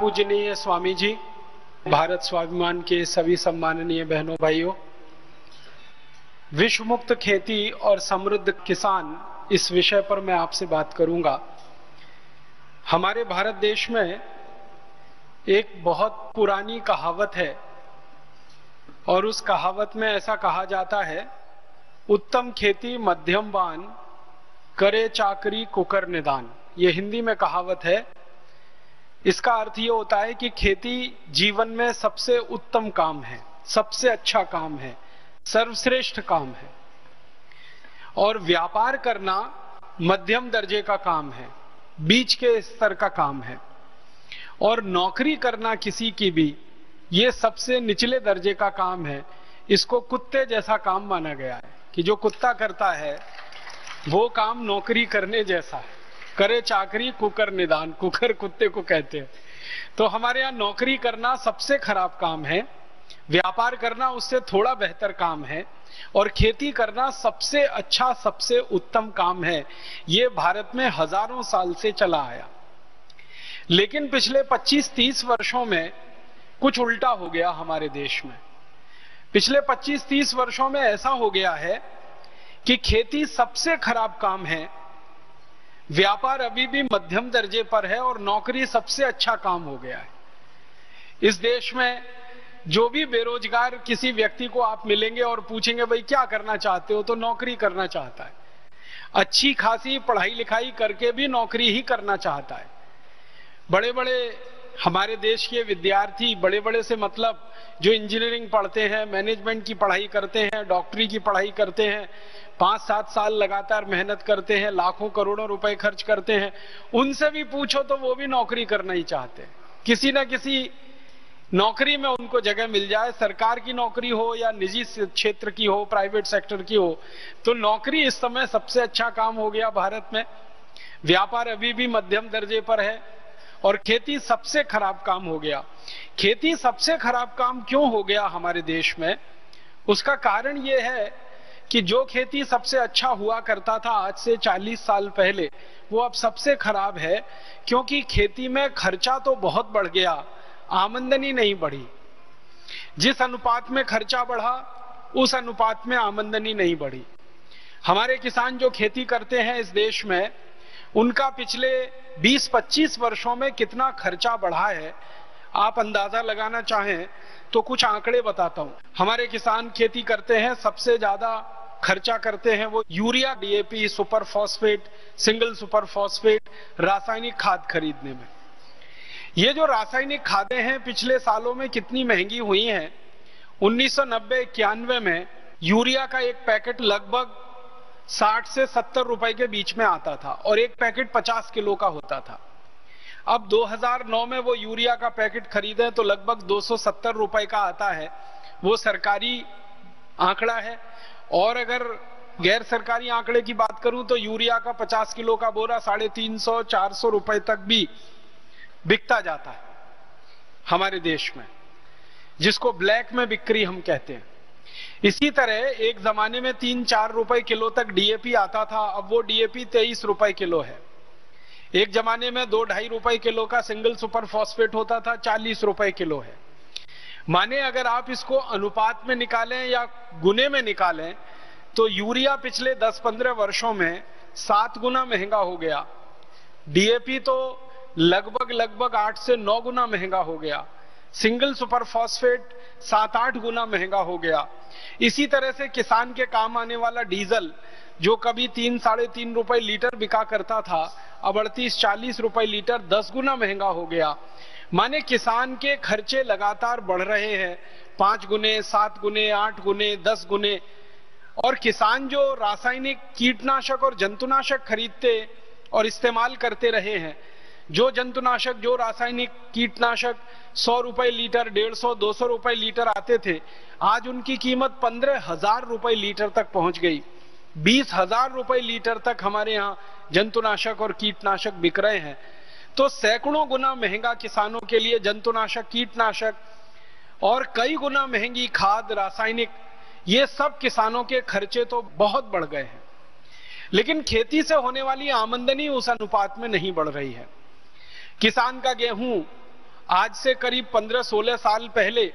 पूजनीय स्वामी जी भारत स्वाभिमान के सभी सम्माननीय बहनों, भाइयों विश्व मुक्त खेती और समृद्ध किसान इस विषय पर मैं आपसे बात करूँगा। हमारे भारत देश में एक बहुत पुरानी कहावत है और उस कहावत में ऐसा कहा जाता है, उत्तम खेती मध्यम बान, करे चाकरी कुकर निदान। ये हिंदी में कहावत है इसका अर्थ ये होता है कि खेती जीवन में सबसे उत्तम काम है, सबसे अच्छा काम है, सर्वश्रेष्ठ काम है। और व्यापार करना मध्यम दर्जे का काम है, बीच के स्तर का काम है। और नौकरी करना किसी की भी, ये सबसे निचले दर्जे का काम है। इसको कुत्ते जैसा काम माना गया है कि जो कुत्ता करता है, वो काम नौकरी करने जैसा है। करे चाकरी, कुकर निदान, कुकर कुत्ते को कहते हैं। तो हमारे यहाँ नौकरी करना सबसे खराब काम है, व्यापार करना उससे थोड़ा बेहतर काम है, और खेती करना सबसे अच्छा सबसे उत्तम काम है। ये भारत में हज़ारों साल से चला आया। लेकिन पिछले 25-30 वर्षों में कुछ उल्टा हो गया हमारे देश में। पिछले 25-30 वर्षों में ऐसा हो गया है कि खेती सबसे खराब काम है व्यापार अभी भी मध्यम दर्जे पर है और नौकरी सबसे अच्छा काम हो गया है। इस देश में जो भी बेरोजगार किसी व्यक्ति को आप मिलेंगे और पूछेंगे, भाई, क्या करना चाहते हो? तो नौकरी करना चाहता है। अच्छी खासी पढ़ाई लिखाई करके भी नौकरी ही करना चाहता है। बड़े बड़े हमारे देश के विद्यार्थी बड़े बड़े से मतलब जो इंजीनियरिंग पढ़ते हैं, मैनेजमेंट की पढ़ाई करते हैं, डॉक्टरी की पढ़ाई करते हैं पाँच सात साल लगातार मेहनत करते हैं, लाखों करोड़ों रुपए खर्च करते हैं, उनसे भी पूछो तो वो भी नौकरी करना ही चाहते हैं। किसी ना किसी नौकरी में उनको जगह मिल जाए, सरकार की नौकरी हो या निजी क्षेत्र की हो, प्राइवेट सेक्टर की हो तो नौकरी इस समय सबसे अच्छा काम हो गया भारत में। व्यापार अभी भी मध्यम दर्जे पर है और खेती सबसे खराब काम हो गया। खेती सबसे खराब काम क्यों हो गया हमारे देश में? उसका कारण यह है कि जो खेती सबसे अच्छा हुआ करता था आज से 40 साल पहले, वो अब सबसे खराब है, क्योंकि खेती में खर्चा तो बहुत बढ़ गया, आमंदनी नहीं बढ़ी। जिस अनुपात में खर्चा बढ़ा, उस अनुपात में आमंदनी नहीं बढ़ी। हमारे किसान जो खेती करते हैं इस देश में, उनका पिछले 20-25 वर्षों में कितना खर्चा बढ़ा है, आप अंदाज़ा लगाना चाहें तो कुछ आंकड़े बताता हूँ। हमारे किसान खेती करते हैं सबसे ज़्यादा खर्चा करते हैं वो urea DAP super phosphate, single super phosphate, रासायनिक खाद खरीदने में। ये जो रासायनिक खादें हैं, पिछले सालों में कितनी महँगी हुई हैं? 1990 इक्यानवे में यूरिया का एक पैकेट लगभग 60 से 70 रुपए के बीच में आता था और एक पैकेट 50 किलो का होता था। अब 2009 में वो यूरिया का पैकेट खरीदे तो लगभग 270 रुपए का आता है। वो सरकारी आंकड़ा है। और अगर गैर सरकारी आंकड़े की बात करूँ तो यूरिया का 50 किलो का बोरा साढ़े तीन सौ, चार सौ रुपए तक भी बिकता जाता है हमारे देश में, जिसको ब्लैक में बिक्री हम कहते हैं। इसी तरह एक जमाने में तीन चार रुपए किलो तक डीएपी आता था, अब वो डीएपी तेईस रुपए किलो है। एक जमाने में दो ढाई रुपए किलो का सिंगल सुपर फॉस्फेट होता था, चालीस रुपए किलो है। माने अगर आप इसको अनुपात में निकालें या गुने में निकालें तो यूरिया पिछले 10-15 वर्षों में सात गुना महँगा हो गया। डीएपी तो लगभग लगभग आठ से नौ गुना महँगा हो गया। सिंगल सुपर फॉस्फेट सात आठ गुना महँगा हो गया। इसी तरह से किसान के काम आने वाला डीजल, जो कभी तीन, साढ़े तीन रुपए लीटर बिका करता था, अब अड़तीस, चालीस रुपए लीटर दस गुना महँगा हो गया। माने किसान के खर्चे लगातार बढ़ रहे हैं। पाँच गुने, सात गुने, आठ गुने, दस गुने। और किसान जो रासायनिक कीटनाशक और जंतुनाशक खरीदते और इस्तेमाल करते रहे हैं, जो जंतुनाशक, जो रासायनिक कीटनाशक, सौ रुपए लीटर, डेढ़ सौ, दो सौ रुपए लीटर आते थे, आज उनकी कीमत पंद्रह हज़ार रुपए लीटर तक पहुँच गई। बीस हज़ार रुपए लीटर तक हमारे यहाँ जंतुनाशक और कीटनाशक बिक रहे हैं। तो सैकड़ों गुना महँगा किसानों के लिए जंतुनाशक, कीटनाशक और कई गुना महँगी खाद, रासायनिक, ये सब किसानों के खर्चे तो बहुत बढ़ गए हैं। लेकिन खेती से होने वाली आमंदनी उस अनुपात में नहीं बढ़ रही है। किसान का गेहूँ आज से करीब 15-16 साल पहले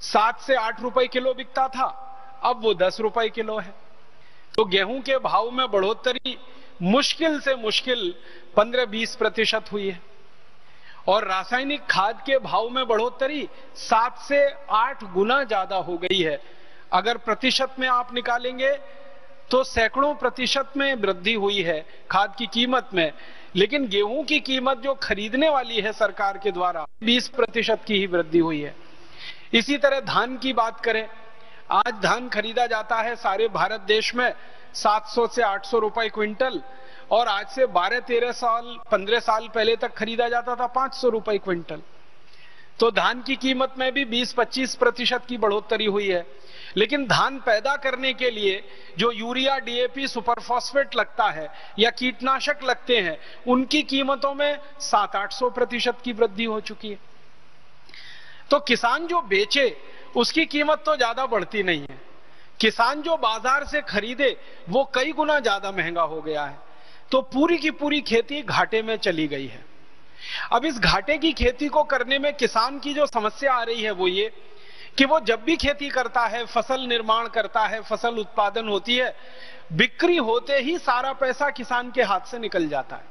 सात से आठ रुपए किलो बिकता था, अब वो दस रुपए किलो है। तो गेहूँ के भाव में बढ़ोतरी मुश्किल से मुश्किल 15-20 प्रतिशत हुई है। और रासायनिक खाद के भाव में बढ़ोतरी सात से आठ गुना ज़्यादा हो गई है। अगर प्रतिशत में आप निकालेंगे तो सैकड़ों प्रतिशत में वृद्धि हुई है खाद की कीमत में। लेकिन गेहूँ की कीमत जो खरीदने वाली है सरकार के द्वारा 20 प्रतिशत की ही वृद्धि हुई है। इसी तरह धान की बात करें, आज धान खरीदा जाता है सारे भारत देश में 700 से 800 रुपए क्विंटल, और आज से 12-13 साल 15 साल पहले तक खरीदा जाता था 500 रुपए क्विंटल। तो धान की कीमत में भी 20-25 प्रतिशत की बढ़ोतरी हुई है। लेकिन धान पैदा करने के लिए जो यूरिया, डीएपी, सुपरफॉस्फेट लगता है या कीटनाशक लगते हैं, उनकी कीमतों में सात आठ सौ प्रतिशत की वृद्धि हो चुकी है। तो किसान जो बेचे, उसकी कीमत तो ज़्यादा बढ़ती नहीं है। किसान जो बाज़ार से खरीदे, वो कई गुना ज़्यादा महँगा हो गया है। तो पूरी की पूरी खेती घाटे में चली गई है। अब इस घाटे की खेती को करने में किसान की जो समस्या आ रही है वो ये कि वो जब भी खेती करता है, फ़सल निर्माण करता है, फ़सल उत्पादन होती है, बिक्री होते ही सारा पैसा किसान के हाथ से निकल जाता है।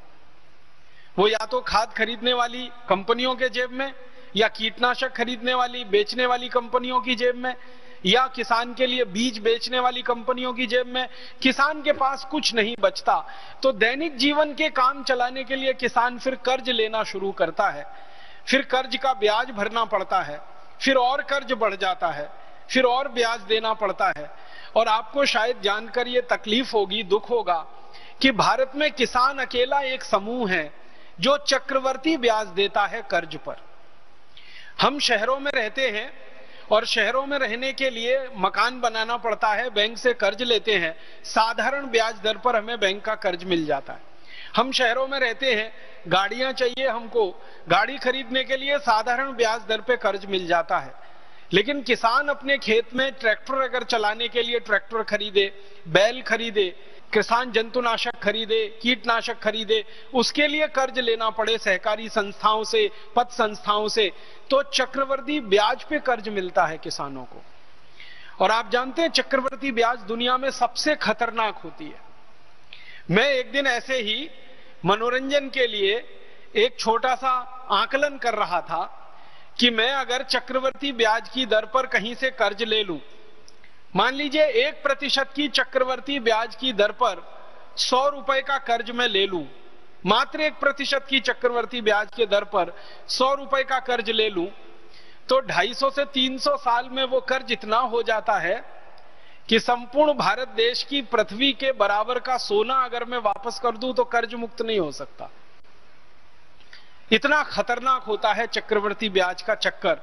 वो या तो खाद खरीदने वाली कंपनियों के जेब में, या कीटनाशक खरीदने वाली, बेचने वाली कंपनियों की जेब में या किसान के लिए बीज बेचने वाली कंपनियों की जेब में किसान के पास कुछ नहीं बचता। तो दैनिक जीवन के काम चलाने के लिए किसान फिर कर्ज लेना शुरू करता है। फिर कर्ज का ब्याज भरना पड़ता है। फिर और कर्ज बढ़ जाता है। फिर और ब्याज देना पड़ता है। और आपको शायद जानकर ये तकलीफ़ होगी, दुख होगा कि भारत में किसान अकेला एक समूह है जो चक्रवर्ती ब्याज देता है कर्ज पर। हम शहरों में रहते हैं और शहरों में रहने के लिए मकान बनाना पड़ता है, बैंक से कर्ज लेते हैं, साधारण ब्याज दर पर हमें बैंक का कर्ज मिल जाता है। हम शहरों में रहते हैं, गाड़ियाँ चाहिए हमको, गाड़ी खरीदने के लिए साधारण ब्याज दर पे कर्ज मिल जाता है। लेकिन किसान अपने खेत में ट्रैक्टर अगर चलाने के लिए ट्रैक्टर खरीदे, बैल खरीदे किसान जंतुनाशक खरीदे, कीटनाशक खरीदे, उसके लिए कर्ज लेना पड़े सहकारी संस्थाओं से पद संस्थाओं से। तो चक्रवर्ती ब्याज पे कर्ज मिलता है किसानों को। और आप जानते हैं चक्रवर्ती ब्याज दुनिया में सबसे खतरनाक होती है। मैं एक दिन ऐसे ही मनोरंजन के लिए एक छोटा सा आकलन कर रहा था कि मैं अगर चक्रवर्ती ब्याज की दर पर कहीं से कर्ज ले लूँ मान लीजिए एक प्रतिशत की चक्रवर्ती ब्याज की दर पर सौ रुपए का कर्ज मैं ले लू, मात्र एक प्रतिशत की चक्रवर्ती ब्याज के दर पर सौ रुपए का कर्ज ले लू तो 250 से 300 साल में वो कर्ज इतना हो जाता है कि संपूर्ण भारत देश की पृथ्वी के बराबर का सोना अगर मैं वापस कर दूँ तो कर्ज मुक्त नहीं हो सकता। इतना खतरनाक होता है चक्रवर्ती ब्याज का चक्कर।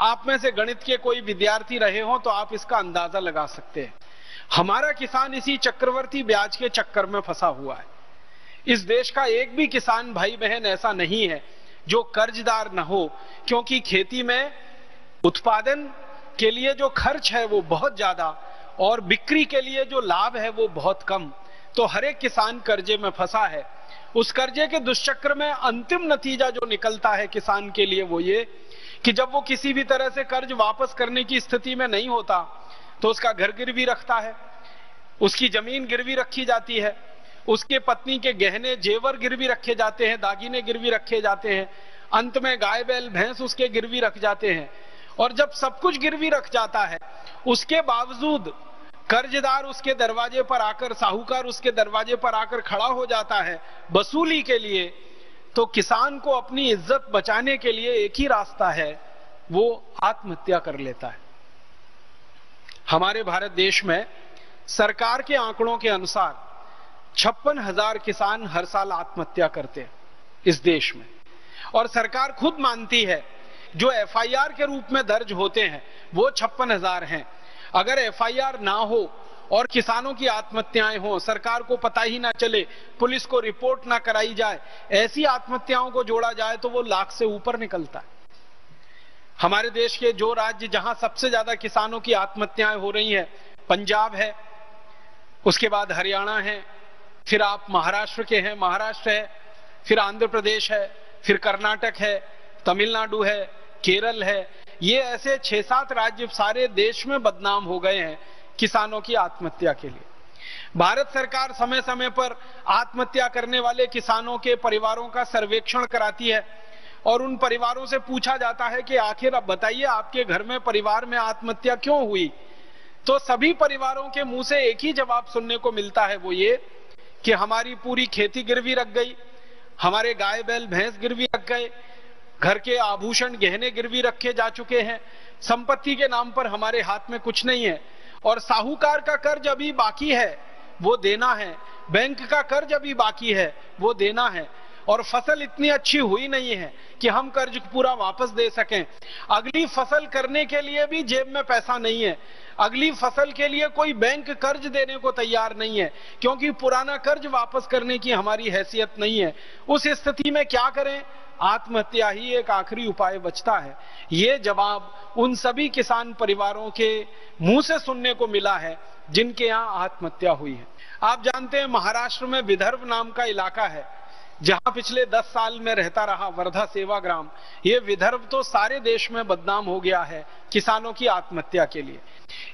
आप में से गणित के कोई विद्यार्थी रहे हो तो आप इसका अंदाज़ा लगा सकते हैं। हमारा किसान इसी चक्रवर्ती ब्याज के चक्कर में फंसा हुआ है। इस देश का एक भी किसान भाई बहन ऐसा नहीं है जो कर्जदार न हो, क्योंकि खेती में उत्पादन के लिए जो खर्च है वो बहुत ज़्यादा और बिक्री के लिए जो लाभ है वो बहुत कम। तो हर एक किसान कर्जे में फंसा है। उस कर्जे के दुष्चक्र में अंतिम नतीजा जो निकलता है किसान के लिए वो ये कि जब वो किसी भी तरह से कर्ज वापस करने की स्थिति में नहीं होता तो उसका घर गिरवी रखता है, उसकी ज़मीन गिरवी रखी जाती है, उसके पत्नी के गहने जेवर गिरवी रखे जाते हैं, दागिने गिरवी रखे जाते हैं, अंत में गाय, बैल, भैंस उसके गिरवी रख जाते हैं। और जब सब कुछ गिरवी रख जाता है, उसके बावजूद कर्जदार उसके दरवाजे पर आकर, साहूकार उसके दरवाजे पर आकर खड़ा हो जाता है, वसूली के लिए तो किसान को अपनी इज़्ज़त बचाने के लिए एक ही रास्ता है, वो आत्महत्या कर लेता है। हमारे भारत देश में सरकार के आंकड़ों के अनुसार छप्पन हज़ार किसान हर साल आत्महत्या करते हैं इस देश में। और सरकार खुद मानती है, जो एफआईआर के रूप में दर्ज होते हैं, वो छप्पन हज़ार हैं। अगर एफआईआर ना हो और किसानों की आत्महत्याएँ हो, सरकार को पता ही ना चले, पुलिस को रिपोर्ट ना कराई जाए, ऐसी आत्महत्याओं को जोड़ा जाए तो वो लाख से ऊपर निकलता है। हमारे देश के जो राज्य जहाँ सबसे ज़्यादा किसानों की आत्महत्याएँ हो रही हैं, पंजाब है, उसके बाद हरियाणा है, फिर आप महाराष्ट्र के हैं, महाराष्ट्र है, फिर आंध्र प्रदेश है, फिर कर्नाटक है, तमिलनाडु है, केरल है, ये ऐसे छह सात राज्य सारे देश में बदनाम हो गए हैं किसानों की आत्महत्या के लिए। भारत सरकार समय समय पर आत्महत्या करने वाले किसानों के परिवारों का सर्वेक्षण कराती है और उन परिवारों से पूछा जाता है कि आखिर अब बताइए आपके घर में परिवार में आत्महत्या क्यों हुई? तो सभी परिवारों के मुँह से एक ही जवाब सुनने को मिलता है वो ये कि हमारी पूरी खेती गिरवी रख गई, हमारे गाय, बैल, भैंस गिरवी रख गए, घर के आभूषण, गहने गिरवी रखे जा चुके हैं, संपत्ति के नाम पर हमारे हाथ में कुछ नहीं है। और साहूकार का कर्ज अभी बाकी है, वो देना है। बैंक का कर्ज अभी बाकी है, वो देना है। और फ़सल इतनी अच्छी हुई नहीं है कि हम कर्ज पूरा वापस दे सकें। अगली फ़सल करने के लिए भी जेब में पैसा नहीं है। अगली फ़सल के लिए कोई बैंक कर्ज देने को तैयार नहीं है, क्योंकि पुराना कर्ज वापस करने की हमारी हैसियत नहीं है। उस स्थिति में क्या करें? आत्महत्या ही एक आखिरी उपाय बचता है। ये जवाब उन सभी किसान परिवारों के मुँह से सुनने को मिला है, जिनके यहाँ आत्महत्या हुई है। आप जानते हैं, महाराष्ट्र में विदर्भ नाम का इलाका है, जहाँ पिछले दस साल में रहता रहा वर्धा सेवा ग्राम। ये विदर्भ तो सारे देश में बदनाम हो गया है किसानों की आत्महत्या के लिए।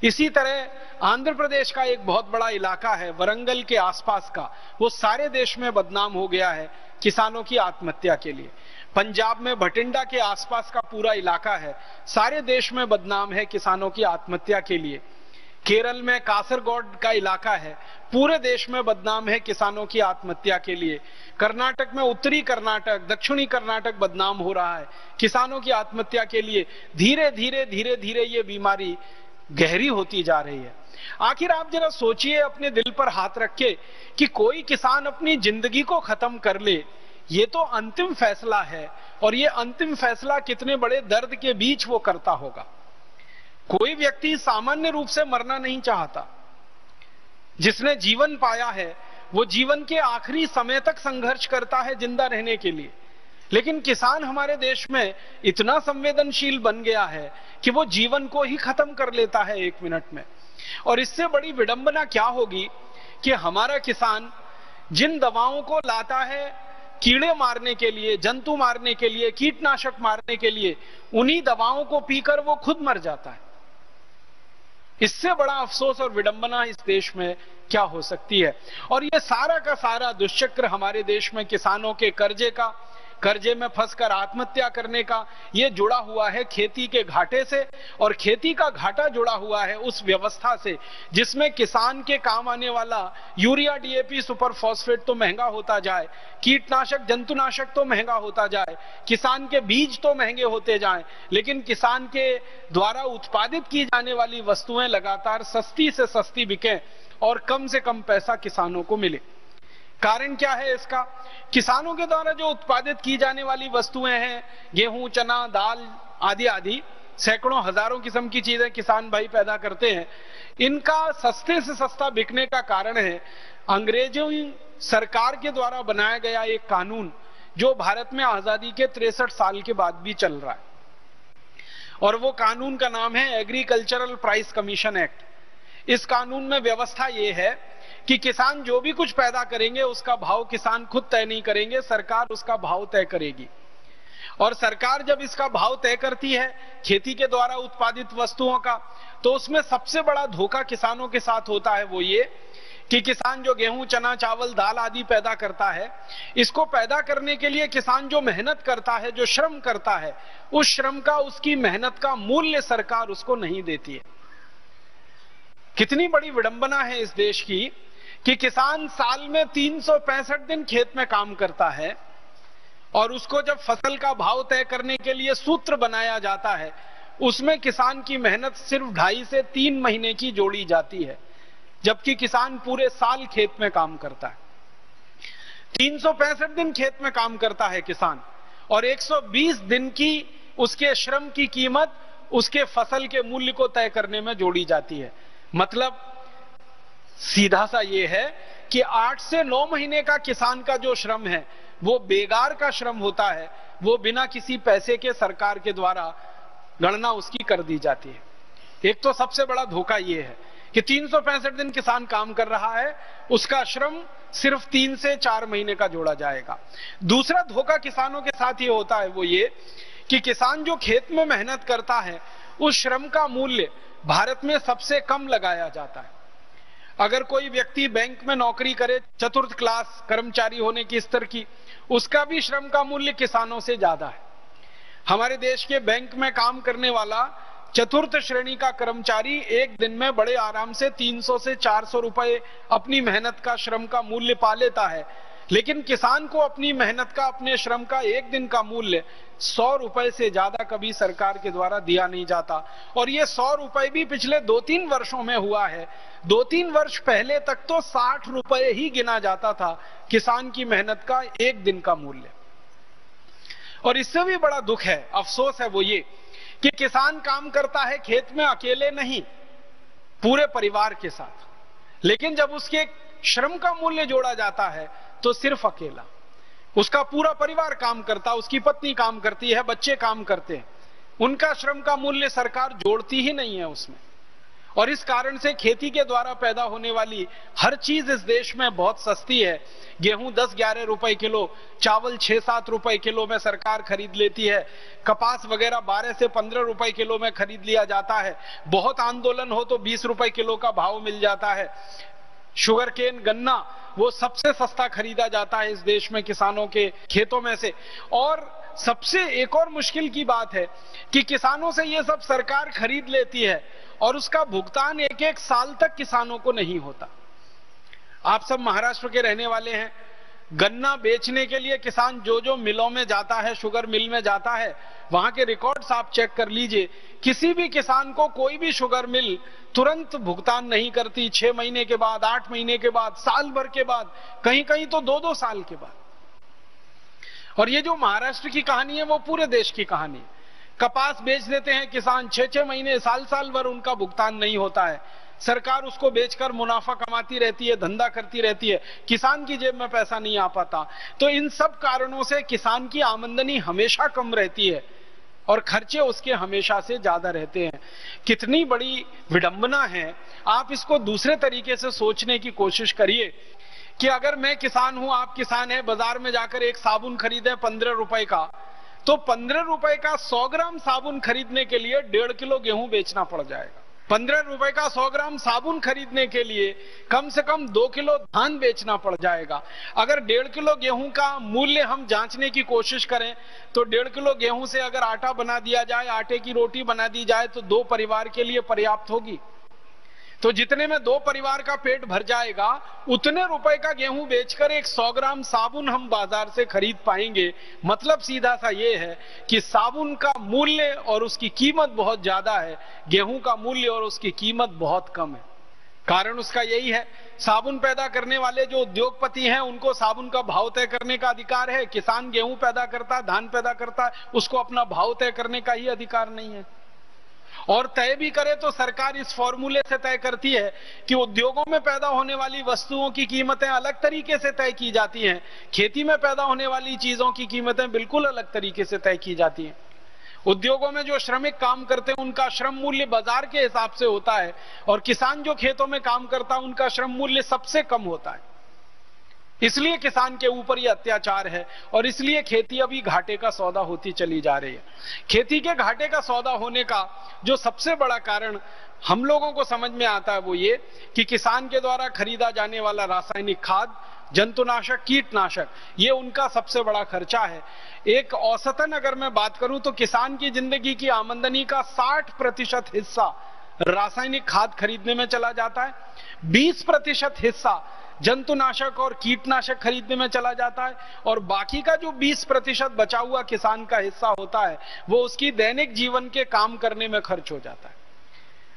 इसी तरह आंध्र प्रदेश का एक बहुत बड़ा इलाका है, वरंगल के आसपास का। वो सारे देश में बदनाम हो गया है किसानों की आत्महत्या के लिए। पंजाब में भटिंडा के आसपास का पूरा इलाका है। सारे देश में बदनाम है किसानों की आत्महत्या के लिए। केरल में कासरगोड का इलाका है। पूरे देश में बदनाम है किसानों की आत्महत्या के लिए। कर्नाटक में उत्तरी कर्नाटक, दक्षिणी कर्नाटक बदनाम हो रहा है किसानों की आत्महत्या के लिए। धीरे धीरे धीरे धीरे ये बीमारी गहरी होती जा रही है। आखिर आप जरा सोचिए, अपने दिल पर हाथ रख के कि कोई किसान अपनी ज़िंदगी को खत्म कर ले ये तो अंतिम फैसला है और ये अंतिम फैसला कितने बड़े दर्द के बीच वो करता होगा। कोई व्यक्ति सामान्य रूप से मरना नहीं चाहता। जिसने जीवन पाया है, वो जीवन के आखिरी समय तक संघर्ष करता है ज़िंदा रहने के लिए। लेकिन किसान हमारे देश में इतना संवेदनशील बन गया है कि वो जीवन को ही खत्म कर लेता है एक मिनट में। और इससे बड़ी विडंबना क्या होगी कि हमारा किसान जिन दवाओं को लाता है कीड़े मारने के लिए, जंतु मारने के लिए, कीटनाशक मारने के लिए, उन्हीं दवाओं को पीकर वो खुद मर जाता है। इससे बड़ा अफसोस और विडंबना इस देश में क्या हो सकती है? और ये सारा का सारा दुष्चक्र हमारे देश में किसानों के कर्जे का कर्जे में फंसकर आत्महत्या करने का ये जुड़ा हुआ है खेती के घाटे से, और खेती का घाटा जुड़ा हुआ है उस व्यवस्था से, जिसमें किसान के काम आने वाला यूरिया डीएपी सुपर फॉस्फेट तो महँगा होता जाए, कीटनाशक, जंतुनाशक तो महँगा होता जाए, किसान के बीज तो महँगे होते जाए, लेकिन किसान के द्वारा उत्पादित की जाने वाली वस्तुएँ लगातार सस्ती से सस्ती बिके, और कम से कम पैसा किसानों को मिले। कारण क्या है इसका? किसानों के द्वारा जो उत्पादित की जाने वाली वस्तुएँ हैं, गेहूँ, चना, दाल आदि आदि, सैकड़ों हज़ारों किस्म की चीज़ें किसान भाई पैदा करते हैं। इनका सस्ते से सस्ता बिकने का कारण है, अंग्रेज़ों सरकार के द्वारा बनाया गया एक कानून, जो भारत में आज़ादी के तिरसठ साल के बाद भी चल रहा है। और वो कानून का नाम है एग्रीकल्चरल प्राइस कमीशन एक्ट इस कानून में व्यवस्था ये है कि किसान जो भी कुछ पैदा करेंगे, उसका भाव किसान खुद तय नहीं करेंगे, सरकार उसका भाव तय करेगी। और सरकार जब इसका भाव तय करती है, खेती के द्वारा उत्पादित वस्तुओं का तो उसमें सबसे बड़ा धोखा किसानों के साथ होता है वो ये कि किसान जो गेहूँ, चना, चावल, दाल आदि पैदा करता है, इसको पैदा करने के लिए किसान जो मेहनत करता है, जो श्रम करता है, उस श्रम का, उसकी मेहनत का मूल्य सरकार उसको नहीं देती है। कितनी बड़ी विडंबना है इस देश की कि किसान साल में तीन सौ पैंसठ दिन खेत में काम करता है और उसको जब फ़सल का भाव तय करने के लिए सूत्र बनाया जाता है, उसमें किसान की मेहनत सिर्फ़ ढाई से तीन महीने की जोड़ी जाती है, जबकि किसान पूरे साल खेत में काम करता है। तीन सौ पैंसठ दिन खेत में काम करता है किसान, और 120 दिन की उसके श्रम की कीमत, उसके फ़सल के मूल्य को तय करने में जोड़ी जाती है। मतलब सीधा सा ये है कि आठ से नौ महीने का किसान का जो श्रम है, वो बेगार का श्रम होता है, वो बिना किसी पैसे के सरकार के द्वारा गणना उसकी कर दी जाती है। एक तो सबसे बड़ा धोखा ये है कि तीन सौ पैंसठ दिन किसान काम कर रहा है, उसका श्रम सिर्फ़ तीन से चार महीने का जोड़ा जाएगा। दूसरा धोखा किसानों के साथ ये होता है वो ये कि किसान जो खेत में मेहनत करता है, उस श्रम का मूल्य भारत में सबसे कम लगाया जाता है। अगर कोई व्यक्ति बैंक में नौकरी करे, चतुर्थ क्लास कर्मचारी होने की स्तर की, उसका भी श्रम का मूल्य किसानों से ज़्यादा है। हमारे देश के बैंक में काम करने वाला चतुर्थ श्रेणी का कर्मचारी एक दिन में बड़े आराम से 300 से 400 रुपए अपनी मेहनत का, श्रम का मूल्य पा लेता है। लेकिन किसान को अपनी मेहनत का, अपने श्रम का, एक दिन का मूल्य सौ रुपए से ज़्यादा कभी सरकार के द्वारा दिया नहीं जाता। और ये सौ रुपए भी पिछले दो तीन वर्षों में हुआ है। दो तीन वर्ष पहले तक तो साठ रुपए ही गिना जाता था किसान की मेहनत का एक दिन का मूल्य। और इससे भी बड़ा दुख है, अफसोस है वो ये, कि किसान काम करता है खेत में अकेले नहीं, पूरे परिवार के साथ। लेकिन जब उसके श्रम का मूल्य जोड़ा जाता है तो सिर्फ़ अकेला। उसका पूरा परिवार काम करता, उसकी पत्नी काम करती है बच्चे काम करते। हैं उनका श्रम का मूल्य सरकार जोड़ती ही नहीं है उसमें। और इस कारण से खेती के द्वारा पैदा होने वाली हर चीज़ इस देश में बहुत सस्ती है। गेहूँ 10-11 रुपए किलो, चावल 6-7 रुपए किलो में सरकार खरीद लेती है। कपास वगैरह 12 से 15 रुपए किलो में खरीद लिया जाता है। बहुत आंदोलन हो तो 20 रुपए किलो का भाव मिल जाता है। शुगर केन, गन्ना, वो सबसे सस्ता खरीदा जाता है इस देश में किसानों के खेतों में से। और सबसे एक और मुश्किल की बात है कि किसानों से ये सब सरकार खरीद लेती है और उसका भुगतान एक एक साल तक किसानों को नहीं होता। आप सब महाराष्ट्र के रहने वाले हैं। गन्ना बेचने के लिए किसान जो जो मिलों में जाता है, शुगर मिल में जाता है, वहाँ के रिकॉर्ड्स आप चेक कर लीजिए। किसी भी किसान को कोई भी शुगर मिल तुरंत भुगतान नहीं करती, छह महीने के बाद, आठ महीने के बाद, साल भर के बाद कहीं कहीं तो दो दो साल के बाद। और ये जो महाराष्ट्र की कहानी है, वो पूरे देश की कहानी है। कपास बेच देते हैं किसान छह छह महीने साल साल भर उनका भुगतान नहीं होता है। सरकार उसको बेचकर मुनाफा कमाती रहती है, धंधा करती रहती है। किसान की जेब में पैसा नहीं आ पाता। तो इन सब कारणों से किसान की आमदनी हमेशा कम रहती है। और खर्चे उसके हमेशा से ज़्यादा रहते हैं। कितनी बड़ी विडंबना है। आप इसको दूसरे तरीके से सोचने की कोशिश करिए कि अगर मैं किसान हूँ, आप किसान है, बाज़ार में जाकर एक साबुन खरीदे पंद्रह रुपए का तो पंद्रह रुपए का सौ ग्राम साबुन खरीदने के लिए डेढ़ किलो गेहूँ बेचना पड़ जाएगा। पंद्रह रुपए का सौ ग्राम साबुन खरीदने के लिए कम से कम दो किलो धान बेचना पड़ जाएगा। अगर डेढ़ किलो गेहूँ का मूल्य हम जांचने की कोशिश करें तो डेढ़ किलो गेहूँ से अगर आटा बना दिया जाए, आटे की रोटी बना दी जाए तो दो परिवार के लिए पर्याप्त होगी। तो जितने में दो परिवार का पेट भर जाएगा, उतने रुपए का गेहूँ बेचकर एक सौ ग्राम साबुन हम बाज़ार से खरीद पाएँगे। मतलब सीधा सा ये है कि साबुन का मूल्य और उसकी कीमत बहुत ज़्यादा है, गेहूँ का मूल्य और उसकी कीमत बहुत कम है। कारण उसका यही है, साबुन पैदा करने वाले जो उद्योगपति हैं, उनको साबुन का भाव तय करने का अधिकार है। किसान गेहूँ पैदा करता है धान पैदा करता है उसको अपना भाव तय करने का ही अधिकार नहीं है। और तय भी करे तो सरकार इस फॉर्मूले से तय करती है कि उद्योगों में पैदा होने वाली वस्तुओं की कीमतें अलग तरीके से तय की जाती हैं। खेती में पैदा होने वाली चीज़ों की कीमतें बिल्कुल अलग तरीके से तय की जाती हैं। उद्योगों में जो श्रमिक काम करते हैं, उनका श्रम मूल्य बाज़ार के हिसाब से होता है और किसान जो खेतों में काम करता है, उनका श्रम मूल्य सबसे कम होता है। इसलिए किसान के ऊपर यह अत्याचार है और इसलिए खेती अभी घाटे का सौदा होती चली जा रही है। खेती के घाटे का सौदा होने का जो सबसे बड़ा कारण हम लोगों को समझ में आता है वो ये कि किसान के द्वारा खरीदा जाने वाला रासायनिक खाद, जंतुनाशक, कीटनाशक, ये उनका सबसे बड़ा खर्चा है। एक औसतन अगर मैं बात करूँ तो किसान की ज़िंदगी की आमदनी का 60 प्रतिशत हिस्सा रासायनिक खाद खरीदने में चला जाता है। 20 प्रतिशत हिस्सा जंतुनाशक और कीटनाशक खरीदने में चला जाता है और बाकी का जो 20 प्रतिशत बचा हुआ किसान का हिस्सा होता है, वो उसकी दैनिक जीवन के काम करने में खर्च हो जाता है।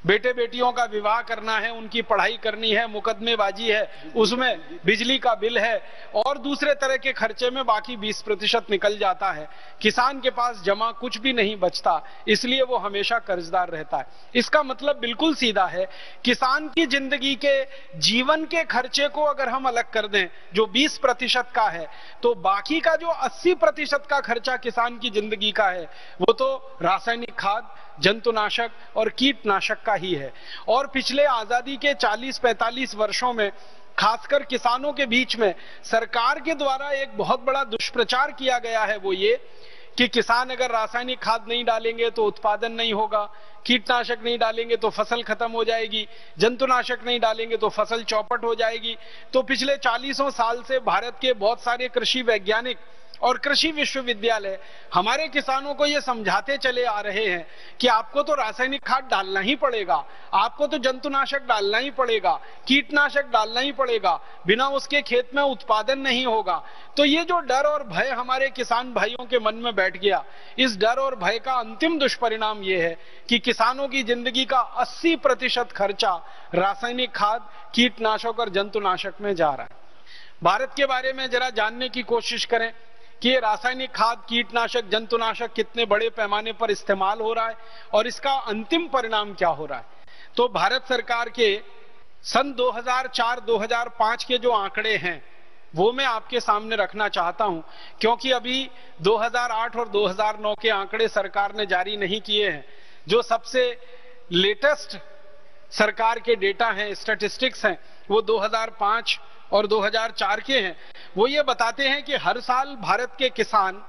बेटे बेटियों का विवाह करना है, उनकी पढ़ाई करनी है, मुकदमेबाजी है, उसमें बिजली का बिल है, और दूसरे तरह के खर्चे में बाकी 20 प्रतिशत निकल जाता है। किसान के पास जमा कुछ भी नहीं बचता, इसलिए वो हमेशा कर्जदार रहता है। इसका मतलब बिल्कुल सीधा है, किसान की ज़िंदगी के जीवन के खर्चे को अगर हम अलग कर दें, जो बीस प्रतिशत का है तो बाकी का जो अस्सी प्रतिशत का खर्चा किसान की ज़िंदगी का है, वो तो रासायनिक खाद जंतुनाशक और कीटनाशक का ही है। और पिछले आज़ादी के 40-45 वर्षों में, खासकर किसानों के बीच में, सरकार के द्वारा एक बहुत बड़ा दुष्प्रचार किया गया है वो ये कि किसान अगर रासायनिक खाद नहीं डालेंगे तो उत्पादन नहीं होगा, कीटनाशक नहीं डालेंगे तो फ़सल खत्म हो जाएगी, जंतुनाशक नहीं डालेंगे तो फ़सल चौपट हो जाएगी। तो पिछले चालीसों साल से भारत के बहुत सारे कृषि वैज्ञानिक और कृषि विश्वविद्यालय, हमारे किसानों को यह समझाते चले आ रहे हैं कि आपको तो रासायनिक खाद डालना ही पड़ेगा, आपको तो जंतुनाशक डालना ही पड़ेगा, कीटनाशक डालना ही पड़ेगा, बिना उसके खेत में उत्पादन नहीं होगा। तो ये जो डर और भय हमारे किसान भाइयों के मन में बैठ गया, इस डर और भय का अंतिम दुष्परिणाम यह है कि किसानों की ज़िंदगी का 80 प्रतिशत खर्चा रासायनिक खाद, कीटनाशक और जंतुनाशक में जा रहा है। भारत के बारे में जरा जानने की कोशिश करें। कि ये रासायनिक खाद, कीटनाशक, जंतुनाशक कितने बड़े पैमाने पर इस्तेमाल हो रहा है और इसका अंतिम परिणाम क्या हो रहा है? तो भारत सरकार के सन 2004-2005 के जो आंकड़े हैं, वो मैं आपके सामने रखना चाहता हूँ, क्योंकि अभी 2008 और 2009 के आंकड़े सरकार ने जारी नहीं किए हैं। जो सबसे लेटेस्ट सरकार के डेटा हैं, स्टैटिस्टिक्स हैं, वो 2005 और 2004 के हैं। वो ये बताते हैं कि हर साल भारत के किसान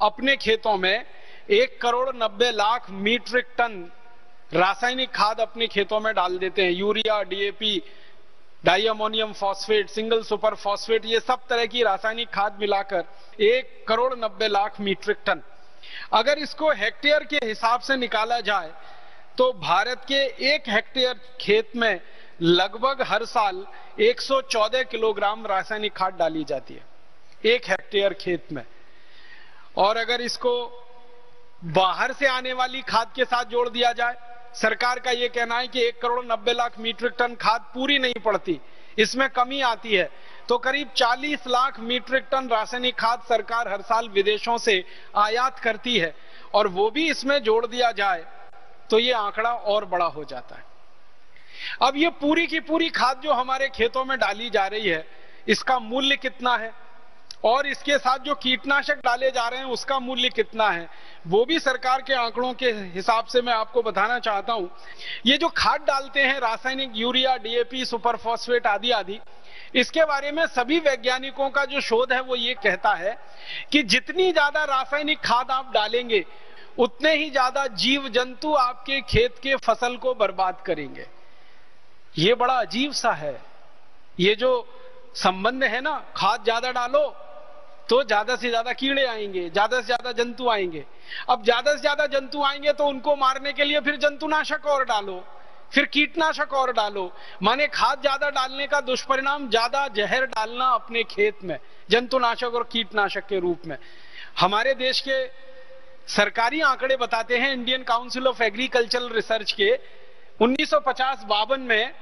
अपने खेतों में एक करोड़ नब्बे लाख मीट्रिक टन रासायनिक खाद अपने खेतों में डाल देते हैं। Urea DAP diammonium phosphate, single super phosphate, ये सब तरह की रासायनिक खाद मिलाकर एक करोड़ नब्बे लाख मीट्रिक टन। अगर इसको हेक्टेयर के हिसाब से निकाला जाए तो भारत के एक हेक्टेयर खेत में लगभग हर साल 114 किलोग्राम रासायनिक खाद डाली जाती है, एक हेक्टेयर खेत में। और अगर इसको बाहर से आने वाली खाद के साथ जोड़ दिया जाए, सरकार का यह कहना है कि एक करोड़ नब्बे लाख मीट्रिक टन खाद पूरी नहीं पड़ती, इसमें कमी आती है। तो करीब 40 लाख मीट्रिक टन रासायनिक खाद सरकार हर साल विदेशों से आयात करती है, और वो भी इसमें जोड़ दिया जाए तो ये आंकड़ा और बड़ा हो जाता है। अब ये पूरी की पूरी खाद जो हमारे खेतों में डाली जा रही है, इसका मूल्य कितना है? और इसके साथ जो कीटनाशक डाले जा रहे हैं, उसका मूल्य कितना है? वो भी सरकार के आंकड़ों के हिसाब से मैं आपको बताना चाहता हूँ। ये जो खाद डालते हैं, रासायनिक यूरिया डीएपी सुपरफॉस्फेट आदि आदि, इसके बारे में सभी वैज्ञानिकों का जो शोध है, वो ये कहता है कि जितनी ज़्यादा रासायनिक खाद आप डालेंगे, उतने ही ज़्यादा जीव जंतु आपके खेत के फ़सल को बर्बाद करेंगे। ये बड़ा अजीब सा है। ये जो संबंध है ना, खाद ज़्यादा डालो तो ज़्यादा से ज़्यादा कीड़े आएँगे, ज़्यादा से ज़्यादा जंतु आएँगे। अब ज़्यादा से ज़्यादा जंतु आएँगे तो उनको मारने के लिए फिर जंतुनाशक और डालो, फिर कीटनाशक और डालो। माने खाद ज़्यादा डालने का दुष्परिणाम ज़्यादा जहर डालना अपने खेत में, जंतुनाशक और कीटनाशक के रूप में। हमारे देश के सरकारी आंकड़े बताते हैं, Indian Council of Agricultural Research के 1950 में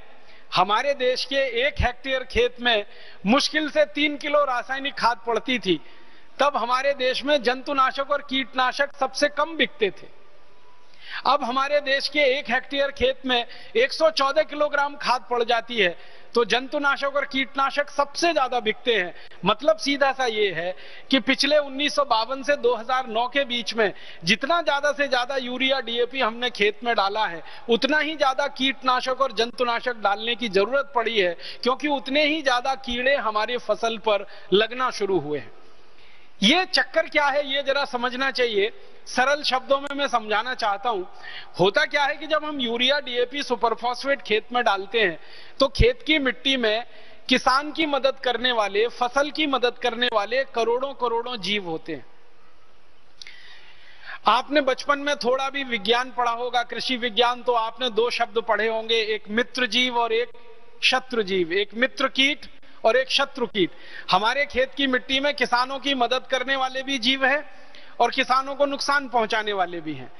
हमारे देश के एक हेक्टेयर खेत में मुश्किल से तीन किलो रासायनिक खाद पड़ती थी। तब हमारे देश में जंतुनाशक और कीटनाशक सबसे कम बिकते थे। अब हमारे देश के एक हेक्टेयर खेत में 114 किलोग्राम खाद पड़ जाती है तो जंतुनाशक और कीटनाशक सबसे ज़्यादा बिकते हैं। मतलब सीधा सा ये है कि पिछले उन्नीस से 2009 के बीच में जितना ज़्यादा से ज़्यादा यूरिया डीएपी हमने खेत में डाला है, उतना ही ज़्यादा कीटनाशक और जंतुनाशक डालने की ज़रूरत पड़ी है, क्योंकि उतने ही ज़्यादा कीड़े हमारे फ़सल पर लगना शुरू हुए हैं। ये चक्कर क्या है ये जरा समझना चाहिए। सरल शब्दों में मैं समझाना चाहता हूँ। होता क्या है कि जब हम यूरिया डीएपी सुपरफॉस्फेट खेत में डालते हैं तो खेत की मिट्टी में किसान की मदद करने वाले, फ़सल की मदद करने वाले करोड़ों करोड़ों जीव होते हैं। आपने बचपन में थोड़ा भी विज्ञान पढ़ा होगा, कृषि विज्ञान तो आपने दो शब्द पढ़े होंगे, एक मित्र जीव और एक शत्रु जीव। एक मित्र कीट और एक शत्रु कीट हमारे खेत की मिट्टी में किसानों की मदद करने वाले भी जीव है और किसानों को नुकसान पहुँचाने वाले भी हैं।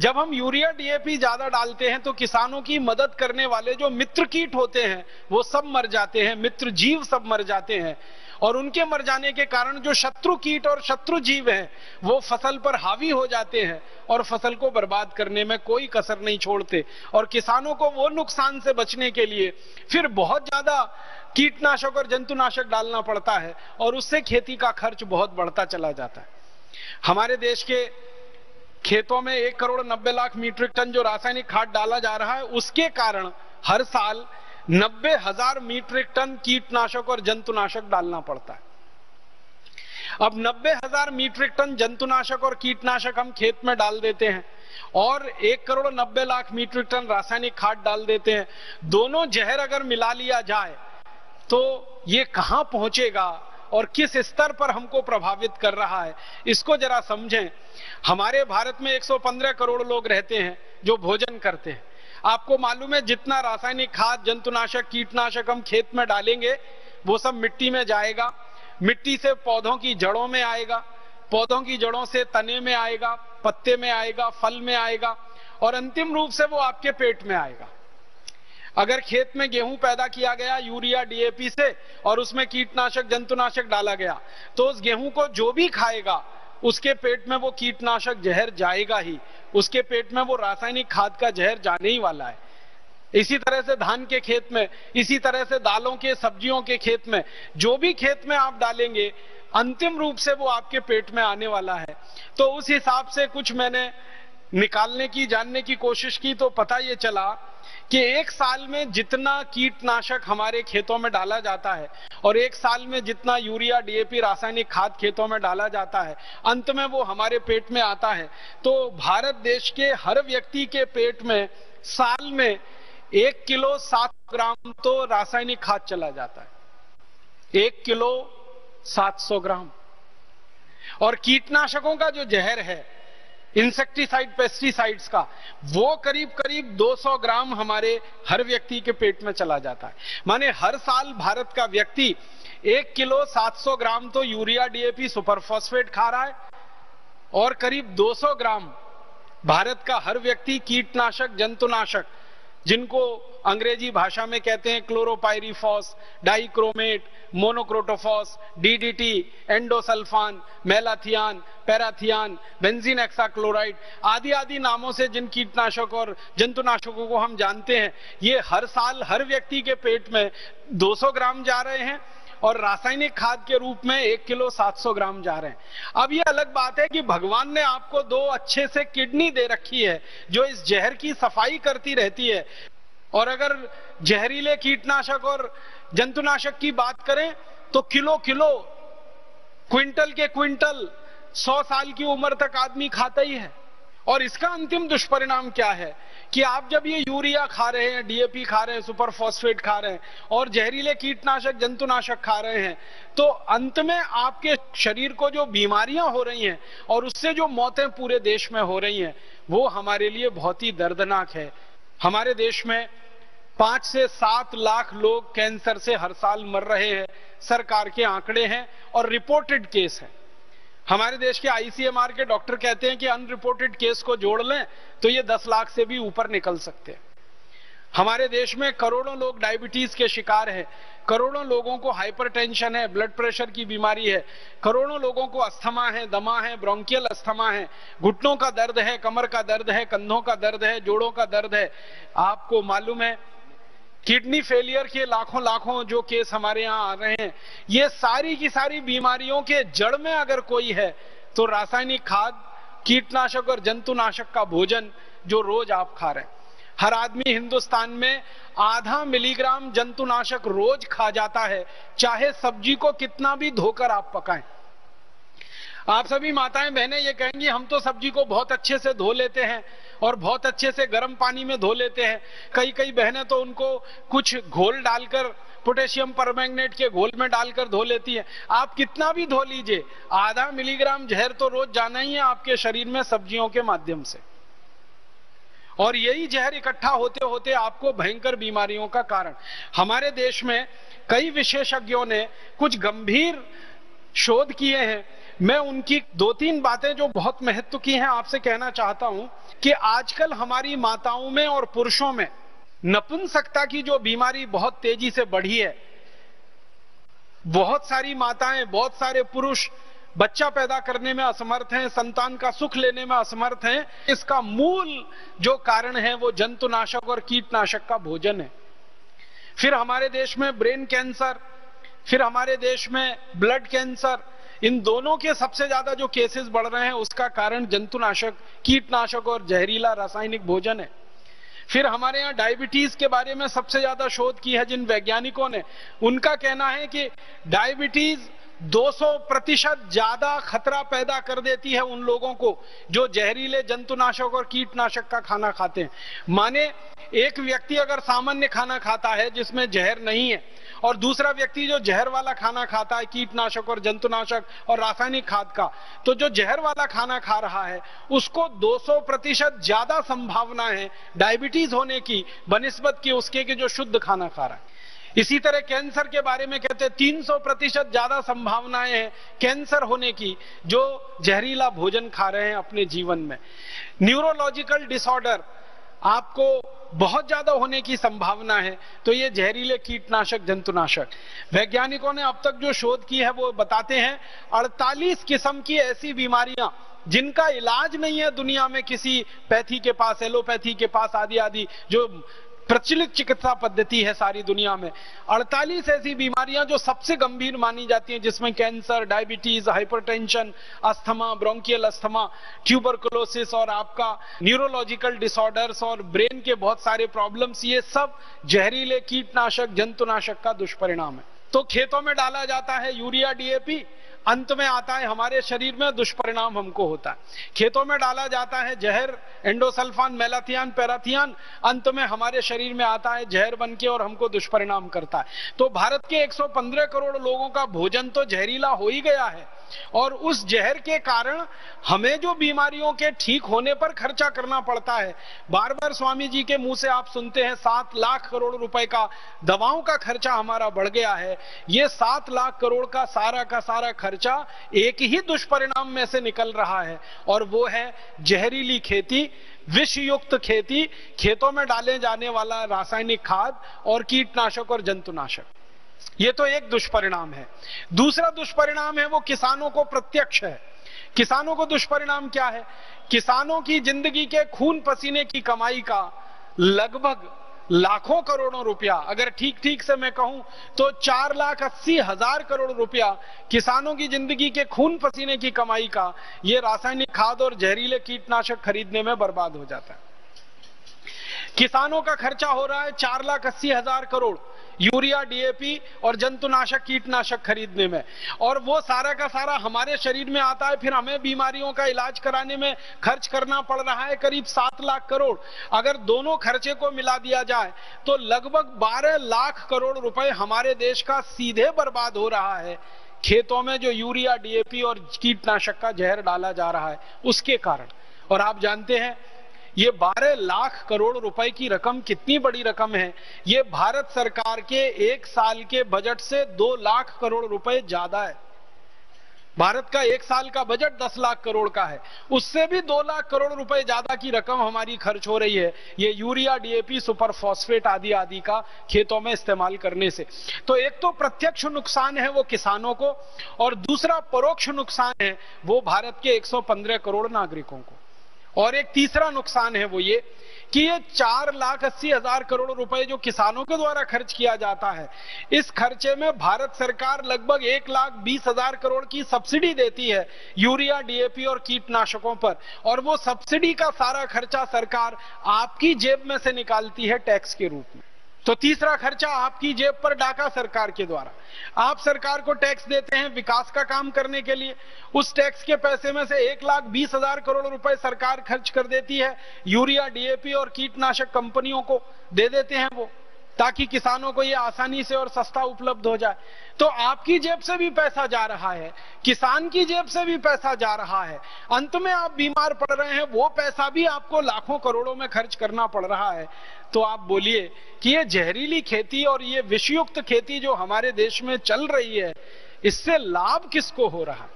जब हम यूरिया, डीएपी ज़्यादा डालते हैं तो किसानों की मदद करने वाले जो मित्र कीट होते हैं, वो सब मर जाते हैं, मित्र जीव सब मर जाते हैं। और उनके मर जाने के कारण जो शत्रु कीट और शत्रु जीव हैं, वो फ़सल पर हावी हो जाते हैं और फ़सल को बर्बाद करने में कोई कसर नहीं छोड़ते। और किसानों को वो नुकसान से बचने के लिए फिर बहुत ज़्यादा कीटनाशक और जंतुनाशक डालना पड़ता है और उससे खेती का खर्च बहुत बढ़ता चला जाता है। हमारे देश के खेतों में एक करोड़ नब्बे लाख मीट्रिक टन जो रासायनिक खाद डाला जा रहा है, उसके कारण हर साल नब्बे हज़ार मीट्रिक टन कीटनाशक और जंतुनाशक डालना पड़ता है। अब नब्बे हज़ार मीट्रिक टन जंतुनाशक और कीटनाशक हम खेत में डाल देते हैं और एक करोड़ नब्बे लाख मीट्रिक टन रासायनिक खाद डाल देते हैं। दोनों जहर अगर मिला लिया जाए तो ये कहाँ पहुंचेगा और किस स्तर पर हमको प्रभावित कर रहा है, इसको जरा समझें। हमारे भारत में 115 करोड़ लोग रहते हैं जो भोजन करते हैं। आपको मालूम है, जितना रासायनिक खाद, जंतुनाशक, कीटनाशक हम खेत में डालेंगे, वो सब मिट्टी में जाएगा। मिट्टी से पौधों की जड़ों में आएगा, पौधों की जड़ों से तने में आएगा, पत्ते में आएगा, फल में आएगा, और अंतिम रूप से वो आपके पेट में आएगा। अगर खेत में गेहूँ पैदा किया गया, यूरिया, डीएपी से, और उसमें कीटनाशक, जंतुनाशक डाला गया तो उस गेहूँ को जो भी खाएगा उसके पेट में वो कीटनाशक जहर जाएगा ही। उसके पेट में वो रासायनिक खाद का जहर जाने ही वाला है। इसी तरह से धान के खेत में, इसी तरह से दालों के, सब्जियों के खेत में, जो भी खेत में आप डालेंगे, अंतिम रूप से वो आपके पेट में आने वाला है। तो उस हिसाब से कुछ मैंने निकालने की, जानने की कोशिश की तो पता ये चला कि एक साल में जितना कीटनाशक हमारे खेतों में डाला जाता है और एक साल में जितना यूरिया डीएपी रासायनिक खाद खेतों में डाला जाता है, अंत में वो हमारे पेट में आता है। तो भारत देश के हर व्यक्ति के पेट में साल में एक किलो सात ग्राम तो रासायनिक खाद चला जाता है। एक किलो सात सौ ग्राम। और कीटनाशकों का जो जहर है इंसेक्टिसाइड, पेस्टिसाइड्स का, वो करीब करीब 200 ग्राम हमारे हर व्यक्ति के पेट में चला जाता है। माने हर साल भारत का व्यक्ति एक किलो 700 ग्राम तो यूरिया, डीएपी, सुपरफॉस्फेट खा रहा है और करीब 200 ग्राम भारत का हर व्यक्ति कीटनाशक, जंतुनाशक जिनको अंग्रेज़ी भाषा में कहते हैं chlorpyrifos dichromate, monocrotophos DDT endosulfan, malathion, parathion, benzene hexachloride आदि आदि नामों से जिन कीटनाशक और जंतुनाशकों को हम जानते हैं, ये हर साल हर व्यक्ति के पेट में 200 ग्राम जा रहे हैं। और रासायनिक खाद के रूप में एक किलो 700 ग्राम जा रहे हैं। अब ये अलग बात है कि भगवान ने आपको दो अच्छे से किडनी दे रखी है, जो इस जहर की सफ़ाई करती रहती है। और अगर जहरीले कीटनाशक और जंतुनाशक की बात करें तो किलो किलो, क्विंटल के क्विंटल, सौ साल की उम्र तक आदमी खाता ही है। और इसका अंतिम दुष्परिणाम क्या है? कि आप जब ये यूरिया खा रहे हैं डीएपी खा रहे हैं, सुपर फॉस्फेट खा रहे हैं और जहरीले कीटनाशक, जंतुनाशक खा रहे हैं तो अंत में आपके शरीर को जो बीमारियाँ हो रही हैं और उससे जो मौतें पूरे देश में हो रही हैं, वो हमारे लिए बहुत ही दर्दनाक है। हमारे देश में पाँच से सात लाख लोग कैंसर से हर साल मर रहे हैं, सरकार के आंकड़े हैं और रिपोर्टेड केस है। हमारे देश के आईसीएमआर के डॉक्टर कहते हैं कि अनरिपोर्टेड केस को जोड़ लें तो ये 10 लाख से भी ऊपर निकल सकते हैं। हमारे देश में करोड़ों लोग डायबिटीज़ के शिकार हैं। करोड़ों लोगों को हाइपरटेंशन है ब्लड प्रेशर की बीमारी है। करोड़ों लोगों को अस्थमा है, दमा है ब्रोंकियल अस्थमा है। घुटनों का दर्द है, कमर का दर्द है, कंधों का दर्द है, जोड़ों का दर्द है। आपको मालूम है किडनी फेलियर के लाखों लाखों जो केस हमारे यहाँ आ रहे हैं, ये सारी की सारी बीमारियों के जड़ में अगर कोई है तो रासायनिक खाद, कीटनाशक और जंतुनाशक का भोजन जो रोज आप खा रहे हैं। हर आदमी हिंदुस्तान में आधा मिलीग्राम जंतुनाशक रोज खा जाता है, चाहे सब्ज़ी को कितना भी धोकर आप पकाएँ। आप सभी माताएँ, बहनें ये कहेंगी, हम तो सब्ज़ी को बहुत अच्छे से धो लेते हैं और बहुत अच्छे से गर्म पानी में धो लेते हैं। कई कई बहनें तो उनको कुछ घोल डालकर, पोटेशियम परमैंगनेट के घोल में डालकर धो लेती है। आप कितना भी धो लीजिए, आधा मिलीग्राम जहर तो रोज जाना ही है आपके शरीर में सब्जियों के माध्यम से। और यही जहर इकट्ठा होते होते आपको भयंकर बीमारियों का कारण। हमारे देश में कई विशेषज्ञों ने कुछ गंभीर शोध किए हैं। मैं उनकी दो तीन बातें जो बहुत महत्व की हैं, आपसे कहना चाहता हूँ कि आजकल हमारी माताओं में और पुरुषों में नपुंसकता की जो बीमारी बहुत तेज़ी से बढ़ी है, बहुत सारी माताएँ, बहुत सारे पुरुष बच्चा पैदा करने में असमर्थ हैं, संतान का सुख लेने में असमर्थ हैं। इसका मूल जो कारण है, वो जंतुनाशक और कीटनाशक का भोजन है। फिर हमारे देश में ब्रेन कैंसर फिर हमारे देश में ब्लड कैंसर इन दोनों के सबसे ज़्यादा जो केसेस बढ़ रहे हैं, उसका कारण जंतुनाशक, कीटनाशक और जहरीला रासायनिक भोजन है। फिर हमारे यहाँ डायबिटीज़ के बारे में सबसे ज़्यादा शोध की है जिन वैज्ञानिकों ने। उनका कहना है कि डायबिटीज़ 200 प्रतिशत ज़्यादा खतरा पैदा कर देती है उन लोगों को जो जहरीले जंतुनाशक और कीटनाशक का खाना खाते हैं। माने एक व्यक्ति अगर सामान्य खाना खाता है जिसमें जहर नहीं है और दूसरा व्यक्ति जो जहर वाला खाना खाता है, कीटनाशक और जंतुनाशक और रासायनिक खाद का तो जो जहर वाला खाना खा रहा है, उसको 200 प्रतिशत ज़्यादा संभावना है डायबिटीज़ होने की, बनिस्बत की उसके के जो शुद्ध खाना खा रहा है। इसी तरह कैंसर के बारे में कहते हैं 300 प्रतिशत ज़्यादा संभावनाएँ हैं कैंसर होने की, जो जहरीला भोजन खा रहे हैं अपने जीवन में। न्यूरोलॉजिकल डिसऑर्डर आपको बहुत ज़्यादा होने की संभावना है तो ये जहरीले कीटनाशक, जंतुनाशक। वैज्ञानिकों ने अब तक जो शोध की है, वो बताते हैं 48 किस्म की ऐसी बीमारियाँ, जिनका इलाज नहीं है दुनिया में, किसी पैथी के पास, एलोपैथी के पास, आदि आदि, जो प्रचलित चिकित्सा पद्धति है सारी दुनिया में। 48 ऐसी बीमारियाँ जो सबसे गंभीर मानी जाती हैं, जिसमें cancer, diabetes, hypertension, asthma, bronchial asthma, tuberculosis और आपका न्यूरोलॉजिकल डिसऑर्डर्स और ब्रेन के बहुत सारे प्रॉब्लम्स, ये सब जहरीले कीटनाशक, जंतुनाशक का दुष्परिणाम है। तो खेतों में डाला जाता है यूरिया, डीएपी अंत में आता है, हमारे शरीर में दुष्परिणाम हमको होता है। खेतों में डाला जाता है जहर, एंडोसल्फान, मेलाथियान, पैराथियान, अंत में हमारे शरीर में आता है जहर बन के और हमको दुष्परिणाम करता है। तो भारत के 115 करोड़ लोगों का भोजन तो जहरीला हो ही गया है और उस जहर के कारण हमें जो बीमारियों के ठीक होने पर खर्चा करना पड़ता है। बार बार स्वामी जी के मुँह से आप सुनते हैं, सात लाख करोड़ रुपए का दवाओं का खर्चा हमारा बढ़ गया है। ये सात लाख करोड़ का सारा का सारा खर्चा एक ही दुष्परिणाम में से निकल रहा है। और वो है जहरीली खेती विष युक्त खेती, खेतों में डाले जाने वाला रासायनिक खाद और कीटनाशक और जंतुनाशक। ये तो एक दुष्परिणाम है। दूसरा दुष्परिणाम है, वो किसानों को प्रत्यक्ष है। किसानों को दुष्परिणाम क्या है? किसानों की ज़िंदगी के खून पसीने की कमाई का लगभग लाखों करोड़ों रुपया। अगर ठीक ठीक से मैं कहूँ तो चार लाख अस्सी हज़ार करोड़ रुपया किसानों की ज़िंदगी के खून पसीने की कमाई का ये रासायनिक खाद और जहरीले कीटनाशक खरीदने में बर्बाद हो जाता है। किसानों का खर्चा हो रहा है चार लाख अस्सी हज़ार करोड़। यूरिया डीएपी और जंतुनाशक, कीटनाशक खरीदने में। और वो सारा का सारा हमारे शरीर में आता है, फिर हमें बीमारियों का इलाज कराने में खर्च करना पड़ रहा है करीब सात लाख करोड़। अगर दोनों खर्चे को मिला दिया जाए तो लगभग बारह लाख करोड़ रुपए हमारे देश का सीधे बर्बाद हो रहा है। खेतों में जो यूरिया डीएपी और कीटनाशक का जहर डाला जा रहा है, उसके कारण। और आप जानते हैं ये 12 लाख करोड़ रुपए की रकम कितनी बड़ी रकम है? ये भारत सरकार के एक साल के बजट से दो लाख करोड़ रुपए ज़्यादा है। भारत का एक साल का बजट 10 लाख करोड़ का है। उससे भी दो लाख करोड़ रुपए ज़्यादा की रकम हमारी खर्च हो रही है। ये यूरिया, डीएपी, सुपर फॉस्फेट आदि आदि का खेतों में इस्तेमाल करने से। तो एक तो प्रत्यक्ष नुकसान है वो किसानों को और दूसरा परोक्ष नुकसान है वो भारत के 115 करोड़ नागरिकों को। और एक तीसरा नुकसान है वो ये कि ये चार लाख अस्सी हज़ार करोड़ रुपए जो किसानों के द्वारा खर्च किया जाता है, इस खर्चे में भारत सरकार लगभग एक लाख बीस हज़ार करोड़ की सब्सिडी देती है यूरिया, डीएपी और कीटनाशकों पर। और वो सब्सिडी का सारा खर्चा सरकार आपकी जेब में से निकालती है टैक्स के रूप में। तो तीसरा खर्चा आपकी जेब पर डाका सरकार के द्वारा। आप सरकार को टैक्स देते हैं विकास का काम करने के लिए। उस टैक्स के पैसे में से एक लाख बीस हज़ार करोड़ रुपए सरकार खर्च कर देती है। यूरिया, डीएपी और कीटनाशक कंपनियों को दे देते हैं वो, ताकि किसानों को ये आसानी से और सस्ता उपलब्ध हो जाए। तो आपकी जेब से भी पैसा जा रहा है, किसान की जेब से भी पैसा जा रहा है। अंत में आप बीमार पड़ रहे हैं, वो पैसा भी आपको लाखों करोड़ों में खर्च करना पड़ रहा है। तो आप बोलिए कि ये जहरीली खेती और ये विषयुक्त खेती जो हमारे देश में चल रही है, इससे लाभ किसको हो रहा?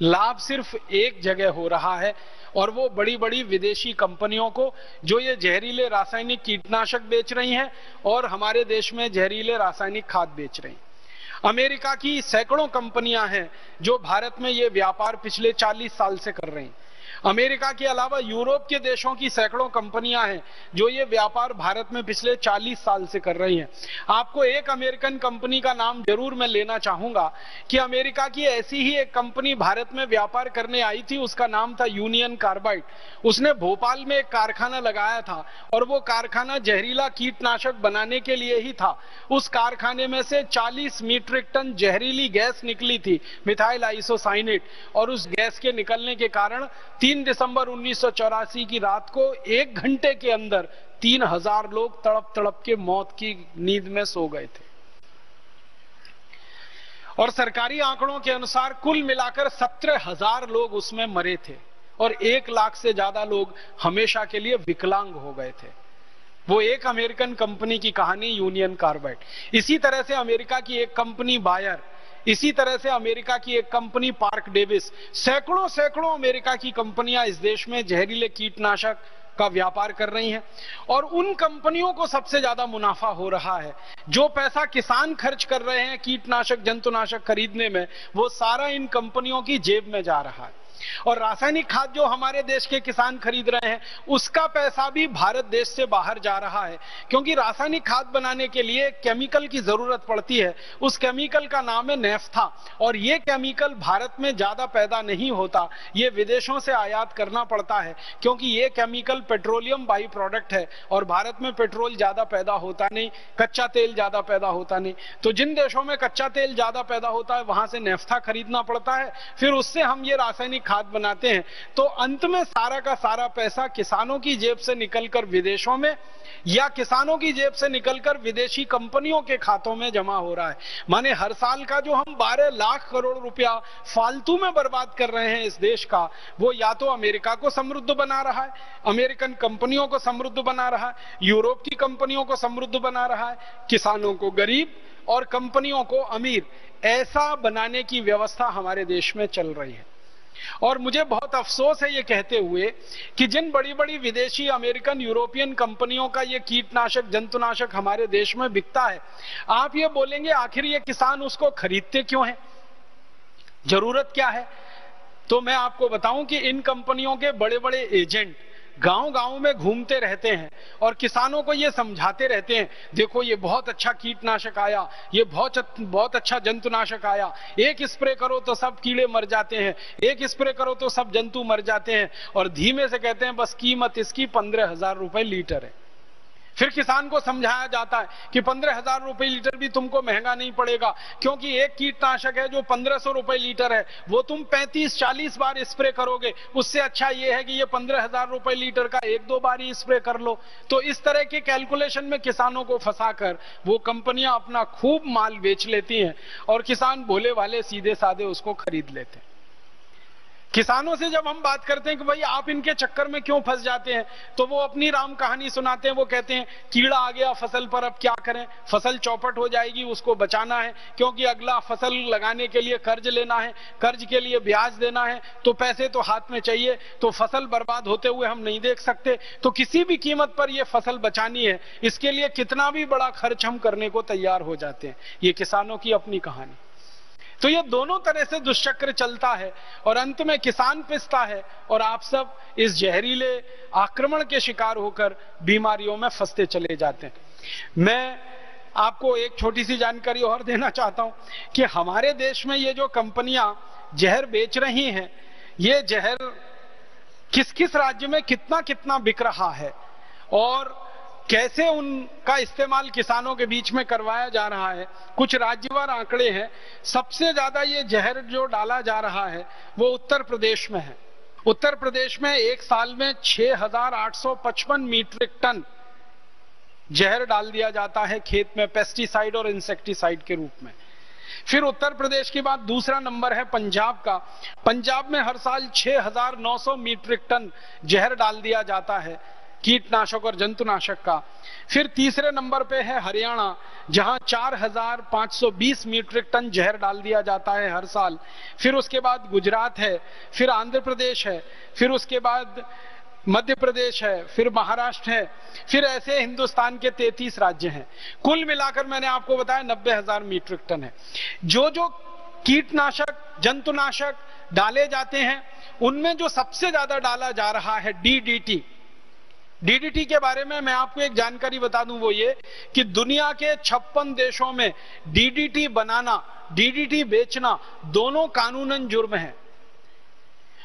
लाभ सिर्फ़ एक जगह हो रहा है और वो बड़ी बड़ी विदेशी कंपनियों को, जो ये जहरीले रासायनिक कीटनाशक बेच रही हैं और हमारे देश में जहरीले रासायनिक खाद बेच रही हैं। अमेरिका की सैकड़ों कंपनियाँ हैं जो भारत में ये व्यापार पिछले 40 साल से कर रही हैं। अमेरिका के अलावा यूरोप के देशों की सैकड़ों कंपनियाँ हैं, जो ये व्यापार भारत में पिछले 40 साल से कर रही हैं। आपको एक अमेरिकन कंपनी का नाम ज़रूर मैं लेना चाहूँगा कि अमेरिका की ऐसी ही एक कंपनी भारत में व्यापार करने आई थी, उसका नाम था यूनियन कार्बाइड। उसने भोपाल में एक कारखाना लगाया था और वो कारखाना जहरीला कीटनाशक बनाने के लिए ही था। उस कारखाने में से 40 मीट्रिक टन जहरीली गैस निकली थी, मिथाइल आइसोसाइनेट, और उस गैस के निकलने के कारण 3 दिसंबर उन्नीस सौ चौरासी की रात को एक घंटे के अंदर तीन हज़ार लोग तड़प तड़प के मौत की नींद में सो गए थे। और सरकारी आंकड़ों के अनुसार कुल मिलाकर सत्रह हज़ार लोग उसमें मरे थे और एक लाख से ज़्यादा लोग हमेशा के लिए विकलांग हो गए थे। वो एक अमेरिकन कंपनी की कहानी यूनियन कार्बाइड। इसी तरह से अमेरिका की एक कंपनी बायर इसी तरह से अमेरिका की एक कंपनी, पार्क डेविस, सैकड़ों सैकड़ों अमेरिका की कंपनियाँ इस देश में जहरीले कीटनाशक का व्यापार कर रही हैं। और उन कंपनियों को सबसे ज़्यादा मुनाफा हो रहा है। जो पैसा किसान खर्च कर रहे हैं कीटनाशक, जंतुनाशक खरीदने में, वो सारा इन कंपनियों की जेब में जा रहा है। और रासायनिक खाद जो हमारे देश के किसान खरीद रहे हैं, उसका पैसा भी भारत देश से बाहर जा रहा है। क्योंकि रासायनिक खाद बनाने के लिए केमिकल की ज़रूरत पड़ती है। उस केमिकल का नाम है नेफ्था। और ये केमिकल भारत में ज़्यादा पैदा नहीं होता। ये विदेशों से आयात करना पड़ता है। क्योंकि ये केमिकल पेट्रोलियम बाई प्रोडक्ट है। और भारत में पेट्रोल ज़्यादा पैदा होता नहीं, कच्चा तेल ज़्यादा पैदा होता नहीं। तो जिन देशों में कच्चा तेल ज़्यादा पैदा होता है, वहाँ से नेफ्था खरीदना पड़ता है। फिर उससे हम ये रासायनिक खाद बनाते हैं। तो अंत में सारा का सारा पैसा किसानों की जेब से निकलकर विदेशों में या किसानों की जेब से निकलकर विदेशी कंपनियों के खातों में जमा हो रहा है। माने हर साल का जो हम 12 लाख करोड़ रुपया फालतू में बर्बाद कर रहे हैं इस देश का, वो या तो अमेरिका को समृद्ध बना रहा है, अमेरिकन कंपनियों को समृद्ध बना रहा है, यूरोप की कंपनियों को समृद्ध बना रहा है, किसानों को गरीब और कंपनियों को अमीर, ऐसा बनाने की व्यवस्था हमारे देश में चल रही है। और मुझे बहुत अफसोस है ये कहते हुए कि जिन बड़ी बड़ी विदेशी अमेरिकन, यूरोपियन कंपनियों का ये कीटनाशक, जंतुनाशक हमारे देश में बिकता है, आप ये बोलेंगे, आखिर ये किसान उसको खरीदते क्यों है? ज़रूरत क्या है? तो मैं आपको बताऊँ कि इन कंपनियों के बड़े बड़े एजेंट गाँव गाँव में घूमते रहते हैं और किसानों को ये समझाते रहते हैं, देखो ये बहुत अच्छा कीटनाशक आया, ये बहुत बहुत अच्छा जंतुनाशक आया, एक स्प्रे करो तो सब कीड़े मर जाते हैं, एक स्प्रे करो तो सब जंतु मर जाते हैं, और धीमे से कहते हैं, बस कीमत इसकी पंद्रह हज़ार रुपए लीटर है। फिर किसान को समझाया जाता है कि पंद्रह हज़ार रुपए लीटर भी तुमको महँगा नहीं पड़ेगा, क्योंकि एक कीटनाशक है जो पंद्रह सौ रुपए लीटर है, वो तुम पैंतीस चालीस बार स्प्रे करोगे, उससे अच्छा ये है कि ये पंद्रह हज़ार रुपए लीटर का एक दो बार ही स्प्रे कर लो। तो इस तरह के कैलकुलेशन में किसानों को फंसाकर वो कंपनियाँ अपना खूब माल बेच लेती हैं और किसान भोले वाले सीधे साधे उसको खरीद लेते हैं। किसानों से जब हम बात करते हैं कि भाई आप इनके चक्कर में क्यों फंस जाते हैं तो वो अपनी राम कहानी सुनाते हैं, वो कहते हैं, कीड़ा आ गया फ़सल पर, अब क्या करें? फ़सल चौपट हो जाएगी, उसको बचाना है, क्योंकि अगला फ़सल लगाने के लिए कर्ज लेना है, कर्ज के लिए ब्याज देना है तो पैसे तो हाथ में चाहिए तो फ़सल बर्बाद होते हुए हम नहीं देख सकते तो किसी भी कीमत पर यह फ़सल बचानी है, इसके लिए कितना भी बड़ा खर्च हम करने को तैयार हो जाते हैं। ये किसानों की अपनी कहानी। तो ये दोनों तरह से दुष्चक्र चलता है और अंत में किसान पिसता है और आप सब इस जहरीले आक्रमण के शिकार होकर बीमारियों में फंसते चले जाते हैं। मैं आपको एक छोटी सी जानकारी और देना चाहता हूँ कि हमारे देश में ये जो कंपनियाँ जहर बेच रही हैं, ये जहर किस किस राज्य में कितना कितना बिक रहा है? और कैसे उनका इस्तेमाल किसानों के बीच में करवाया जा रहा है? कुछ राज्यवार आंकड़े हैं। सबसे ज़्यादा ये जहर जो डाला जा रहा है वो उत्तर प्रदेश में है। उत्तर प्रदेश में एक साल में 6,855 मीट्रिक टन जहर डाल दिया जाता है खेत में पेस्टिसाइड और इंसेक्टिसाइड के रूप में। फिर उत्तर प्रदेश के बाद दूसरा नंबर है पंजाब का। पंजाब में हर साल 6,900 मीट्रिक टन जहर डाल दिया जाता है। कीटनाशक और जंतुनाशक का। फिर तीसरे नंबर पे है हरियाणा जहाँ 4,520 मीट्रिक टन जहर डाल दिया जाता है हर साल। फिर उसके बाद गुजरात है फिर आंध्र प्रदेश है फिर उसके बाद मध्य प्रदेश है फिर महाराष्ट्र है फिर ऐसे हिंदुस्तान के 33 राज्य हैं। कुल मिलाकर मैंने आपको बताया नब्बे हज़ार मीट्रिक टन है। जो जो कीटनाशक जंतुनाशक डाले जाते हैं उनमें जो सबसे ज़्यादा डाला जा रहा है डीडीटी डीडीटी के बारे में मैं आपको एक जानकारी बता दूँ वो ये कि दुनिया के छप्पन देशों में डीडीटी बनाना डीडीटी बेचना दोनों कानूनन जुर्म है।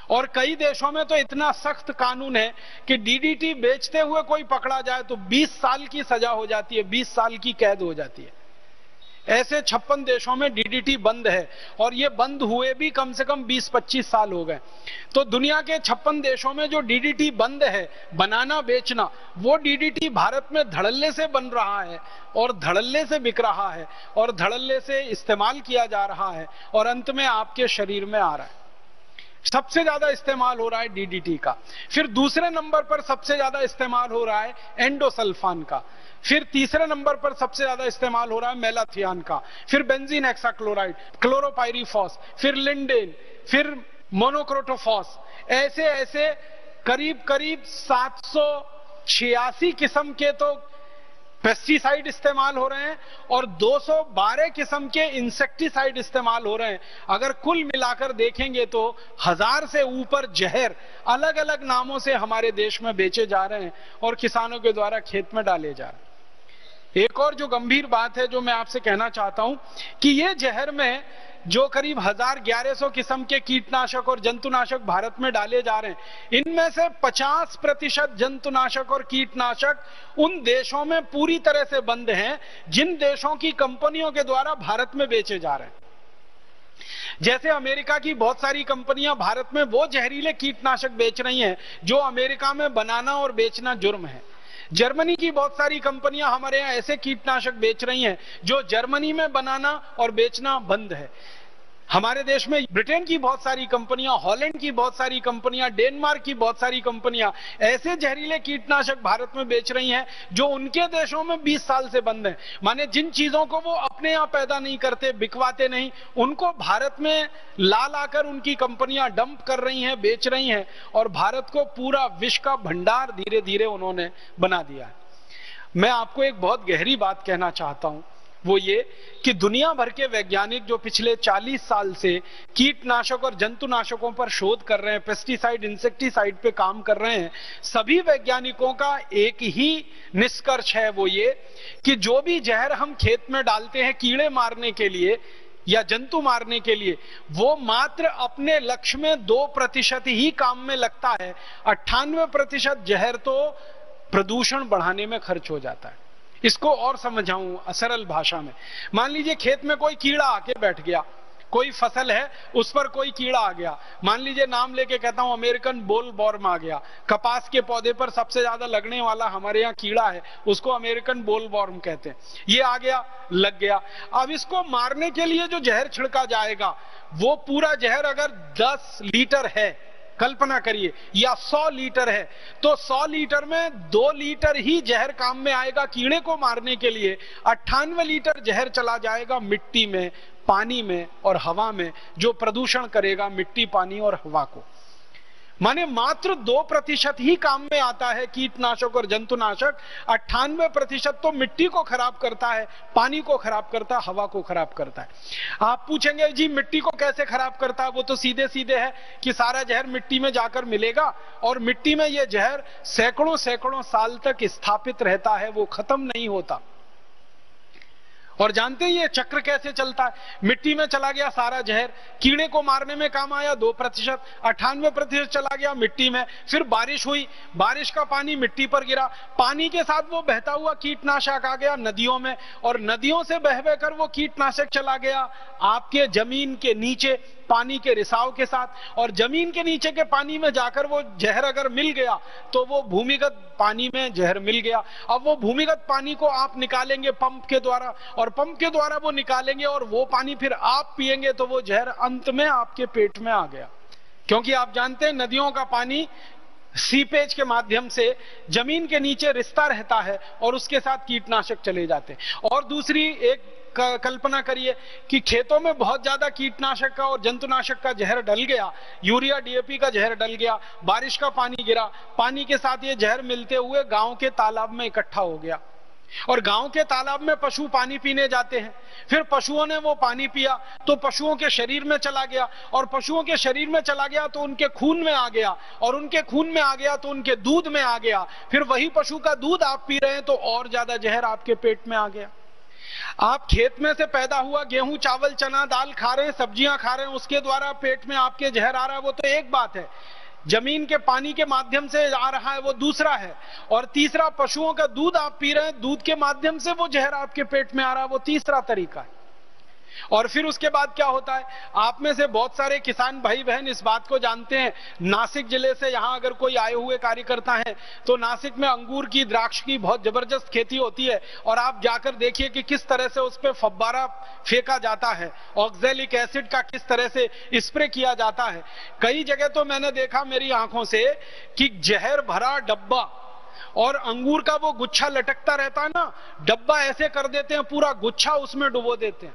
और कई देशों में तो इतना सख्त कानून है कि डीडीटी बेचते हुए कोई पकड़ा जाए तो 20 साल की सजा हो जाती है 20 साल की कैद हो जाती है। ऐसे छप्पन देशों में डीडीटी बंद है और ये बंद हुए भी कम से कम 20-25 साल हो गए। तो दुनिया के छप्पन देशों में जो डीडीटी बंद है, बनाना बेचना, वो डीडीटी भारत में धड़ल्ले से बन रहा है और धड़ल्ले से बिक रहा है और धड़ल्ले से इस्तेमाल किया जा रहा है और अंत में आपके शरीर में आ रहा है। सबसे ज़्यादा इस्तेमाल हो रहा है डीडीटी का। फिर दूसरे नंबर पर सबसे ज़्यादा इस्तेमाल हो रहा है एंडोसल्फान का। फिर तीसरे नंबर पर सबसे ज़्यादा इस्तेमाल हो रहा है मेलाथियान का। फिर बेंजीन एक्साक्लोराइड क्लोरोपायरीफॉस फिर लिंडेन, फिर मोनोक्रोटोफॉस ऐसे ऐसे करीब करीब सात सौ छियासी किस्म के तो पेस्टिसाइड इस्तेमाल हो रहे हैं और 212 किस्म के इंसेक्टिसाइड इस्तेमाल हो रहे हैं। अगर कुल मिलाकर देखेंगे तो हज़ार से ऊपर जहर अलग अलग नामों से हमारे देश में बेचे जा रहे हैं और किसानों के द्वारा खेत में डाले जा रहे हैं। एक और जो गंभीर बात है जो मैं आपसे कहना चाहता हूँ कि ये जहर में जो करीब हज़ार ग्यारह सौ किस्म के कीटनाशक और जंतुनाशक भारत में डाले जा रहे हैं, इनमें से 50 प्रतिशत जंतुनाशक और कीटनाशक उन देशों में पूरी तरह से बंद हैं, जिन देशों की कंपनियों के द्वारा भारत में बेचे जा रहे हैं। जैसे अमेरिका की बहुत सारी कंपनियाँ भारत में वो जहरीले कीटनाशक बेच रही हैं, जो अमेरिका में बनाना और बेचना जुर्म है। जर्मनी की बहुत सारी कंपनियाँ हमारे यहाँ ऐसे कीटनाशक बेच रही हैं, जो जर्मनी में बनाना और बेचना बंद है। हमारे देश में ब्रिटेन की बहुत सारी कंपनियाँ, हॉलैंड की बहुत सारी कंपनियाँ, डेनमार्क की बहुत सारी कंपनियाँ ऐसे जहरीले कीटनाशक भारत में बेच रही हैं जो उनके देशों में 20 साल से बंद है। माने जिन चीज़ों को वो अपने यहाँ पैदा नहीं करते, बिकवाते नहीं, उनको भारत में ला लाकर उनकी कंपनियाँ डंप कर रही हैं, बेच रही हैं और भारत को पूरा विश्व का भंडार धीरे धीरे उन्होंने बना दिया मैं आपको एक बहुत गहरी बात कहना चाहता हूँ। वो ये कि दुनिया भर के वैज्ञानिक जो पिछले 40 साल से कीटनाशक और जंतुनाशकों पर शोध कर रहे हैं पेस्टिसाइड इंसेक्टिसाइड पे काम कर रहे हैं, सभी वैज्ञानिकों का एक ही निष्कर्ष है वो ये कि जो भी जहर हम खेत में डालते हैं कीड़े मारने के लिए या जंतु मारने के लिए, वो मात्र अपने लक्ष्य में दो प्रतिशत ही काम में लगता है। अट्ठानवे प्रतिशत जहर तो प्रदूषण बढ़ाने में खर्च हो जाता है। इसको और समझाऊं सरल भाषा में। मान लीजिए खेत में कोई कीड़ा आके बैठ गया, कोई फ़सल है, उस पर कोई कीड़ा आ गया। मान लीजिए नाम लेके कहता हूँ, अमेरिकन बोल बॉर्म आ गया। कपास के पौधे पर सबसे ज़्यादा लगने वाला हमारे यहाँ कीड़ा है, उसको अमेरिकन बोल बॉर्म कहते हैं। ये आ गया, लग गया। अब इसको मारने के लिए जो जहर छिड़का जाएगा, वो पूरा जहर अगर 10 लीटर है कल्पना करिए, या 100 लीटर है तो 100 लीटर में दो लीटर ही जहर काम में आएगा कीड़े को मारने के लिए। अट्ठानवे लीटर जहर चला जाएगा मिट्टी में, पानी में और हवा में, जो प्रदूषण करेगा मिट्टी, पानी और हवा को। माने मात्र दो प्रतिशत ही काम में आता है कीटनाशक और जंतुनाशक। अट्ठानवे प्रतिशत तो मिट्टी को खराब करता है, पानी को खराब करता है, हवा को खराब करता है। आप पूछेंगे, जी, मिट्टी को कैसे खराब करता है? वो तो सीधे सीधे है कि सारा जहर मिट्टी में जाकर मिलेगा और मिट्टी में ये जहर सैकड़ों सैकड़ों साल तक स्थापित रहता है, वो खत्म नहीं होता। और जानते हैं ये चक्र कैसे चलता है? मिट्टी में चला गया सारा जहर, कीड़े को मारने में काम आया दो प्रतिशत अठानवे प्रतिशत चला गया मिट्टी में। फिर बारिश हुई, बारिश का पानी मिट्टी पर गिरा। पानी के साथ वो बहता हुआ कीटनाशक आ गया नदियों में, और नदियों से बह बहकर वो कीटनाशक चला गया। आपके ज़मीन के नीचे पानी के रिसाव के साथ और ज़मीन के नीचे के पानी में जाकर वो जहर अगर मिल गया तो वो भूमिगत पानी में जहर मिल गया। अब वो भूमिगत पानी को आप निकालेंगे पंप के द्वारा और पंप के द्वारा वो निकालेंगे और वो पानी फिर आप पियेंगे तो वो जहर अंत में आपके पेट में आ गया। क्योंकि आप जानते हैं नदियों का पानी सीपेज के माध्यम से ज़मीन के नीचे रिश्ता रहता है और उसके साथ कीटनाशक चले जाते हैं। और दूसरी एक कल्पना करिए कि खेतों में बहुत ज़्यादा कीटनाशक का और जंतुनाशक का जहर डल गया, यूरिया, डीएपी का जहर डल गया, बारिश का पानी गिरा, पानी के साथ ये जहर मिलते हुए गाँव के तालाब में इकट्ठा हो गया। और गाँव के तालाब में पशु पानी पीने जाते हैं। फिर पशुओं ने वो पानी पिया तो पशुओं के शरीर में चला गया। और पशुओं के शरीर में चला गया तो उनके खून में आ गया। और उनके खून में आ गया तो उनके दूध में आ गया। फिर वही पशु का दूध आप पी रहे हैं तो और ज़्यादा जहर आपके पेट में आ गया। आप खेत में से पैदा हुआ गेहूँ, चावल, चना, दाल खा रहे हैं, सब्ज़ियाँ खा रहे हैं, उसके द्वारा पेट में आपके जहर आ रहा है, वो तो एक बात है। ज़मीन के पानी के माध्यम से आ रहा है, वो दूसरा है। और तीसरा, पशुओं का दूध आप पी रहे हैं, दूध के माध्यम से वो जहर आपके पेट में आ रहा है, वो तीसरा तरीका है। और फिर उसके बाद क्या होता है? आप में से बहुत सारे किसान भाई बहन इस बात को जानते हैं, नासिक ज़िले से यहाँ अगर कोई आए हुए कार्यकर्ता है तो नासिक में अंगूर की, द्राक्ष की बहुत ज़बरदस्त खेती होती है और आप जाकर देखिए कि किस तरह से उस पर फब्बारा फेंका जाता है, ऑक्जेलिक एसिड का किस तरह से स्प्रे किया जाता है। कई जगह तो मैंने देखा मेरी आँखों से कि जहर भरा डब्बा और अंगूर का वो गुच्छा लटकता रहता है ना, डब्बा ऐसे कर देते हैं, पूरा गुच्छा उसमें डुबो देते हैं।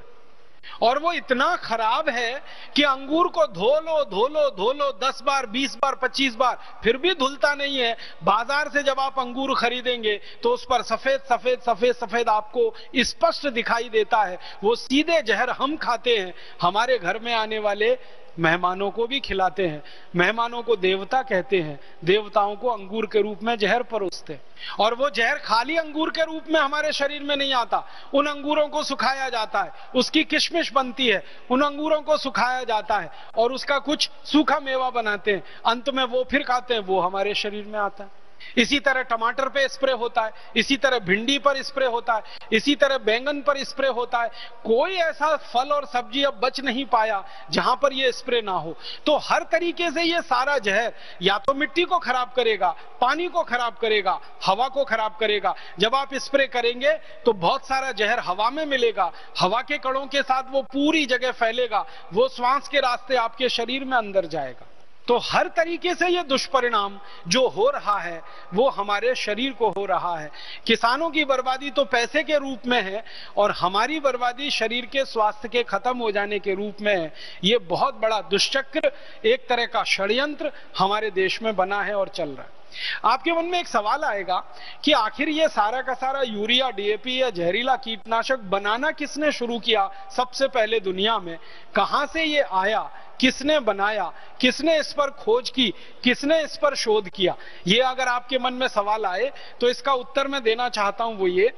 और वो इतना खराब है कि अंगूर को धो लो धो लो धो लो, दस बार, बीस बार, पच्चीस बार, फिर भी धुलता नहीं है। बाज़ार से जब आप अंगूर खरीदेंगे तो उस पर सफ़ेद सफ़ेद सफ़ेद सफ़ेद आपको स्पष्ट दिखाई देता है। वो सीधे जहर हम खाते हैं। हमारे घर में आने वाले मेहमानों को भी खिलाते हैं। मेहमानों को देवता कहते हैं। देवताओं को अंगूर के रूप में जहर परोसते हैं। और वो जहर खाली अंगूर के रूप में हमारे शरीर में नहीं आता। उन अंगूरों को सुखाया जाता है। उसकी किशमिश बनती है। उन अंगूरों को सुखाया जाता है। और उसका कुछ सूखा मेवा बनाते हैं। अंत में वो फिर खाते हैं। वो हमारे शरीर में आता है। इसी तरह टमाटर पे स्प्रे होता है, इसी तरह भिंडी पर स्प्रे होता है, इसी तरह बैंगन पर स्प्रे होता है। कोई ऐसा फल और सब्ज़ी अब बच नहीं पाया जहाँ पर यह स्प्रे ना हो। तो हर तरीके से ये सारा जहर या तो मिट्टी को खराब करेगा, पानी को खराब करेगा, हवा को खराब करेगा। जब आप स्प्रे करेंगे तो बहुत सारा जहर हवा में मिलेगा, हवा के कणों के साथ वो पूरी जगह फैलेगा, वो श्वास के रास्ते आपके शरीर में अंदर जाएगा। तो हर तरीके से ये दुष्परिणाम जो हो रहा है, वो हमारे शरीर को हो रहा है। किसानों की बर्बादी तो पैसे के रूप में है और हमारी बर्बादी शरीर के स्वास्थ्य के खत्म हो जाने के रूप में है। ये बहुत बड़ा दुष्चक्र, एक तरह का षड्यंत्र हमारे देश में बना है और चल रहा है। आपके मन में एक सवाल आएगा कि आखिर ये सारा का सारा यूरिया डीएपी या जहरीला कीटनाशक बनाना किसने शुरू किया सबसे पहले दुनिया में? कहाँ से ये आया? किसने बनाया? किसने इस पर खोज की? किसने इस पर शोध किया? ये अगर आपके मन में सवाल आए तो इसका उत्तर मैं देना चाहता हूँ वो ये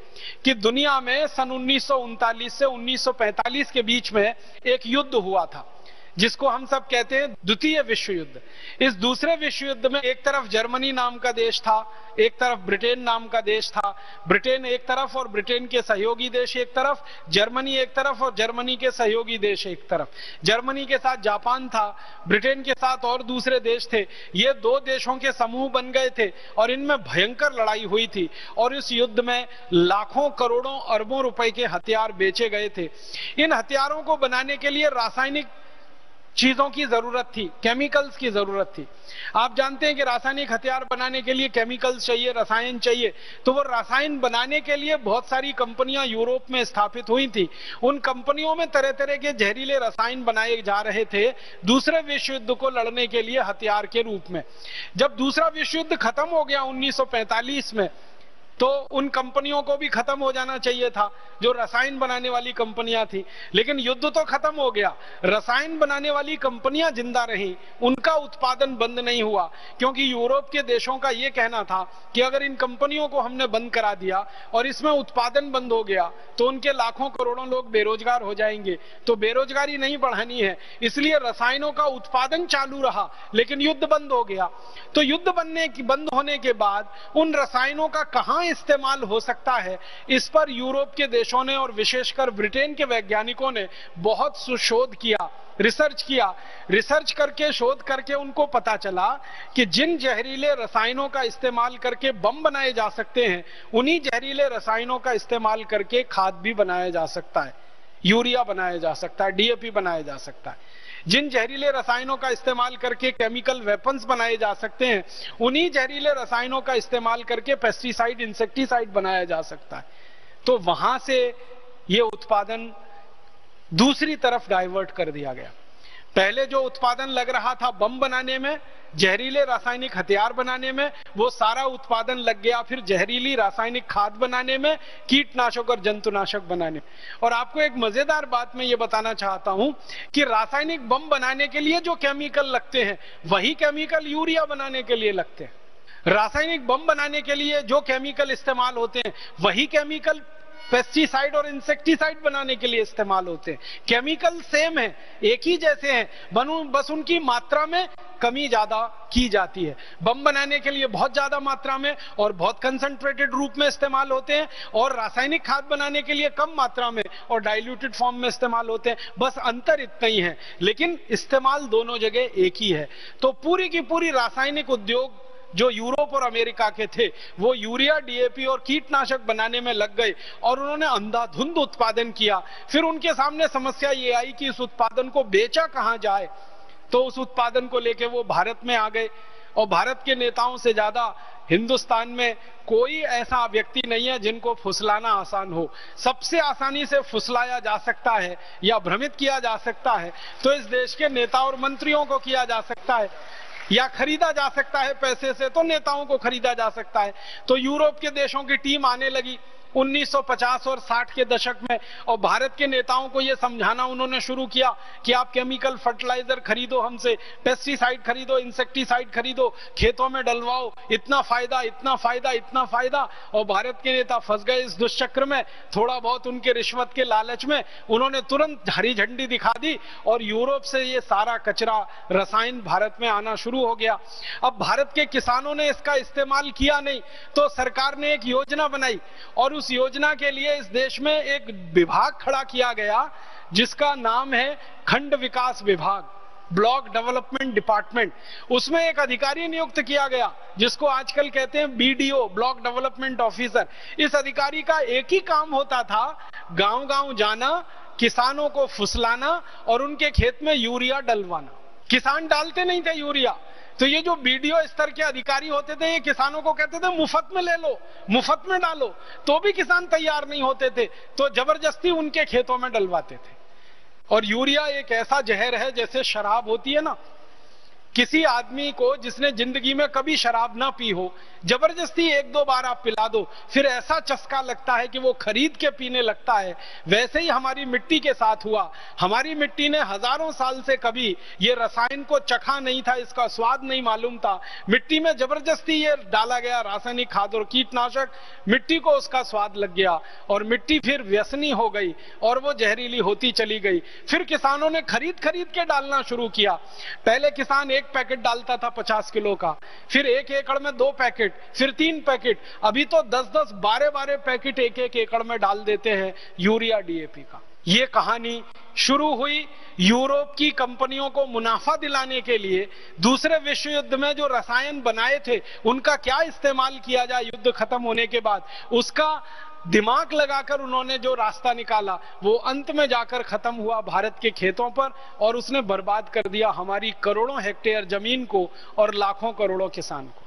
कि दुनिया में सन उन्नीस सौ उनतालीस से 1945 के बीच में एक युद्ध हुआ था। जिसको हम सब कहते हैं द्वितीय विश्व युद्ध इस दूसरे विश्व युद्ध में एक तरफ़ जर्मनी नाम का देश था, एक तरफ़ ब्रिटेन नाम का देश था। ब्रिटेन एक तरफ़ और ब्रिटेन के सहयोगी देश एक तरफ़, जर्मनी एक तरफ़ और जर्मनी के सहयोगी देश एक तरफ़। जर्मनी के साथ जापान था, ब्रिटेन के साथ और दूसरे देश थे। ये दो देशों के समूह बन गए थे और इनमें भयंकर लड़ाई हुई थी और इस युद्ध में लाखों करोड़ों अरबों रुपए के हथियार बेचे गए थे। इन हथियारों को बनाने के लिए रासायनिक चीज़ों की ज़रूरत थी केमिकल्स की ज़रूरत थी। आप जानते हैं कि रासायनिक हथियार बनाने के लिए केमिकल्स चाहिए, रसायन चाहिए। तो वो रसायन बनाने के लिए बहुत सारी कंपनियाँ यूरोप में स्थापित हुई थी। उन कंपनियों में तरह तरह के जहरीले रसायन बनाए जा रहे थे, दूसरे विश्व युद्ध को लड़ने के लिए हथियार के रूप में। जब दूसरा विश्व युद्ध खत्म हो गया उन्नीस सौ पैंतालीस में तो उन कंपनियों को भी खत्म हो जाना चाहिए था, जो रसायन बनाने वाली कंपनियाँ थी। लेकिन युद्ध तो खत्म हो गया। रसायन बनाने वाली कंपनियाँ ज़िंदा रही, उनका उत्पादन बंद नहीं हुआ। क्योंकि यूरोप के देशों का यह कहना था कि अगर इन कंपनियों को हमने बंद करा दिया और इसमें उत्पादन बंद हो गया तो उनके लाखों करोड़ों लोग बेरोजगार हो जाएँगे। तो बेरोजगारी नहीं बढ़ानी है, इसलिए रसायनों का उत्पादन चालू रहा, लेकिन युद्ध बंद हो गया। तो युद्ध बनने की, बंद होने के बाद उन रसायनों का कहाँ इस्तेमाल हो सकता है? इस पर यूरोप के देशों ने और विशेषकर ब्रिटेन के वैज्ञानिकों ने बहुत सुशोध किया, रिसर्च किया। रिसर्च करके, शोध करके उनको पता चला कि जिन जहरीले रसायनों का इस्तेमाल करके बम बनाए जा सकते हैं, उन्हीं जहरीले रसायनों का इस्तेमाल करके खाद भी बनाया जा सकता है। यूरिया बनाया जा सकता है, डीएपी बनाया जा सकता है। जिन जहरीले रसायनों का इस्तेमाल करके केमिकल वेपन्स बनाए जा सकते हैं, उन्हीं जहरीले रसायनों का इस्तेमाल करके पेस्टिसाइड इंसेक्टिसाइड बनाया जा सकता है। तो वहाँ से ये उत्पादन दूसरी तरफ़ डाइवर्ट कर दिया गया। पहले जो उत्पादन लग रहा था बम बनाने में, जहरीले रासायनिक हथियार बनाने में, वो सारा उत्पादन लग गया, फिर जहरीली रासायनिक खाद बनाने में, कीटनाशक और जंतुनाशक बनाने में। और आपको एक मज़ेदार बात मैं ये बताना चाहता हूँ कि रासायनिक बम बनाने के लिए जो केमिकल लगते हैं, वही केमिकल यूरिया बनाने के लिए लगते हैं। रासायनिक बम बनाने के लिए जो केमिकल इस्तेमाल होते हैं, वही केमिकल पेस्टिसाइड और इंसेक्टिसाइड बनाने के लिए इस्तेमाल होते हैं। केमिकल सेम है, एक ही जैसे हैं, बनू, बस उनकी मात्रा में कमी ज़्यादा की जाती है। बम बनाने के लिए बहुत ज़्यादा मात्रा में और बहुत कंसंट्रेटेड रूप में इस्तेमाल होते हैं और रासायनिक खाद बनाने के लिए कम मात्रा में और डाइल्यूटेड फॉर्म में इस्तेमाल होते हैं। बस अंतर इतना ही है, लेकिन इस्तेमाल दोनों जगह एक ही है। तो पूरी की पूरी रासायनिक उद्योग जो यूरोप और अमेरिका के थे, वो यूरिया डीएपी और कीटनाशक बनाने में लग गए और उन्होंने अंधाधुंध उत्पादन किया। फिर उनके सामने समस्या ये आई कि इस उत्पादन को बेचा कहाँ जाए? तो उस उत्पादन को लेके वो भारत में आ गए और भारत के नेताओं से ज़्यादा हिंदुस्तान में कोई ऐसा व्यक्ति नहीं है जिनको फुसलाना आसान हो। सबसे आसानी से फुसलाया जा सकता है या भ्रमित किया जा सकता है। तो इस देश के नेता और मंत्रियों को किया जा सकता है। या खरीदा जा सकता है पैसे से तो नेताओं को खरीदा जा सकता है। तो यूरोप के देशों की टीम आने लगी। 1950 और 60 के दशक में, और भारत के नेताओं को यह समझाना उन्होंने शुरू किया कि आप केमिकल फर्टिलाइज़र खरीदो हमसे पेस्टिसाइड खरीदो इंसेक्टिसाइड खरीदो, खेतों में डलवाओ, इतना फ़ायदा इतना फ़ायदा इतना फ़ायदा। और भारत के नेता फंस गए इस दुष्चक्र में, थोड़ा बहुत उनके रिश्वत के लालच में, उन्होंने तुरंत हरी झंडी दिखा दी, और यूरोप से ये सारा कचरा, रसायन भारत में आना शुरू हो गया। अब भारत के किसानों ने इसका इस्तेमाल किया नहीं तो सरकार ने एक योजना बनाई, और उस योजना के लिए इस देश में एक विभाग खड़ा किया गया, जिसका नाम है खंड विकास विभाग, ब्लॉक डेवलपमेंट डिपार्टमेंट। उसमें एक अधिकारी नियुक्त किया गया, जिसको आजकल कहते हैं बीडीओ ब्लॉक डेवलपमेंट ऑफिसर। इस अधिकारी का एक ही काम होता था गाँव गाँव जाना, किसानों को फुसलाना और उनके खेत में यूरिया डलवाना। किसान डालते नहीं थे यूरिया तो ये जो बीडीओ स्तर के अधिकारी होते थे, ये किसानों को कहते थे, मुफ़्त में ले लो, मुफ़्त में डालो। तो भी किसान तैयार नहीं होते थे तो ज़बरदस्ती उनके खेतों में डलवाते थे। और यूरिया एक ऐसा जहर है, जैसे शराब होती है ना, किसी आदमी को जिसने ज़िंदगी में कभी शराब ना पी हो ज़बरदस्ती एक दो बार आप पिला दो, फिर ऐसा चस्का लगता है कि वो खरीद के पीने लगता है। वैसे ही हमारी मिट्टी के साथ हुआ। हमारी मिट्टी ने हज़ारों साल से कभी ये रसायन को चखा नहीं था, इसका स्वाद नहीं मालूम था। मिट्टी में ज़बरदस्ती ये डाला गया रासायनिक खाद और कीटनाशक, मिट्टी को उसका स्वाद लग गया और मिट्टी फिर व्यसनी हो गई और वो जहरीली होती चली गई। फिर किसानों ने खरीद खरीद के डालना शुरू किया। पहले किसान एक पैकेट डालता था पचास किलो का, फिर एक एकड़ में दो पैकेट पैकेट, फिर तीन पैकेट। अभी तो दस दस बारह बारह पैकेट एक एक एकड़ में डाल देते हैं यूरिया डीएपी का। ये कहानी शुरू हुई यूरोप की कंपनियों को मुनाफा दिलाने के लिए। दूसरे विश्व युद्ध में जो रसायन बनाए थे, उनका क्या इस्तेमाल किया जाए युद्ध खत्म होने के बाद? उसका दिमाग लगाकर उन्होंने जो रास्ता निकाला, वो अंत में जाकर खत्म हुआ भारत के खेतों पर और उसने बर्बाद कर दिया हमारी करोड़ों हेक्टेयर ज़मीन को और लाखों करोड़ों किसान को।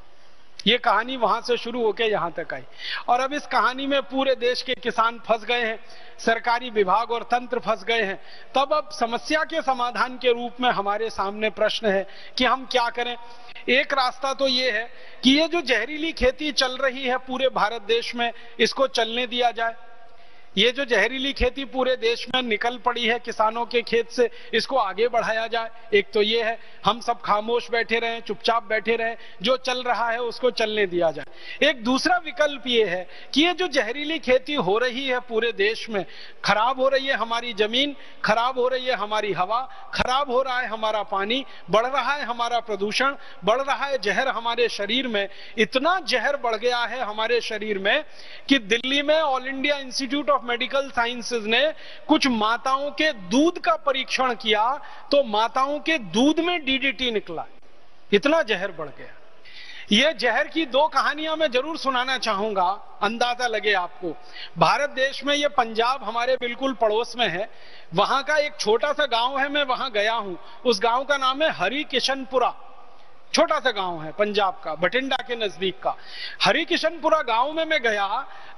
ये कहानी वहाँ से शुरू होकर यहाँ तक आई। और अब इस कहानी में पूरे देश के किसान फंस गए हैं, सरकारी विभाग और तंत्र फंस गए हैं। तब अब समस्या के समाधान के रूप में हमारे सामने प्रश्न है कि हम क्या करें। एक रास्ता तो ये है कि ये जो जहरीली खेती चल रही है पूरे भारत देश में, इसको चलने दिया जाए। ये जो जहरीली खेती पूरे देश में निकल पड़ी है किसानों के खेत से, इसको आगे बढ़ाया जाए। एक तो ये है, हम सब खामोश बैठे रहे, चुपचाप बैठे रहे, जो चल रहा है उसको चलने दिया जाए। एक दूसरा विकल्प ये है कि ये जो जहरीली खेती हो रही है पूरे देश में, खराब हो रही है हमारी ज़मीन, खराब हो रही है हमारी हवा, खराब हो रहा है हमारा पानी, बढ़ रहा है हमारा प्रदूषण, बढ़ रहा है जहर हमारे शरीर में। इतना जहर बढ़ गया है हमारे शरीर में कि दिल्ली में All India Institute of Medical Sciences ने कुछ माताओं के दूध का परीक्षण किया तो माताओं के दूध में डीडीटी निकला। इतना जहर बढ़ गया। यह जहर की दो कहानियाँ मैं ज़रूर सुनाना चाहूँगा। अंदाज़ा लगे आपको। भारत देश में यह पंजाब हमारे बिल्कुल पड़ोस में है। वहाँ का एक छोटा सा गाँव है, मैं वहाँ गया हूँ। उस गाँव का नाम है हरि किशनपुरा छोटा सा गाँव है पंजाब का बठिंडा के नज़दीक का। हरिकिशनपुरा गाँव में मैं गया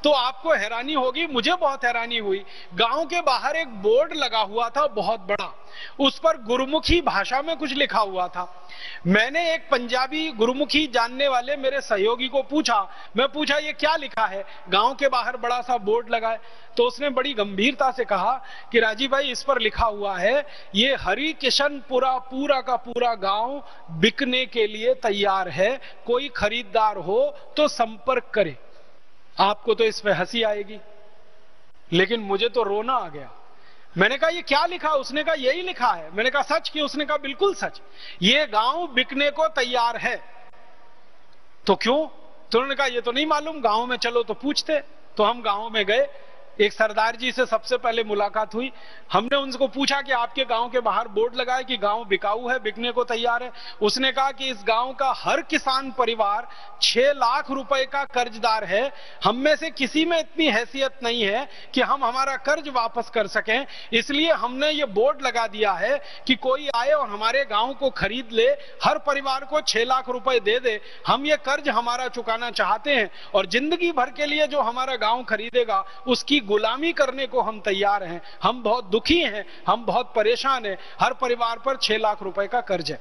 तो आपको हैरानी होगी, मुझे बहुत हैरानी हुई। गाँव के बाहर एक बोर्ड लगा हुआ था, बहुत बड़ा। उस पर गुरुमुखी भाषा में कुछ लिखा हुआ था। मैंने एक पंजाबी गुरुमुखी जानने वाले मेरे सहयोगी को पूछा, मैं पूछा, ये क्या लिखा है? गाँव के बाहर बड़ा सा बोर्ड लगा है। तो उसने बड़ी गंभीरता से कहा कि राजीव भाई, इस पर लिखा हुआ है, ये हरिकिशनपुरा पूरा का पूरा गाँव बिकने के लिए तैयार है, कोई खरीददार हो तो संपर्क करे। आपको तो इसमें हँसी आएगी। लेकिन मुझे तो रोना आ गया। मैंने कहा, ये क्या लिखा? उसने कहा, यही लिखा है। मैंने कहा, सच? कि उसने कहा, बिल्कुल सच। ये गाँव बिकने को तैयार है। तो क्यों? तो उन्होंने कहा, ये तो नहीं मालूम, गाँव में चलो तो पूछते। तो हम गाँव में गए। एक सरदार जी से सबसे पहले मुलाकात हुई। हमने उनको पूछा कि आपके गाँव के बाहर बोर्ड लगाए कि गाँव बिकाऊ है, बिकने को तैयार है। उसने कहा कि इस गाँव का हर किसान परिवार छह लाख रुपए का कर्जदार है। हम में से किसी में इतनी हैसियत नहीं है कि हम हमारा कर्ज वापस कर सकें। इसलिए हमने ये बोर्ड लगा दिया है कि कोई आए और हमारे गाँव को खरीद ले, हर परिवार को छह लाख रुपए दे दे। हम ये कर्ज हमारा चुकाना चाहते हैं और ज़िंदगी भर के लिए जो हमारा गाँव खरीदेगा, उसकी गुलामी करने को हम तैयार हैं, हम बहुत दुखी हैं, हम बहुत परेशान हैं, हर परिवार पर छह लाख रुपए का कर्ज है।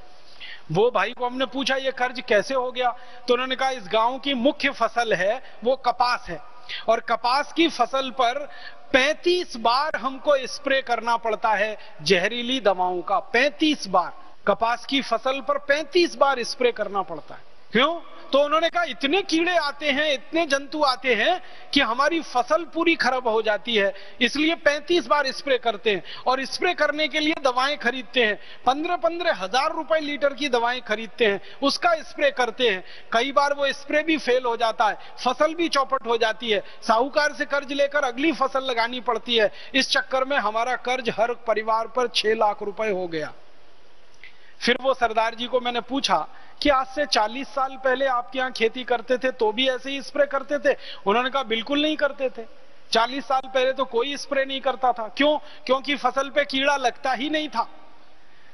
वो भाई को हमने पूछा, ये कर्ज कैसे हो गया? तो उन्होंने कहा, इस गाँव की मुख्य फ़सल है, वो कपास है। और कपास की फ़सल पर 35 बार हमको स्प्रे करना पड़ता है जहरीली दवाओं का। 35 बार। कपास की फ़सल पर 35 बार स्प्रे करना पड़ता है। क्यों? तो उन्होंने कहा, इतने कीड़े आते हैं, इतने जंतु आते हैं कि हमारी फ़सल पूरी खराब हो जाती है। इसलिए 35 बार स्प्रे करते हैं और स्प्रे करने के लिए दवाएँ खरीदते हैं। पंद्रह पंद्रह हज़ार रुपए लीटर की दवाएँ खरीदते हैं, उसका स्प्रे करते हैं। कई बार वो स्प्रे भी फेल हो जाता है, फ़सल भी चौपट हो जाती है। साहूकार से कर्ज लेकर अगली फ़सल लगानी पड़ती है। इस चक्कर में हमारा कर्ज हर परिवार पर छह लाख रुपए हो गया। फिर वो सरदार जी को मैंने पूछा कि आज से 40 साल पहले आपके यहाँ खेती करते थे तो भी ऐसे ही स्प्रे करते थे? उन्होंने कहा, बिल्कुल नहीं करते थे। 40 साल पहले तो कोई स्प्रे नहीं करता था। क्यों? क्योंकि फ़सल पे कीड़ा लगता ही नहीं था।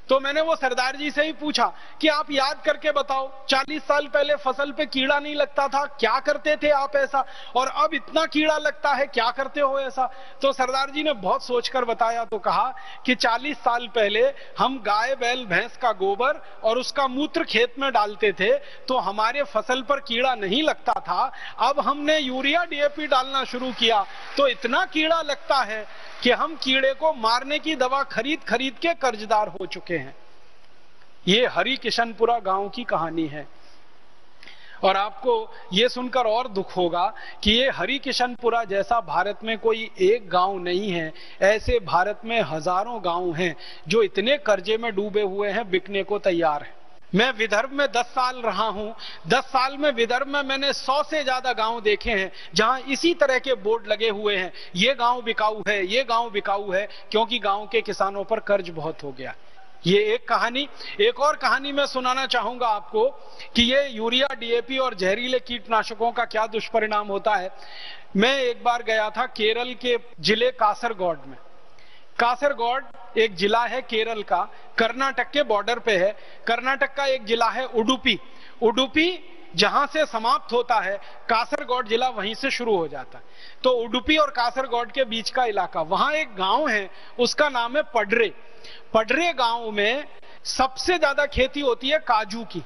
तो मैंने वो सरदार जी से ही पूछा कि आप याद करके बताओ 40 साल पहले फ़सल पे कीड़ा नहीं लगता था? क्या करते थे आप ऐसा? और अब इतना कीड़ा लगता है, क्या करते हो ऐसा? तो सरदार जी ने बहुत सोचकर बताया तो कहा कि 40 साल पहले हम गाय, बैल, भैंस का गोबर और उसका मूत्र खेत में डालते थे तो हमारे फ़सल पर कीड़ा नहीं लगता था। अब हमने यूरिया डीएपी डालना शुरू किया तो इतना कीड़ा लगता है कि हम कीड़े को मारने की दवा खरीद खरीद के कर्जदार हो चुके ये हरि किशनपुरा गाँव की कहानी है। और आपको ये सुनकर और दुख होगा कि ये हरि किशनपुरा जैसा भारत में कोई एक गाँव नहीं है, ऐसे भारत में हज़ारों गाँव हैं जो इतने कर्जे में डूबे हुए हैं, बिकने को तैयार हैं। मैं विदर्भ में दस साल रहा हूँ। दस साल में विदर्भ में मैंने सौ से ज़्यादा गाँव देखे हैं, जहाँ इसी तरह के बोर्ड लगे हुए हैं। ये गाँव बिकाऊ है, ये गाँव बिकाऊ है, क्योंकि गाँव के किसानों पर कर्ज बहुत हो गया। ये एक कहानी, एक और कहानी मैं सुनाना चाहूँगा आपको कि ये यूरिया डीएपी और जहरीले कीटनाशकों का क्या दुष्परिणाम होता है। मैं एक बार गया था केरल के ज़िले कासरगौड में। कासरगौड एक जिला है केरल का, कर्नाटक के बॉर्डर पे है। कर्नाटक का एक जिला है उडुपी। उडुपी जहाँ से समाप्त होता है, कासरगौड जिला वहीं से शुरू हो जाता है। तो उडुपी और कासरगौड के बीच का इलाका, वहाँ एक गाँव है, उसका नाम है पडरे। पडरे गाँव में सबसे ज़्यादा खेती होती है काजू की।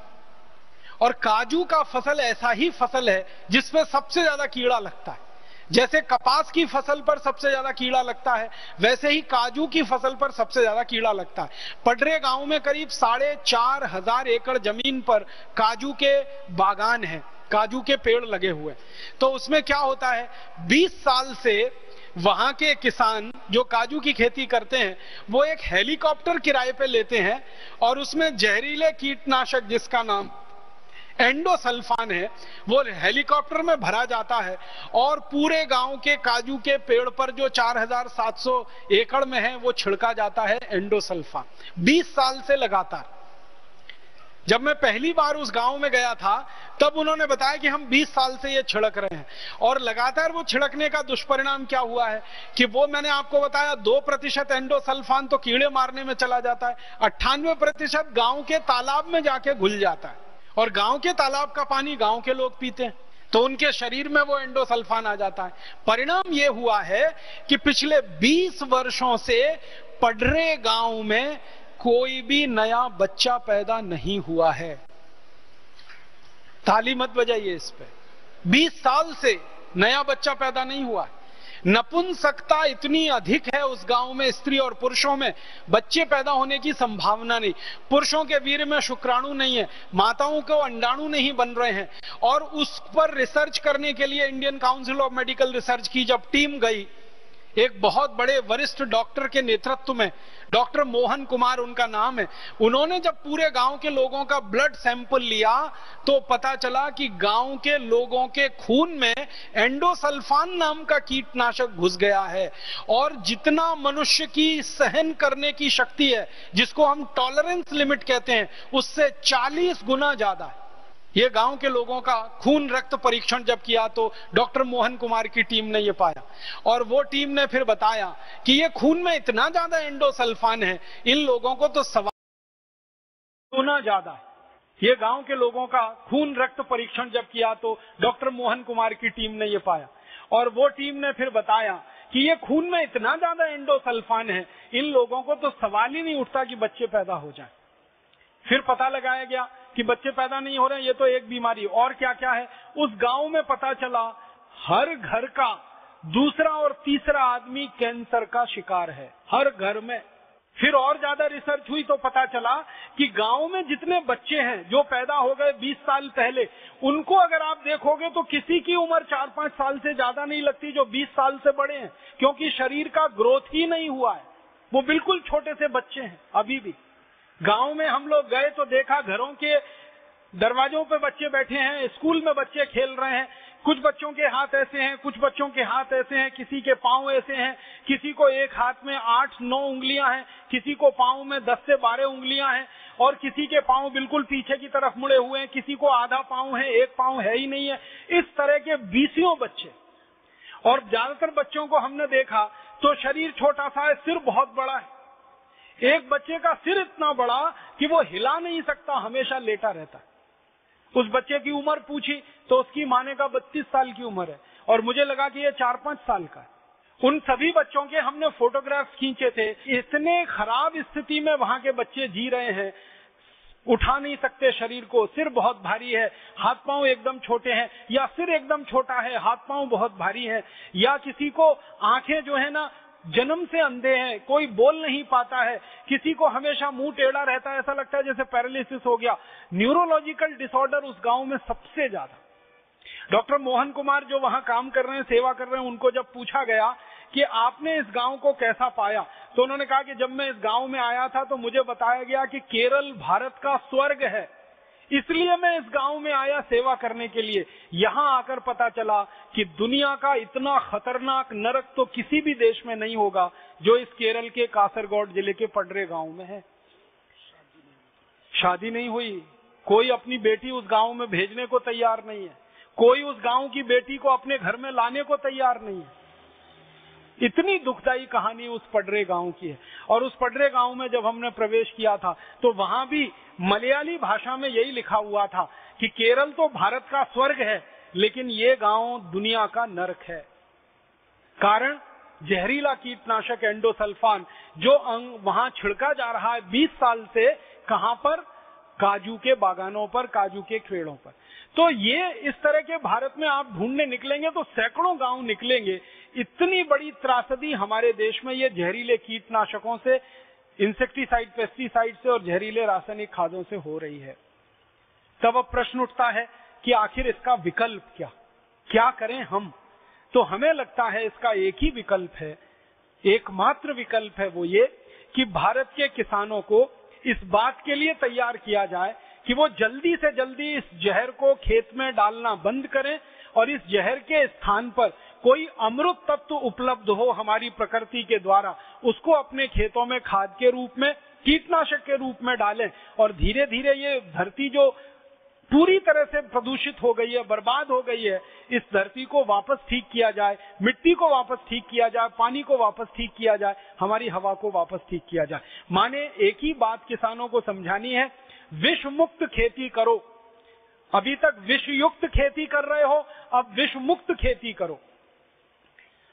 और काजू का फ़सल ऐसा ही फ़सल है जिसमें सबसे ज़्यादा कीड़ा लगता है। जैसे कपास की फ़सल पर सबसे ज़्यादा कीड़ा लगता है, वैसे ही काजू की फ़सल पर सबसे ज़्यादा कीड़ा लगता है। पडरे गाँव में करीब साढ़े चार हज़ार एकड़ ज़मीन पर काजू के बागान हैं, काजू के पेड़ लगे हुए तो उसमें क्या होता है 20 साल से वहाँ के किसान जो काजू की खेती करते हैं, वो एक हेलीकॉप्टर किराए पे लेते हैं और उसमें जहरीले कीटनाशक जिसका नाम एंडोसल्फान है, वो हेलीकॉप्टर में भरा जाता है और पूरे गाँव के काजू के पेड़ पर जो 4700 एकड़ में है, वो छिड़का जाता है एंडोसल्फान। 20 साल से लगातार। जब मैं पहली बार उस गाँव में गया था, तब उन्होंने बताया कि हम 20 साल से ये छिड़क रहे हैं। और लगातार वो छिड़कने का दुष्परिणाम क्या हुआ है कि वो मैंने आपको बताया, दो प्रतिशत एंडोसल्फान तो कीड़े मारने में चला जाता है, अट्ठानवे प्रतिशत गाँव के तालाब में जाके घुल जाता है। और गाँव के तालाब का पानी गाँव के लोग पीते हैं तो उनके शरीर में वो एंडोसल्फान आ जाता है। परिणाम ये हुआ है कि पिछले 20 वर्षों से पडरे गाँव में कोई भी नया बच्चा पैदा नहीं हुआ है। ताली मत बजाइए इस पे। 20 साल से नया बच्चा पैदा नहीं हुआ है। नपुंसकता इतनी अधिक है उस गाँव में, स्त्री और पुरुषों में। बच्चे पैदा होने की संभावना नहीं। पुरुषों के वीर में शुक्राणु नहीं है। माताओं को अंडाणु नहीं बन रहे हैं। और उस पर रिसर्च करने के लिए Indian Council of Medical Research की जब टीम गई, एक बहुत बड़े वरिष्ठ डॉक्टर के नेतृत्व में डॉक्टर मोहन कुमार उनका नाम है। उन्होंने जब पूरे गाँव के लोगों का ब्लड सैंपल लिया तो पता चला कि गाँव के लोगों के खून में एंडोसल्फान नाम का कीटनाशक घुस गया है। और जितना मनुष्य की सहन करने की शक्ति है, जिसको हम टॉलरेंस लिमिट कहते हैं, उससे 40 गुना ज़्यादा है। ये गाँव के लोगों का खून रक्त परीक्षण जब किया तो डॉक्टर मोहन कुमार की टीम ने ये पाया। और वो टीम ने फिर बताया कि ये खून में इतना ज़्यादा एंडोसल्फान है, इन लोगों को तो सवाल गुना ज़्यादा है। ये गाँव के लोगों का खून रक्त परीक्षण जब किया तो डॉक्टर मोहन कुमार की टीम ने ये पाया। और वो टीम ने फिर बताया कि ये खून में इतना ज़्यादा एंडोसल्फान है, इन लोगों को तो सवाल ही नहीं उठता कि बच्चे पैदा हो जाए। फिर पता लगाया गया कि बच्चे पैदा नहीं हो रहे हैं, ये तो एक बीमारी और क्या क्या है? उस गाँव में पता चला, हर घर का दूसरा और तीसरा आदमी कैंसर का शिकार है। हर घर में। फिर और ज़्यादा रिसर्च हुई तो पता चला कि गाँव में जितने बच्चे हैं, जो पैदा हो गए 20 साल पहले, उनको अगर आप देखोगे तो किसी की उम्र चार पाँच साल से ज़्यादा नहीं लगती जो 20 साल से बड़े हैं, क्योंकि शरीर का ग्रोथ ही नहीं हुआ है। वो बिल्कुल छोटे से बच्चे हैं, अभी भी। गाँव में हम लोग गए तो देखा घरों के दरवाजों पे बच्चे बैठे हैं, स्कूल में बच्चे खेल रहे हैं। कुछ बच्चों के हाथ ऐसे हैं, कुछ बच्चों के हाथ ऐसे हैं, किसी के पाँव ऐसे हैं, किसी को एक हाथ में आठ, नौ उंगलियाँ हैं, किसी को पाँव में दस से बारह उंगलियाँ हैं, और किसी के पाँव बिल्कुल पीछे की तरफ़ मुड़े हुए हैं, किसी को आधा पाँव है, एक पाँव है ही नहीं है। इस तरह के बीसियों बच्चे। और ज़्यादातर बच्चों को हमने देखा तो शरीर छोटा सा है, सिर बहुत बड़ा है। एक बच्चे का सिर इतना बड़ा कि वो हिला नहीं सकता, हमेशा लेटा रहता। उस बच्चे की उम्र पूछी तो उसकी माने का बत्तीस साल की उम्र है। और मुझे लगा कि ये चार पाँच साल का है। उन सभी बच्चों के हमने फोटोग्राफ खींचे थे। इतने खराब स्थिति में वहाँ के बच्चे जी रहे हैं। उठा नहीं सकते शरीर को। सिर बहुत भारी है। हाथ पाँव एकदम छोटे हैं। या सिर एकदम छोटा है, हाथ पाँव बहुत भारी है। या किसी को आँखें जो है ना जन्म से अंधे हैं, कोई बोल नहीं पाता है, किसी को हमेशा मुँह टेढ़ा रहता है, ऐसा लगता है जैसे पैरालिसिस हो गया। न्यूरोलॉजिकल डिसऑर्डर उस गाँव में सबसे ज़्यादा। डॉक्टर मोहन कुमार जो वहाँ काम कर रहे हैं, सेवा कर रहे हैं, उनको जब पूछा गया कि आपने इस गाँव को कैसा पाया तो उन्होंने कहा कि जब मैं इस गाँव में आया था तो मुझे बताया गया कि केरल भारत का स्वर्ग है। इसलिए मैं इस गाँव में आया सेवा करने के लिए। यहाँ आकर पता चला कि दुनिया का इतना खतरनाक नरक तो किसी भी देश में नहीं होगा जो इस केरल के कासरगौड ज़िले के पडरे गाँव में है। शादी नहीं हुई। कोई अपनी बेटी उस गाँव में भेजने को तैयार नहीं है। कोई उस गाँव की बेटी को अपने घर में लाने को तैयार नहीं है। इतनी दुखदाई कहानी उस पडरे गाँव की है। और उस पडरे गाँव में जब हमने प्रवेश किया था तो वहाँ भी मलयाली भाषा में यही लिखा हुआ था कि केरल तो भारत का स्वर्ग है, लेकिन ये गाँव दुनिया का नरक है। कारण, जहरीला कीटनाशक एंडोसल्फान, जो अंग वहाँ छिड़का जा रहा है 20 साल से, कहाँ पर? काजू के बागानों पर, काजू के खेड़ों पर। तो ये इस तरह के भारत में आप ढूँढने निकलेंगे तो सैकड़ों गाँव निकलेंगे। इतनी बड़ी त्रासदी हमारे देश में, ये जहरीले कीटनाशकों से इंसेक्टिसाइड पेस्टिसाइड से और जहरीले रासायनिक खादों से हो रही है। तब अब प्रश्न उठता है कि आखिर इसका विकल्प क्या? क्या करें हम? तो हमें लगता है इसका एक ही विकल्प है। एकमात्र विकल्प है वो ये कि भारत के किसानों को इस बात के लिए तैयार किया जाए कि वो जल्दी से जल्दी इस जहर को खेत में डालना बंद करें और इस जहर के स्थान पर कोई अमृत तत्व उपलब्ध हो हमारी प्रकृति के द्वारा, उसको अपने खेतों में खाद के रूप में, कीटनाशक के रूप में डालें और धीरे धीरे ये धरती जो पूरी तरह से प्रदूषित हो गई है, बर्बाद हो गई है, इस धरती को वापस ठीक किया जाए, मिट्टी को वापस ठीक किया जाए, पानी को वापस ठीक किया जाए, हमारी हवा को वापस ठीक किया जाए। माने एक ही बात किसानों को समझानी है विष मुक्त खेती करो। अभी तक विष युक्त खेती कर रहे हो, अब विष मुक्त खेती करो।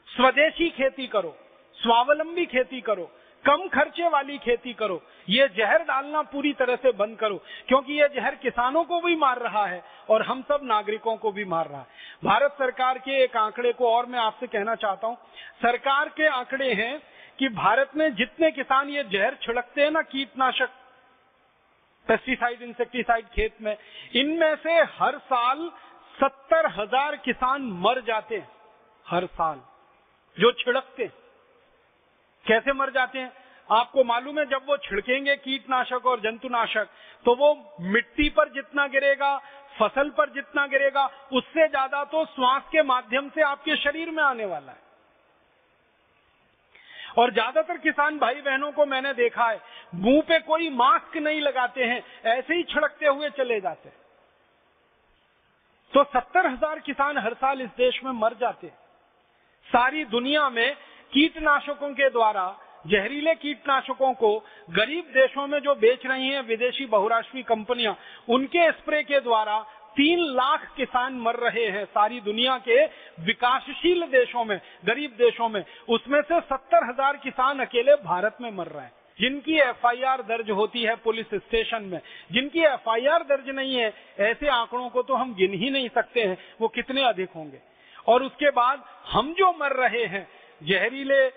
स्वदेशी खेती करो, स्वावलंबी खेती करो, कम खर्चे वाली खेती करो। ये जहर डालना पूरी तरह से बंद करो, क्योंकि ये जहर किसानों को भी मार रहा है और हम सब नागरिकों को भी मार रहा है। भारत सरकार के एक आंकड़े को और मैं आपसे कहना चाहता हूँ। सरकार के आंकड़े हैं कि भारत में जितने किसान ये जहर छिड़कते हैं ना, कीटनाशक पेस्टिसाइड इंसेक्टिसाइड खेत में, इनमें से हर साल सत्तर हज़ार किसान मर जाते हैं, हर साल, जो छिड़कते कैसे मर जाते हैं? आपको मालूम है, जब वो छिड़केंगे कीटनाशक और जंतुनाशक तो वो मिट्टी पर जितना गिरेगा, फ़सल पर जितना गिरेगा, उससे ज़्यादा तो श्वास के माध्यम से आपके शरीर में आने वाला है। और ज़्यादातर किसान भाई बहनों को मैंने देखा है, मुँह पे कोई मास्क नहीं लगाते हैं, ऐसे ही छिड़कते हुए चले जाते हैं। तो सत्तर हज़ार किसान हर साल इस देश में मर जाते हैं। सारी दुनिया में कीटनाशकों के द्वारा, जहरीले कीटनाशकों को गरीब देशों में जो बेच रही हैं, विदेशी बहुराष्ट्रीय कंपनियाँ, उनके स्प्रे के द्वारा तीन लाख किसान मर रहे हैं सारी दुनिया के विकासशील देशों में, गरीब देशों में। उसमें से सत्तर हज़ार किसान अकेले भारत में मर रहे हैं। जिनकी एफआईआर दर्ज होती है पुलिस स्टेशन में, जिनकी एफआईआर दर्ज नहीं है, ऐसे आंकड़ों को तो हम गिन ही नहीं सकते हैं, वो कितने अधिक होंगे। और उसके बाद हम जो मर रहे हैं, जहरीले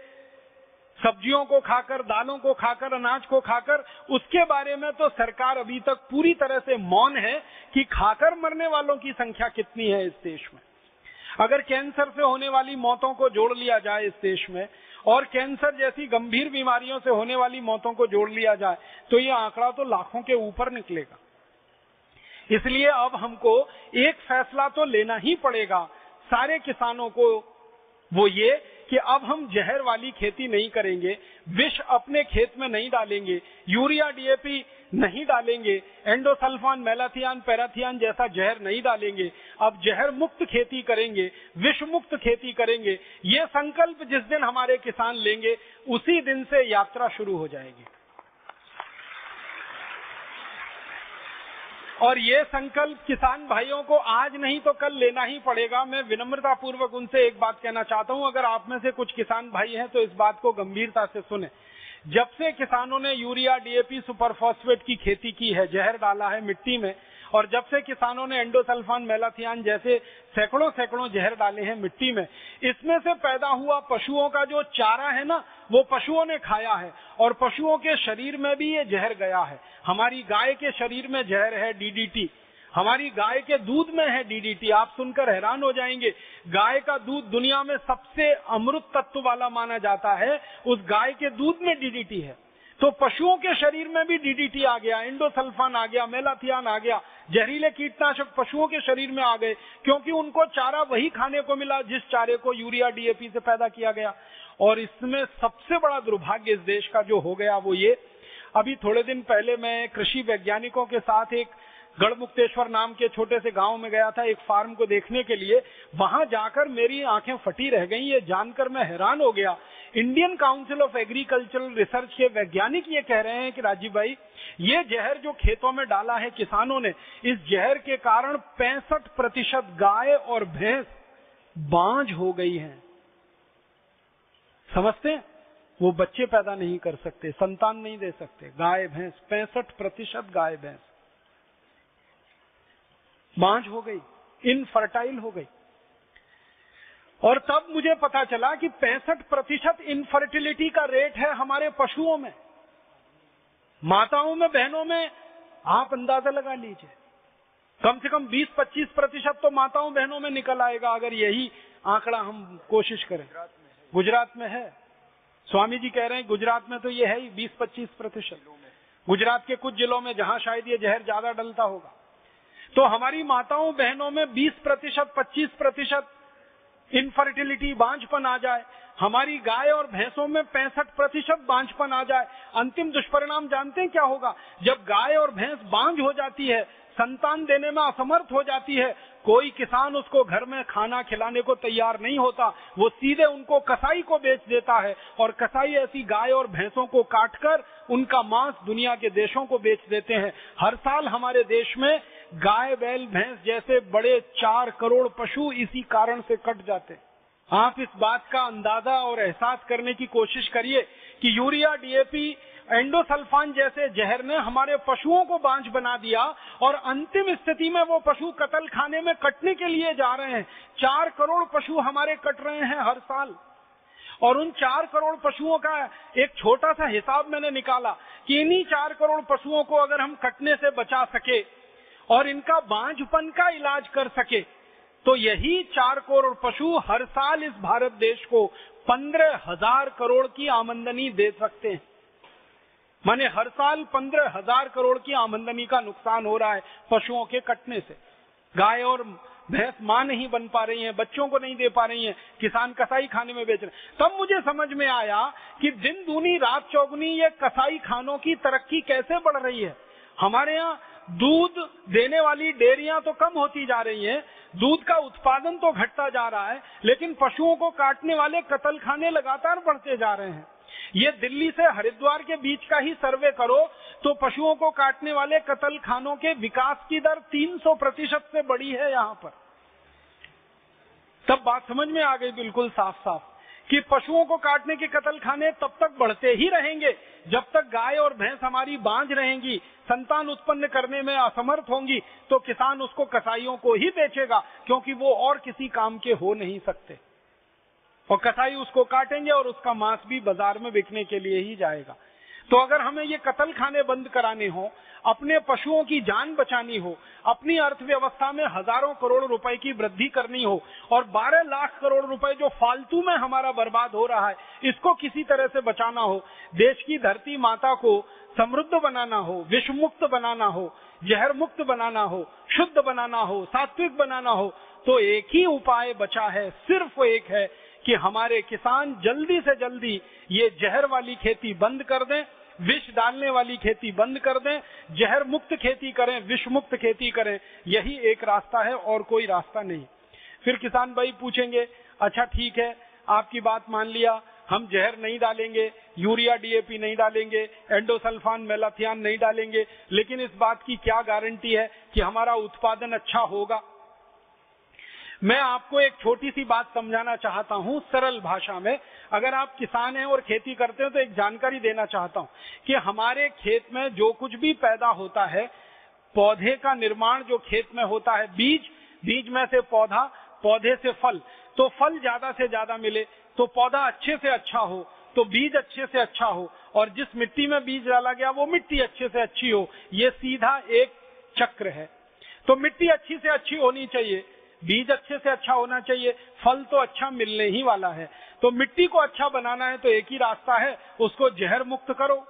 सब्जियों को खाकर, दालों को खाकर, अनाज को खाकर, उसके बारे में तो सरकार अभी तक पूरी तरह से मौन है कि खाकर मरने वालों की संख्या कितनी है इस देश में। अगर कैंसर से होने वाली मौतों को जोड़ लिया जाए इस देश में, और कैंसर जैसी गंभीर बीमारियों से होने वाली मौतों को जोड़ लिया जाए तो ये आंकड़ा तो लाखों के ऊपर निकलेगा। इसलिए अब हमको एक फैसला तो लेना ही पड़ेगा, सारे किसानों को वो ये कि अब हम जहर वाली खेती नहीं करेंगे, विष अपने खेत में नहीं डालेंगे, यूरिया डीएपी नहीं डालेंगे, एंडोसल्फान, मेलाथियान, पैराथियान जैसा जहर नहीं डालेंगे, अब जहर मुक्त खेती करेंगे, विष मुक्त खेती करेंगे, ये संकल्प जिस दिन हमारे किसान लेंगे, उसी दिन से यात्रा शुरू हो जाएगी। और ये संकल्प किसान भाइयों को आज नहीं तो कल लेना ही पड़ेगा। मैं विनम्रता पूर्वक उनसे एक बात कहना चाहता हूँ, अगर आप में से कुछ किसान भाई हैं तो इस बात को गंभीरता से सुने। जब से किसानों ने यूरिया, डीएपी, सुपरफॉस्फेट की खेती की है, जहर डाला है मिट्टी में, और जब से किसानों ने एंडोसल्फान, मेलाथियान जैसे सैकड़ों सैकड़ों जहर डाले हैं मिट्टी में, इसमें से पैदा हुआ पशुओं का जो चारा है ना वो पशुओं ने खाया है और पशुओं के शरीर में भी ये जहर गया है। हमारी गाय के शरीर में जहर है डीडीटी हमारी गाय के दूध में है डीडीटी आप सुनकर हैरान हो जाएँगे। गाय का दूध दुनिया में सबसे अमृत तत्व वाला माना जाता है। उस गाय के दूध में डीडीटी है। तो पशुओं के शरीर में भी डीडीटी आ गया, इंडोसल्फान आ गया, मेलाथियान आ गया, जहरीले कीटनाशक पशुओं के शरीर में आ गए, क्योंकि उनको चारा वही खाने को मिला जिस चारे को यूरिया डीएपी से पैदा किया गया। और इसमें सबसे बड़ा दुर्भाग्य इस देश का जो हो गया वो ये। अभी थोड़े दिन पहले मैं कृषि वैज्ञानिकों के साथ एक गढ़मुक्तेश्वर नाम के छोटे से गाँव में गया था, एक फार्म को देखने के लिए। वहाँ जाकर मेरी आँखें फटी रह गई, ये जानकर मैं हैरान हो गया। Indian Council of Agricultural Research के वैज्ञानिक ये कह रहे हैं कि राजीव भाई, ये जहर जो खेतों में डाला है किसानों ने, इस जहर के कारण पैंसठ प्रतिशत गाय और भैंस बांझ हो गई हैं। समझते वो बच्चे पैदा नहीं कर सकते, संतान नहीं दे सकते। गाय, भैंस, पैंसठ प्रतिशत गाय, भैंस। बांझ हो गई इनफर्टाइल हो गई। और तब मुझे पता चला कि पैंसठ प्रतिशत इनफर्टिलिटी का रेट है हमारे पशुओं में। माताओं में, बहनों में, आप अंदाज़ा लगा लीजिए। कम से कम 20-25 प्रतिशत तो माताओं, बहनों में निकल आएगा, अगर यही आंकड़ा हम कोशिश करें। गुजरात में है। स्वामी जी कह रहे हैं, गुजरात में तो ये है ही 20-25 प्रतिशत। गुजरात के कुछ जिलों में जहाँ शायद ये जहर ज़्यादा डलता होगा। तो हमारी माताओं बहनों में 20 प्रतिशत, पच्चीस प्रतिशत इनफर्टिलिटी बांझपन आ जाए। हमारी गाय और भैंसों में पैंसठ प्रतिशत बांझपन आ जाए। अंतिम दुष्परिणाम जानते हैं क्या होगा? जब गाय और भैंस बांझ हो जाती है, संतान देने में असमर्थ हो जाती है कोई किसान उसको घर में खाना खिलाने को तैयार नहीं होता, वो सीधे उनको कसाई को बेच देता है और कसाई ऐसी गाय और भैंसों को काटकर उनका मांस दुनिया के देशों को बेच देते हैं। हर साल हमारे देश में गाय, बैल, भैंस जैसे बड़े चार करोड़ पशु इसी कारण से कट जाते हैं। आप इस बात का अंदाज़ा और एहसास करने की कोशिश करिए कि यूरिया, डीएपी एंडोसल्फान जैसे जहर ने हमारे पशुओं को बांझ बना दिया और अंतिम स्थिति में वो पशु कतल खाने में कटने के लिए जा रहे हैं। चार करोड़ पशु हमारे कट रहे हैं हर साल। और उन चार करोड़ पशुओं का एक छोटा सा हिसाब मैंने निकाला कि इन्हीं चार करोड़ पशुओं को अगर हम कटने से बचा सके और इनका बांझपन का इलाज कर सके तो यही चार करोड़ पशु हर साल इस भारत देश को पंद्रह हज़ार करोड़ की आमदनी दे सकते हैं। माने हर साल पंद्रह हज़ार करोड़ की आमदनी का नुकसान हो रहा है पशुओं के कटने से। गाय और भैंस माँ नहीं बन पा रही हैं, बच्चों को नहीं दे पा रही हैं, किसान कसाई खाने में बेच रहे तब मुझे समझ में आया कि दिन, दूनी, रात, चौगुनी ये कसाई खानों की तरक्की कैसे बढ़ रही है। हमारे यहाँ दूध देने वाली डेयरियाँ तो कम होती जा रही हैं, दूध का उत्पादन तो घटता जा रहा है, लेकिन पशुओं को काटने वाले कतल खाने लगातार बढ़ते जा रहे हैं। ये दिल्ली से हरिद्वार के बीच का ही सर्वे करो तो पशुओं को काटने वाले कतल खानों के विकास की दर 300 प्रतिशत से बड़ी है यहाँ पर। तब बात समझ में आ गई बिल्कुल साफ़ साफ़ कि पशुओं को काटने के कतल खाने तब तक बढ़ते ही रहेंगे, जब तक गाय और भैंस हमारी बांझ रहेंगी, संतान उत्पन्न करने में असमर्थ होंगी तो किसान उसको कसाईयों को ही बेचेगा, क्योंकि वो और किसी काम के हो नहीं सकते। और कसाई उसको काटेंगे और उसका मांस भी बाज़ार में बिकने के लिए ही जाएगा। तो अगर हमें ये कतल खाने बंद कराने हो, अपने पशुओं की जान बचानी हो, अपनी अर्थव्यवस्था में हज़ारों करोड़ रुपए की वृद्धि करनी हो और 12 लाख करोड़ रुपए जो फालतू में हमारा बर्बाद हो रहा है, इसको किसी तरह से बचाना हो, देश की धरती माता को समृद्ध बनाना हो विश्व मुक्त बनाना हो जहर मुक्त बनाना हो, शुद्ध बनाना हो, सात्विक बनाना हो तो एक ही उपाय बचा है, सिर्फ़ एक है कि हमारे किसान जल्दी से जल्दी ये जहर वाली खेती बंद कर दें, विष डालने वाली खेती बंद कर दें, जहर मुक्त खेती करें, विष मुक्त खेती करें, यही एक रास्ता है और कोई रास्ता नहीं। फिर किसान भाई पूछेंगे अच्छा ठीक है, आपकी बात मान लिया, हम जहर नहीं डालेंगे, यूरिया डीएपी नहीं डालेंगे, एंडोसल्फान, मेलाथियान नहीं डालेंगे, लेकिन इस बात की क्या गारंटी है कि हमारा उत्पादन अच्छा होगा? मैं आपको एक छोटी सी बात समझाना चाहता हूँ सरल भाषा में। अगर आप किसान हैं और खेती करते हो तो एक जानकारी देना चाहता हूँ कि हमारे खेत में जो कुछ भी पैदा होता है, पौधे का निर्माण जो खेत में होता है, बीज बीज में से पौधा, पौधे से फल तो फल ज़्यादा से ज़्यादा मिले तो पौधा अच्छे से अच्छा हो तो बीज अच्छे से अच्छा हो, और जिस मिट्टी में बीज डाला गया, वो मिट्टी अच्छे से अच्छी हो, ये सीधा एक चक्र है। तो मिट्टी अच्छी से अच्छी होनी चाहिए बीज अच्छे से अच्छा होना चाहिए, फल तो अच्छा मिलने ही वाला है। तो मिट्टी को अच्छा बनाना है तो एक ही रास्ता है, उसको जहर मुक्त करो।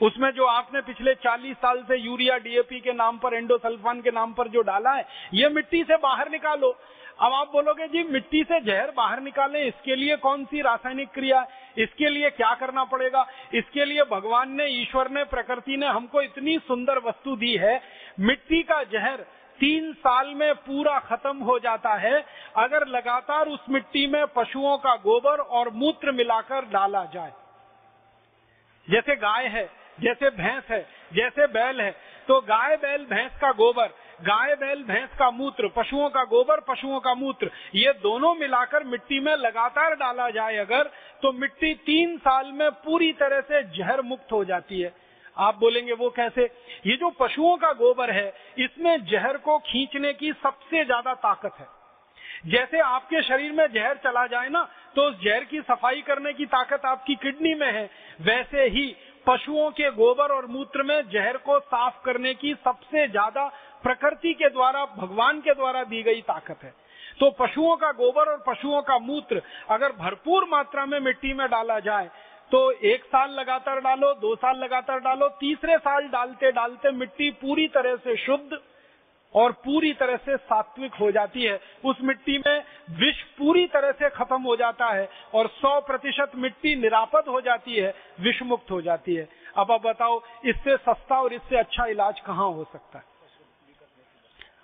उसमें जो आपने पिछले 40 साल से यूरिया डीएपी के नाम पर, एंडोसल्फान के नाम पर जो डाला है, ये मिट्टी से बाहर निकालो। अब आप बोलोगे, जी, मिट्टी से जहर बाहर निकालें, इसके लिए कौन सी रासायनिक क्रिया, इसके लिए क्या करना पड़ेगा? इसके लिए भगवान ने, ईश्वर ने, प्रकृति ने हमको इतनी सुंदर वस्तु दी है, मिट्टी का जहर तीन साल में पूरा खत्म हो जाता है अगर लगातार उस मिट्टी में पशुओं का गोबर और मूत्र मिलाकर डाला जाए। जैसे गाय है, जैसे भैंस है, जैसे बैल है तो गाय, बैल, भैंस का गोबर, गाय, बैल, भैंस का मूत्र, पशुओं का गोबर, पशुओं का मूत्र, ये दोनों मिलाकर मिट्टी में लगातार डाला जाए अगर तो मिट्टी तीन साल में पूरी तरह से जहर मुक्त हो जाती है। आप बोलेंगे, वो कैसे? ये जो पशुओं का गोबर है, इसमें जहर को खींचने की सबसे ज़्यादा ताकत है। जैसे आपके शरीर में जहर चला जाए ना तो उस जहर की सफ़ाई करने की ताकत आपकी किडनी में है। वैसे ही पशुओं के गोबर और मूत्र में जहर को साफ़ करने की सबसे ज़्यादा प्रकृति के द्वारा, भगवान के द्वारा दी गई ताकत है। तो पशुओं का गोबर और पशुओं का मूत्र अगर भरपूर मात्रा में मिट्टी में डाला जाए तो एक साल लगातार डालो, दो साल लगातार डालो, तीसरे साल डालते डालते मिट्टी पूरी तरह से शुद्ध और पूरी तरह से सात्विक हो जाती है। उस मिट्टी में विष पूरी तरह से खत्म हो जाता है और 100 प्रतिशत मिट्टी निरापद हो जाती है विष मुक्त हो जाती है। अब आप बताओ, इससे सस्ता और इससे अच्छा इलाज कहाँ हो सकता है?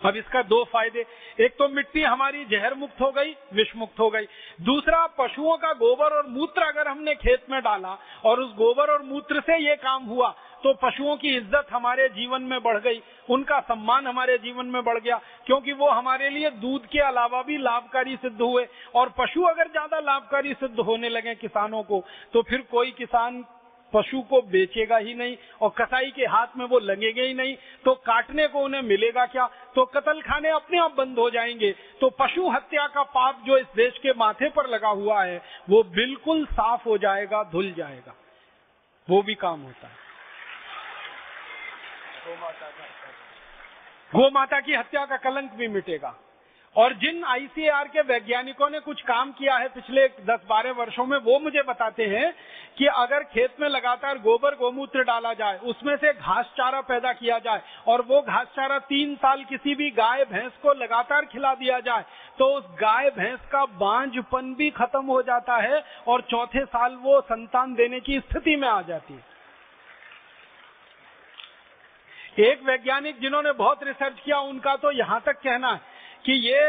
अब इसका दो फ़ायदे। एक तो मिट्टी हमारी जहर मुक्त हो गई विष मुक्त हो गई। दूसरा, पशुओं का गोबर और मूत्र अगर हमने खेत में डाला और उस गोबर और मूत्र से ये काम हुआ तो पशुओं की इज़्ज़त हमारे जीवन में बढ़ गई, उनका सम्मान हमारे जीवन में बढ़ गया, क्योंकि वो हमारे लिए दूध के अलावा भी लाभकारी सिद्ध हुए। और पशु अगर ज़्यादा लाभकारी सिद्ध होने लगे किसानों को तो फिर कोई किसान पशु को बेचेगा ही नहीं और कसाई के हाथ में वो लगेंगे ही नहीं तो काटने को उन्हें मिलेगा क्या? तो कतल खाने अपने आप बंद हो जाएँगे। तो पशु हत्या का पाप जो इस देश के माथे पर लगा हुआ है, वो बिल्कुल साफ़ हो जाएगा, धुल जाएगा। वो भी काम होता है। गो माता की हत्या का कलंक भी मिटेगा। और जिन आईसीआर के वैज्ञानिकों ने कुछ काम किया है पिछले 10-12 वर्षों में, वो मुझे बताते हैं कि अगर खेत में लगातार गोबर गोमूत्र डाला जाए, उसमें से घास चारा पैदा किया जाए और वो घास चारा तीन साल किसी भी गाय भैंस को लगातार खिला दिया जाए तो उस गाय भैंस का बांझपन भी खत्म हो जाता है और चौथे साल वो संतान देने की स्थिति में आ जाती है। एक वैज्ञानिक जिन्होंने बहुत रिसर्च किया, उनका तो यहाँ तक कहना है कि ये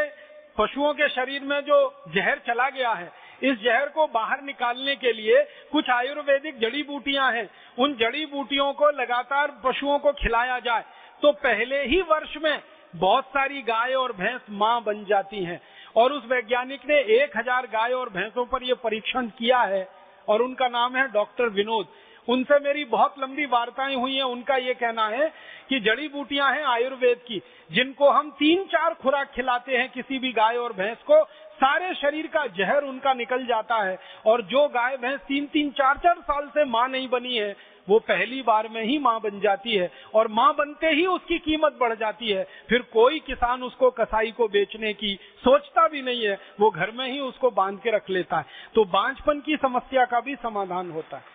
पशुओं के शरीर में जो जहर चला गया है इस जहर को बाहर निकालने के लिए कुछ आयुर्वेदिक जड़ी बूटियाँ हैं। उन जड़ी बूटियों को लगातार पशुओं को खिलाया जाए तो पहले ही वर्ष में बहुत सारी गाय और भैंस माँ बन जाती हैं। और उस वैज्ञानिक ने एक हज़ार गाय और भैंसों पर यह परीक्षण किया है, और उनका नाम है डॉक्टर विनोद। उनसे मेरी बहुत लंबी वार्ताएँ हुई हैं। उनका ये कहना है कि जड़ी बूटियाँ हैं आयुर्वेद की, जिनको हम तीन चार खुराक खिलाते हैं किसी भी गाय और भैंस को, सारे शरीर का जहर उनका निकल जाता है। और जो गाय भैंस तीन तीन चार चार साल से माँ नहीं बनी है, वो पहली बार में ही माँ बन जाती है। और माँ बनते ही उसकी कीमत बढ़ जाती है। फिर कोई किसान उसको कसाई को बेचने की सोचता भी नहीं है, वो घर में ही उसको बाँध के रख लेता है। तो बांझपन की समस्या का भी समाधान होता है।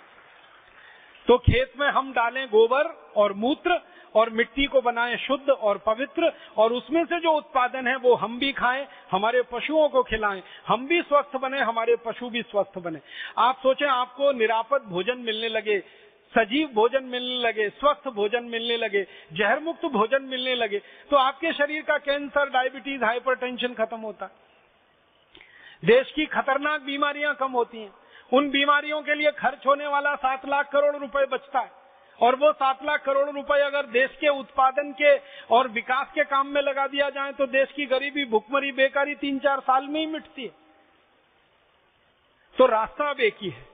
तो खेत में हम डालें गोबर और मूत्र और मिट्टी को बनाएँ शुद्ध और पवित्र और उसमें से जो उत्पादन है वो हम भी खाएँ, हमारे पशुओं को खिलाएँ, हम भी स्वस्थ बने, हमारे पशु भी स्वस्थ बने। आप सोचें आपको निरापद भोजन मिलने लगे, सजीव भोजन मिलने लगे, स्वस्थ भोजन मिलने लगे जहर मुक्त भोजन मिलने लगे तो आपके शरीर का कैंसर, डायबिटीज़, हाइपरटेंशन खत्म होता। देश की खतरनाक बीमारियाँ कम होती हैं। उन बीमारियों के लिए खर्च होने वाला सात लाख करोड़ रुपए बचता है। और वो सात लाख करोड़ रुपए अगर देश के उत्पादन के और विकास के काम में लगा दिया जाए तो देश की गरीबी, भुखमरी, बेकारी तीन चार साल में ही मिटती है। तो रास्ता अब एक ही है।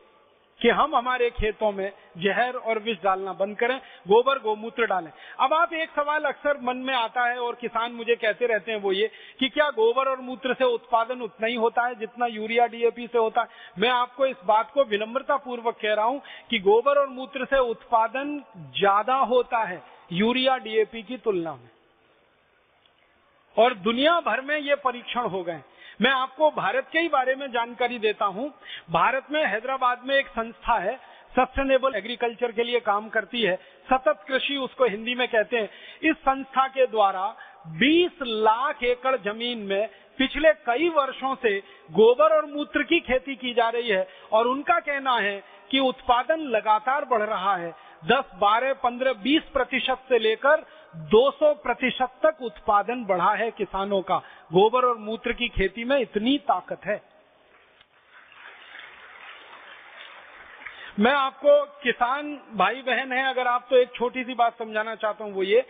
कि हम हमारे खेतों में जहर और विष डालना बंद करें, गोबर, गोमूत्र डालें। अब आप एक सवाल अक्सर मन में आता है और किसान मुझे कहते रहते हैं वो ये कि क्या गोबर और मूत्र से उत्पादन उतना ही होता है जितना यूरिया डीएपी से होता है? मैं आपको इस बात को विनम्रता पूर्वक कह रहा हूँ कि गोबर और मूत्र से उत्पादन ज़्यादा होता है यूरिया डीएपी की तुलना में। और दुनिया भर में ये परीक्षण हो गए मैं आपको भारत के ही बारे में जानकारी देता हूँ। भारत में हैदराबाद में एक संस्था है सस्टेनेबल एग्रीकल्चर के लिए काम करती है। सतत कृषि उसको हिंदी में कहते हैं। इस संस्था के द्वारा 20 लाख एकड़ ज़मीन में पिछले कई वर्षों से गोबर और मूत्र की खेती की जा रही है और उनका कहना है कि उत्पादन लगातार बढ़ रहा है। 10, 12, 15, 20 प्रतिशत से लेकर 200 प्रतिशत तक उत्पादन बढ़ा है किसानों का। गोबर और मूत्र की खेती में इतनी ताकत है। मैं आपको किसान भाई बहन है अगर आप तो एक छोटी सी बात समझाना चाहता हूँ वो ये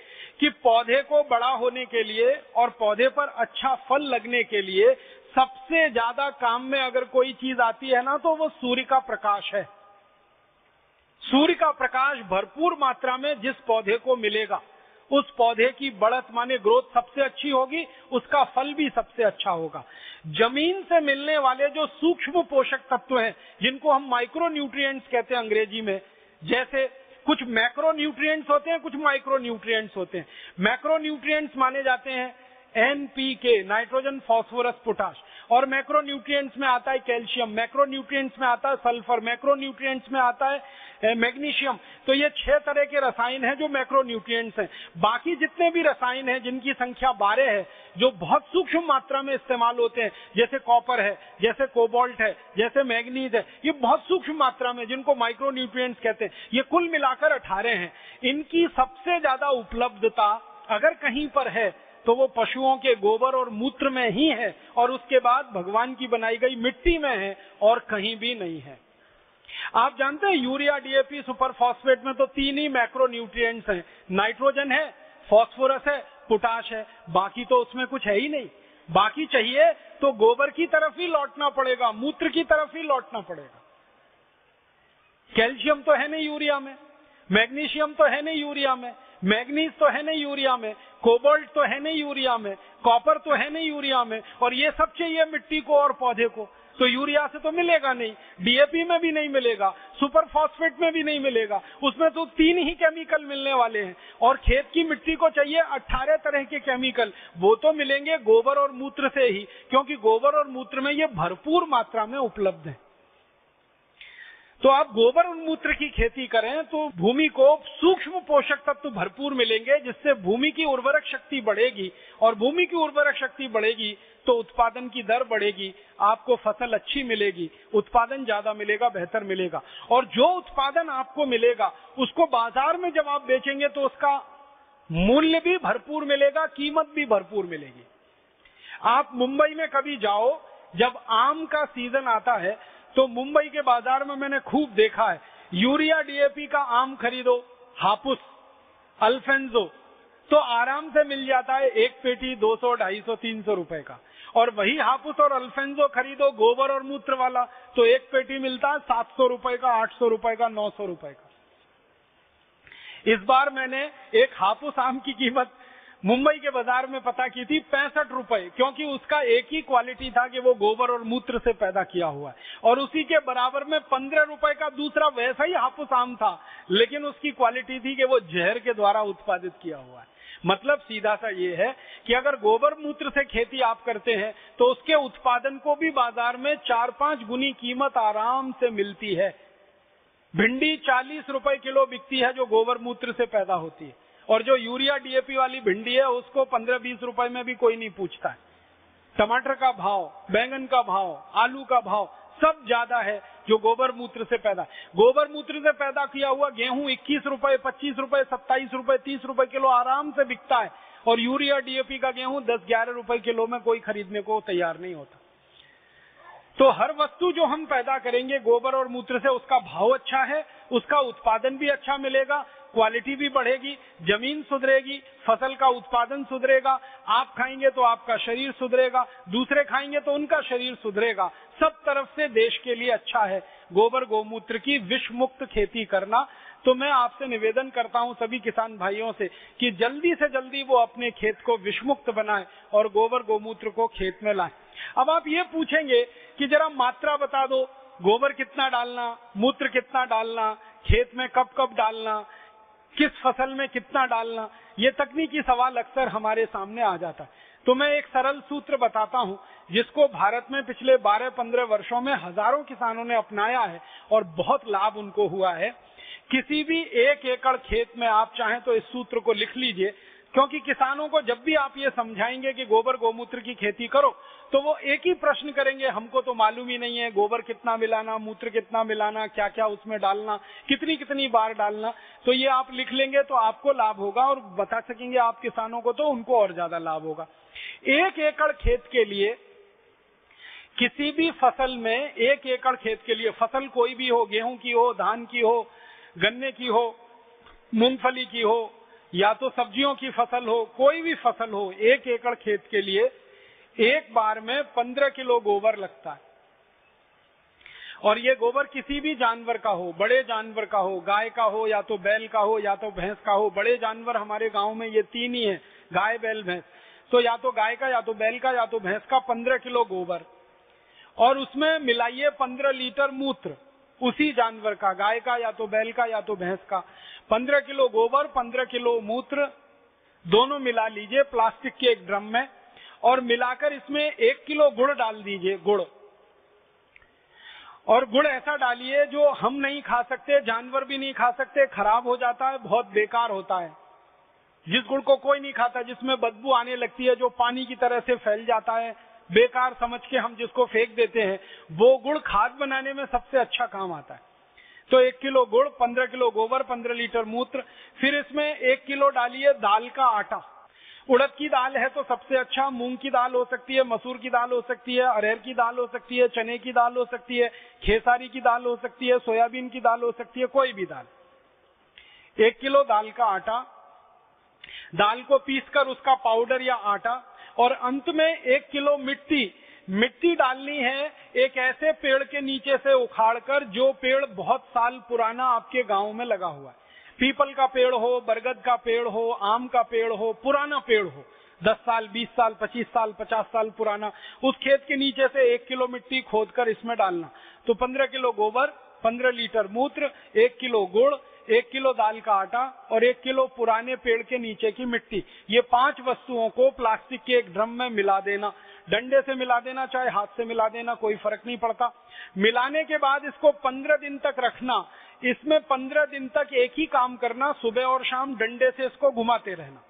कि पौधे को बड़ा होने के लिए और पौधे पर अच्छा फल लगने के लिए सबसे ज़्यादा काम में अगर कोई चीज़ आती है ना तो वो सूर्य का प्रकाश है। सूर्य का प्रकाश भरपूर मात्रा में जिस पौधे को मिलेगा, उस पौधे की बढ़त माने ग्रोथ सबसे अच्छी होगी, उसका फल भी सबसे अच्छा होगा। ज़मीन से मिलने वाले जो सूक्ष्म पोषक तत्व हैं, जिनको हम माइक्रो न्यूट्रिएंट्स कहते हैं अंग्रेज़ी में, जैसे कुछ मैक्रो न्यूट्रिएंट्स होते हैं, कुछ माइक्रो न्यूट्रिएंट्स होते हैं। मैक्रो न्यूट्रिएंट्स माने जाते हैं एनपीके नाइट्रोजन फॉस्फोरस पोटाश और मैक्रो न्यूट्रिएंट्स में आता है कैल्शियम मैक्रो न्यूट्रिएंट्स में आता है सल्फ़र मैक्रो न्यूट्रिएंट्स में आता है मैग्नीशियम तो ये छह तरह के रसायन हैं जो मैक्रो न्यूट्रिएंट्स हैं। बाकी जितने भी रसायन हैं, जिनकी संख्या बारह है, जो बहुत सूक्ष्म मात्रा में इस्तेमाल होते हैं, जैसे कॉपर है, जैसे कोबाल्ट है, जैसे मैग्नीज है, ये बहुत सूक्ष्म मात्रा में जिनको माइक्रो न्यूट्रिएंट्स कहते हैं, ये कुल मिलाकर अठारह हैं। इनकी सबसे ज़्यादा उपलब्धता अगर कहीं पर है तो वो पशुओं के गोबर और मूत्र में ही है और उसके बाद भगवान की बनाई गई मिट्टी में है और कहीं भी नहीं है। आप जानते हैं यूरिया डीएपी सुपर फॉस्फेट में तो तीन ही मैक्रो न्यूट्रिएंट्स हैं। नाइट्रोजन है, फॉस्फोरस है, पोटाश है। बाकी तो उसमें कुछ है ही नहीं। बाकी चाहिए तो गोबर की तरफ़ ही लौटना पड़ेगा, मूत्र की तरफ़ ही लौटना पड़ेगा। कैल्शियम तो है नहीं यूरिया में, मैग्नीशियम तो है नहीं यूरिया में। मैग्नीज तो है नहीं यूरिया में, कोबाल्ट तो है नहीं यूरिया में, कॉपर तो है नहीं यूरिया में, और ये सब चाहिए मिट्टी को और पौधे को। तो यूरिया से तो मिलेगा नहीं डीएपी में भी नहीं मिलेगा, सुपर फॉस्फेट में भी नहीं मिलेगा, उसमें तो तीन ही केमिकल मिलने वाले हैं। और खेत की मिट्टी को चाहिए अट्ठारह तरह के केमिकल, वो तो मिलेंगे गोबर और मूत्र से ही, क्योंकि गोबर और मूत्र में ये भरपूर मात्रा में उपलब्ध है। तो आप गोबर और मूत्र की खेती करें तो भूमि को सूक्ष्म पोषक तत्व भरपूर मिलेंगे, जिससे भूमि की उर्वरक शक्ति बढ़ेगी। और भूमि की उर्वरक शक्ति बढ़ेगी तो उत्पादन की दर बढ़ेगी, आपको फ़सल अच्छी मिलेगी, उत्पादन ज़्यादा मिलेगा, बेहतर मिलेगा। और जो उत्पादन आपको मिलेगा, उसको बाज़ार में जब आप बेचेंगे तो उसका मूल्य भी भरपूर मिलेगा, कीमत भी भरपूर मिलेगी। आप मुंबई में कभी जाओ, जब आम का सीज़न आता है तो मुंबई के बाज़ार में मैंने खूब देखा है। यूरिया डीएपी का आम खरीदो हापुस अल्फेंजो तो आराम से मिल जाता है एक पेटी 200, 250, 300 रुपए का। और वही हापुस और अल्फेंजो खरीदो गोबर और मूत्र वाला तो एक पेटी मिलता है सात सौ रुपए का आठ सौ रुपए का नौ सौ रुपए का। इस बार मैंने एक हापुस आम की कीमत मुंबई के बाज़ार में पता की थी पैंसठ रुपए, क्योंकि उसका एक ही क्वालिटी था कि वो गोबर और मूत्र से पैदा किया हुआ है। और उसी के बराबर में पंद्रह रुपए का दूसरा वैसा ही हापुस आम था, लेकिन उसकी क्वालिटी थी कि वो जहर के द्वारा उत्पादित किया हुआ है। मतलब सीधा सा ये है कि अगर गोबर मूत्र से खेती आप करते हैं तो उसके उत्पादन को भी बाज़ार में चार पाँच गुनी कीमत आराम से मिलती है। भिंडी चालीस रुपए किलो बिकती है जो गोबर मूत्र से पैदा होती है। और जो यूरिया डीएपी वाली भिंडी है, उसको पंद्रह बीस रुपए में भी कोई नहीं पूछता है। टमाटर का भाव, बैंगन का भाव, आलू का भाव, सब ज़्यादा है जो गोबर मूत्र से पैदा। गोबर मूत्र से पैदा किया हुआ गेहूँ इक्कीस रुपए, पच्चीस रुपए, सत्ताईस रुपए, तीस रुपए किलो आराम से बिकता है। और यूरिया डीएपी का गेहूँ दस ग्यारह रुपए किलो में कोई खरीदने को तैयार नहीं होता। तो हर वस्तु जो हम पैदा करेंगे गोबर और मूत्र से, उसका भाव अच्छा है, उसका उत्पादन भी अच्छा मिलेगा क्वालिटी भी बढ़ेगी, ज़मीन सुधरेगी, फ़सल का उत्पादन सुधरेगा, आप खाएँगे तो आपका शरीर सुधरेगा, दूसरे खाएँगे तो उनका शरीर सुधरेगा। सब तरफ़ से देश के लिए अच्छा है। गोबर गोमूत्र की विष मुक्त खेती करना। तो मैं आपसे निवेदन करता हूँ सभी किसान भाइयों से कि जल्दी से जल्दी वो अपने खेत को विषमुक्त बनाए और गोबर गोमूत्र को खेत में लाए। अब आप ये पूछेंगे कि जरा मात्रा बता दो, गोबर कितना डालना, मूत्र कितना डालना, खेत में कब कब डालना किस फ़सल में कितना डालना, ये तकनीकी सवाल अक्सर हमारे सामने आ जाता है। तो मैं एक सरल सूत्र बताता हूँ, जिसको भारत में पिछले 12-15 वर्षों में हज़ारों किसानों ने अपनाया है और बहुत लाभ उनको हुआ है। किसी भी एक एकड़ खेत में आप चाहें तो इस सूत्र को लिख लीजिए क्योंकि किसानों को जब भी आप ये समझाएँगे कि गोबर गोमूत्र की खेती करो तो वो एक ही प्रश्न करेंगे, हमको तो मालूम ही नहीं है गोबर कितना मिलाना, मूत्र कितना मिलाना क्या क्या उसमें डालना कितनी कितनी बार डालना। तो ये आप लिख लेंगे तो आपको लाभ होगा और बता सकेंगे आप किसानों को तो उनको और ज़्यादा लाभ होगा। एक एकड़ खेत के लिए, किसी भी फ़सल में एक एकड़ खेत के लिए, फ़सल कोई भी हो, गेहूँ की हो, धान की हो, गन्ने की हो, मूंगफली की हो या तो सब्जियों की फ़सल हो, कोई भी फ़सल हो, एक एकड़ खेत के लिए एक बार में पंद्रह किलो गोबर लगता है। और ये गोबर किसी भी जानवर का हो, बड़े जानवर का हो, गाय का हो, या तो बैल का हो, या तो भैंस का हो, बड़े जानवर हमारे गाँव में ये तीन ही है, गाय, बैल, भैंस। तो या तो गाय का, या तो बैल का, या तो भैंस का पंद्रह किलो गोबर। और उसमें मिलाइए पंद्रह लीटर मूत्र, उसी जानवर का, गाय का, या तो बैल का, या तो भैंस का। पंद्रह किलो गोबर, पंद्रह किलो मूत्र, दोनों मिला लीजिए, प्लास्टिक के एक ड्रम में, और मिलाकर इसमें एक किलो गुड़ डाल दीजिए, गुड़। और गुड़ ऐसा डालिए जो हम नहीं खा सकते, जानवर भी नहीं खा सकते, खराब हो जाता है, बहुत बेकार होता है। जिस गुड़ को कोई नहीं खाता, जिसमें बदबू आने लगती है, जो पानी की तरह से फैल जाता है, बेकार समझ के हम जिसको फेंक देते हैं, वो गुड़ खाद बनाने में सबसे अच्छा काम आता है। तो एक किलो गुड़, पंद्रह किलो गोबर, पंद्रह लीटर मूत्र, फिर इसमें एक किलो डालिए दाल का आटा। उड़द की दाल है तो सबसे अच्छा मूंग की दाल हो सकती है, मसूर की दाल हो सकती है, अरहर की दाल हो सकती है, चने की दाल हो सकती है, खेसारी की दाल हो सकती है, सोयाबीन की दाल हो सकती है, कोई भी दाल। एक किलो दाल का आटा, दाल को पीसकर उसका पाउडर या आटा, और अंत में एक किलो मिट्टी मिट्टी डालनी है एक ऐसे पेड़ के नीचे से उखाड़कर जो पेड़ बहुत साल पुराना आपके गाँव में लगा हुआ है। पीपल का पेड़ हो, बरगद का पेड़ हो, आम का पेड़ हो, पुराना पेड़ हो, दस साल, बीस साल, पच्चीस साल, पचास साल पुराना, उस खेत के नीचे से एक किलो मिट्टी खोदकर इसमें डालना। तो पंद्रह किलो गोबर, पंद्रह लीटर मूत्र, एक किलो गुड़, एक किलो दाल का आटा और एक किलो पुराने पेड़ के नीचे की मिट्टी। ये पाँच वस्तुओं को प्लास्टिक के एक ड्रम में मिला देना। डंडे से मिला देना, चाहे हाथ से मिला देना, कोई फ़र्क नहीं पड़ता। मिलाने के बाद इसको पंद्रह दिन तक रखना। इसमें पंद्रह दिन तक एक ही काम करना, सुबह और शाम डंडे से इसको घुमाते रहना।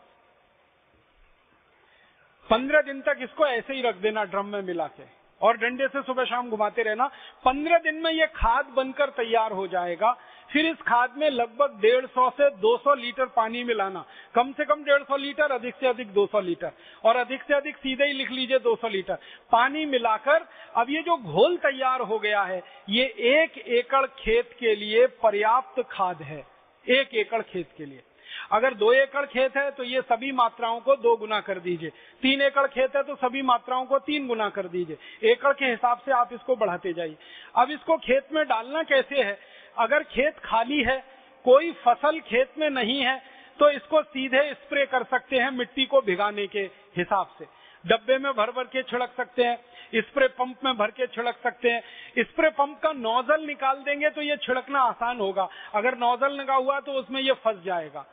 पंद्रह दिन तक इसको ऐसे ही रख देना ड्रम में मिला के। और डंडे से सुबह शाम घुमाते रहना। पंद्रह दिन में ये खाद बनकर तैयार हो जाएगा। फिर इस खाद में लगभग डेढ़ सौ से दो सौ लीटर पानी मिलाना। कम से कम डेढ़ सौ लीटर, अधिक से अधिक दो सौ लीटर। और अधिक से अधिक सीधे ही लिख लीजिए दो सौ लीटर। पानी मिलाकर अब ये जो घोल तैयार हो गया है, ये एक एकड़ खेत के लिए पर्याप्त खाद है। एक एकड़ खेत के लिए। अगर दो एकड़ खेत है तो ये सभी मात्राओं को दो गुना कर दीजिए। तीन एकड़ खेत है तो सभी मात्राओं को तीन गुना कर दीजिए। एकड़ के हिसाब से आप इसको बढ़ाते जाइए। अब इसको खेत में डालना कैसे है? अगर खेत खाली है, कोई फ़सल खेत में नहीं है तो इसको सीधे स्प्रे कर सकते हैं मिट्टी को भिगाने के हिसाब से। डब्बे में भर भर के छिड़क सकते हैं, स्प्रे पंप में भर के छिड़क सकते हैं। स्प्रे पंप का नोजल निकाल देंगे तो ये छिड़कना आसान होगा। अगर नोजल लगा हुआ तो उसमें ये फंस जाएगा।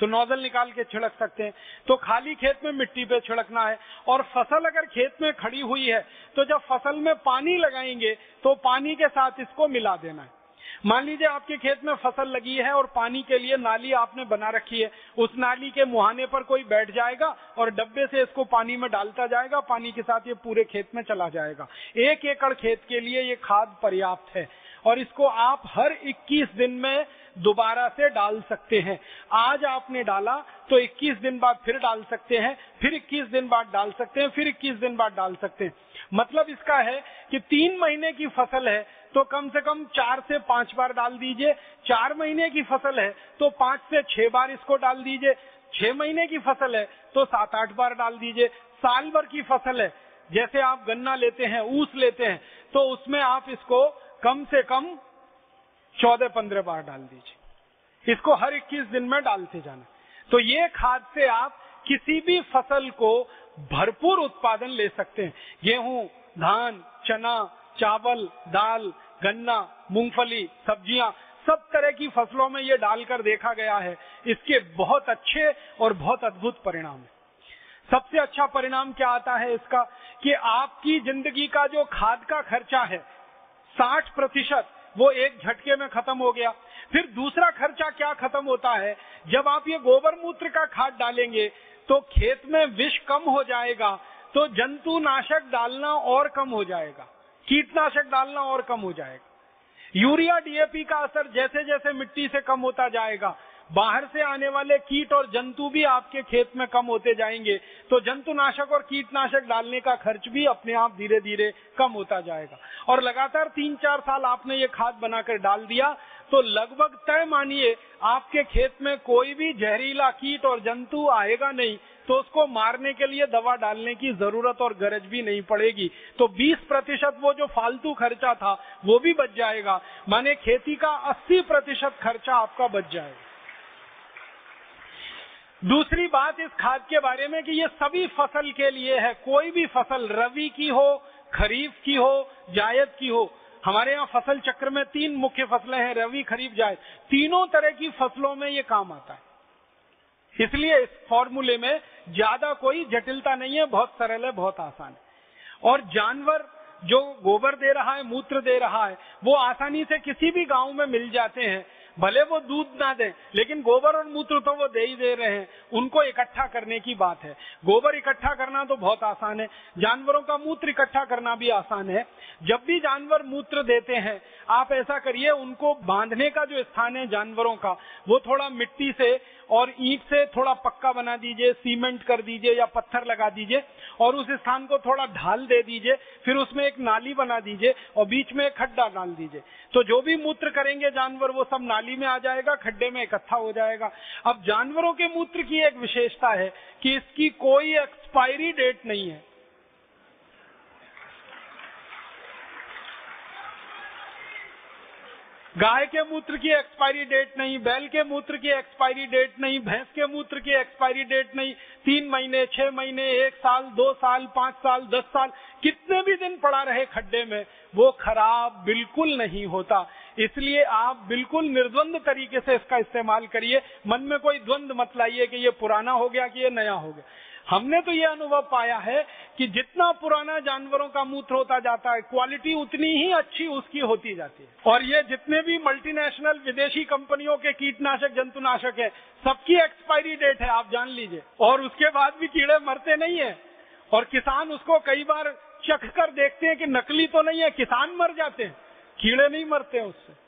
तो नोजल निकाल के छिड़क सकते हैं। तो खाली खेत में मिट्टी पे छिड़कना है और फ़सल अगर खेत में खड़ी हुई है तो जब फ़सल में पानी लगाएँगे तो पानी के साथ इसको मिला देना है। मान लीजिए आपके खेत में फ़सल लगी है और पानी के लिए नाली आपने बना रखी है। उस नाली के मुहाने पर कोई बैठ जाएगा और डब्बे से इसको पानी में डालता जाएगा, पानी के साथ ये पूरे खेत में चला जाएगा। एक एकड़ खेत के लिए ये खाद पर्याप्त है। और इसको आप हर 21 दिन में दोबारा से डाल सकते हैं। आज आपने डाला तो 21 दिन बाद फिर डाल सकते हैं, फिर 21 दिन बाद डाल सकते हैं, फिर 21 दिन बाद डाल सकते हैं। मतलब इसका है कि तीन महीने की फ़सल है तो कम से कम चार से पाँच बार डाल दीजिए। चार महीने की फ़सल है तो पाँच से छह बार इसको डाल दीजिए। छह महीने की फ़सल है तो सात आठ बार डाल दीजिए। साल भर की फ़सल है, जैसे आप गन्ना लेते हैं, ऊस लेते हैं तो उसमें आप इसको कम से कम चौदह पंद्रह बार डाल दीजिए। इसको हर इक्कीस दिन में डालते जाना। तो ये खाद से आप किसी भी फ़सल को भरपूर उत्पादन ले सकते हैं। गेहूँ, धान, चना, चावल, दाल, गन्ना, मूंगफली, सब्ज़ियाँ, सब तरह की फ़सलों में ये डालकर देखा गया है। इसके बहुत अच्छे और बहुत अद्भुत परिणाम है। सबसे अच्छा परिणाम क्या आता है इसका? कि आपकी ज़िंदगी का जो खाद का खर्चा है साठ प्रतिशत, वो एक झटके में खत्म हो गया। फिर दूसरा खर्चा क्या खत्म होता है? जब आप ये गोबर मूत्र का खाद डालेंगे तो खेत में विष कम हो जाएगा तो जंतु नाशक डालना और कम हो जाएगा। कीटनाशक डालना और कम हो जाएगा। यूरिया, डीएपी का असर जैसे जैसे मिट्टी से कम होता जाएगा बाहर से आने वाले कीट और जंतु भी आपके खेत में कम होते जाएँगे। तो जंतुनाशक और कीटनाशक डालने का खर्च भी अपने आप धीरे धीरे कम होता जाएगा। और लगातार तीन चार साल आपने ये खाद बनाकर डाल दिया तो लगभग तय मानिए, आपके खेत में कोई भी जहरीला कीट और जंतु आएगा नहीं तो उसको मारने के लिए दवा डालने की ज़रूरत और गरज भी नहीं पड़ेगी। तो 20 प्रतिशत वो जो फालतू खर्चा था, वो भी बच जाएगा। माने खेती का 80 प्रतिशत खर्चा आपका बच जाएगा। दूसरी बात इस खाद के बारे में कि ये सभी फ़सल के लिए है। कोई भी फ़सल रवि की हो, खरीफ की हो, जायद की हो, हमारे यहाँ फ़सल चक्र में तीन मुख्य फ़सलें हैं, रवि, खरीफ, जायद। तीनों तरह की फ़सलों में ये काम आता है। इसलिए इस फॉर्मूले में ज़्यादा कोई जटिलता नहीं है, बहुत सरल है, बहुत आसान है। और जानवर जो गोबर दे रहा है, मूत्र दे रहा है, वो आसानी से किसी भी गाँव में मिल जाते हैं। भले वो दूध ना दे, लेकिन गोबर और मूत्र तो वो दे ही दे रहे हैं। उनको इकट्ठा करने की बात है। गोबर इकट्ठा करना तो बहुत आसान है। जानवरों का मूत्र इकट्ठा करना भी आसान है। जब भी जानवर मूत्र देते हैं, आप ऐसा करिए, उनको बांधने का जो स्थान है जानवरों का, वो थोड़ा मिट्टी से और ईंट से थोड़ा पक्का बना दीजिए, सीमेंट कर दीजिए या पत्थर लगा दीजिए और उस स्थान को थोड़ा ढाल दे दीजिए, फिर उसमें एक नाली बना दीजिए और बीच में एक खड्डा डाल दीजिए। तो जो भी मूत्र करेंगे जानवर, वो सब नाली में आ जाएगा, खड्डे में इकट्ठा हो जाएगा। अब जानवरों के मूत्र की एक विशेषता है कि इसकी कोई एक्सपायरी डेट नहीं है। गाय के मूत्र की एक्सपायरी डेट नहीं, बैल के मूत्र की एक्सपायरी डेट नहीं, भैंस के मूत्र की एक्सपायरी डेट नहीं, तीन महीने, छह महीने, एक साल, दो साल, पाँच साल, दस साल, कितने भी दिन पड़ा रहे खड्डे में, वो खराब बिल्कुल नहीं होता। इसलिए आप बिल्कुल निर्द्वंद तरीके से इसका इस्तेमाल करिए। मन में कोई द्वंद मत लाइए कि ये पुराना हो गया कि ये नया हो गया। हमने तो ये अनुभव पाया है कि जितना पुराना जानवरों का मूत्र होता जाता है क्वालिटी उतनी ही अच्छी उसकी होती जाती है। और ये जितने भी मल्टीनेशनल विदेशी कंपनियों के कीटनाशक, जंतुनाशक है, सबकी एक्सपायरी डेट है, आप जान लीजिए। और उसके बाद भी कीड़े मरते नहीं है। और किसान उसको कई बार चख कर देखते हैं कि नकली तो नहीं है, किसान मर जाते हैं। कीड़े नहीं मरते उससे।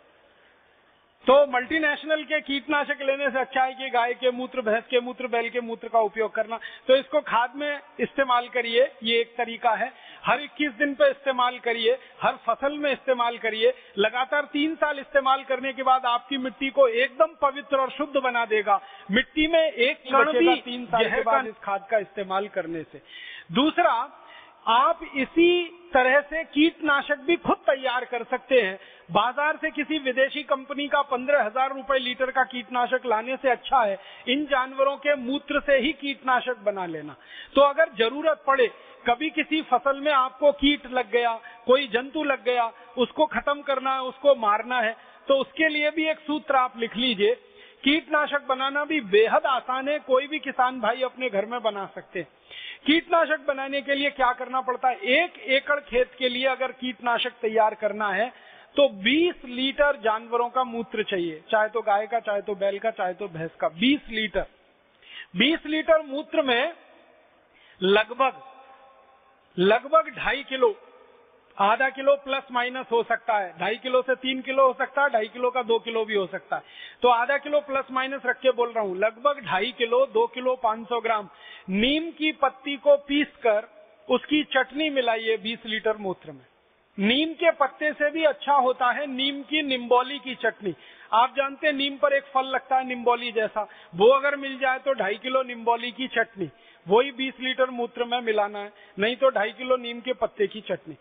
तो मल्टीनेशनल के कीटनाशक लेने से अच्छा है कि गाय के मूत्र भैंस के मूत्र बैल के मूत्र का उपयोग करना। तो इसको खाद में इस्तेमाल करिए ये एक तरीका है। हर 21 दिन पे इस्तेमाल करिए हर फ़सल में इस्तेमाल करिए। लगातार तीन साल इस्तेमाल करने के बाद आपकी मिट्टी को एकदम पवित्र और शुद्ध बना देगा। मिट्टी में एक कण भी तीन साल के बाद इस खाद का इस्तेमाल करने से। दूसरा आप इसी तरह से कीटनाशक भी खुद तैयार कर सकते हैं। बाज़ार से किसी विदेशी कंपनी का पंद्रह हज़ार रूपए लीटर का कीटनाशक लाने से अच्छा है। इन जानवरों के मूत्र से ही कीटनाशक बना लेना। तो अगर ज़रूरत पड़े, कभी किसी फ़सल में आपको कीट लग गया, कोई जंतु लग गया, उसको खत्म करना है, उसको मारना है तो उसके लिए भी एक सूत्र आप लिख लीजिए। कीटनाशक बनाना भी बेहद आसान है, कोई भी किसान भाई अपने घर में बना सकते हैं। कीटनाशक बनाने के लिए क्या करना पड़ता है? एक एकड़ खेत के लिए अगर कीटनाशक तैयार करना है तो 20 लीटर जानवरों का मूत्र चाहिए, चाहे तो गाय का, चाहे तो बैल का, चाहे तो भैंस का। 20 लीटर। 20 लीटर मूत्र में लगभग लगभग ढाई किलो आधा किलो प्लस माइनस हो सकता है। ढाई किलो से तीन किलो हो सकता है, ढाई किलो का दो किलो भी हो सकता है। तो आधा किलो प्लस माइनस रख के बोल रहा हूँ, लगभग ढाई किलो, दो किलो, पाँच सौ ग्राम। नीम की पत्ती को पीस कर उसकी चटनी मिलाइए बीस लीटर मूत्र में। नीम के पत्ते से भी अच्छा होता है नीम की निम्बोली की चटनी। आप जानते हैं नीम पर एक फल लगता है निम्बोली जैसा। वो अगर मिल जाए तो ढाई किलो निम्बोली की चटनी। वही 20 लीटर मूत्र में मिलाना है, नहीं तो ढाई किलो नीम के पत्ते की चटनी।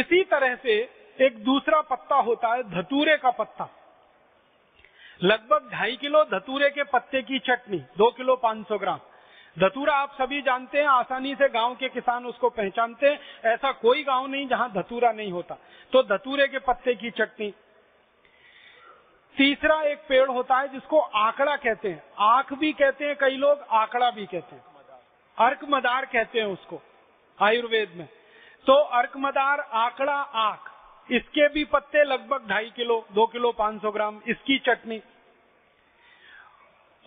इसी तरह से एक दूसरा पत्ता होता है धतूरे का पत्ता। लगभग ढाई किलो धतूरे के पत्ते की चटनी, दो किलो पाँच सौ ग्राम। धतूरा आप सभी जानते हैं, आसानी से गाँव के किसान उसको पहचानते हैं। ऐसा कोई गाँव नहीं जहाँ धतूरा नहीं होता। तो धतूरे के पत्ते की चटनी तीसरा एक पेड़ होता है जिसको आंकड़ा कहते हैं। आँख भी कहते हैं, कई लोग आंकड़ा भी कहते हैं। अर्क मदार कहते हैं उसको, आयुर्वेद में। तो अर्क मदार आंकड़ा आँख इसके भी पत्ते लगभग ढाई किलो, दो किलो, पाँच सौ ग्राम, इसकी चटनी।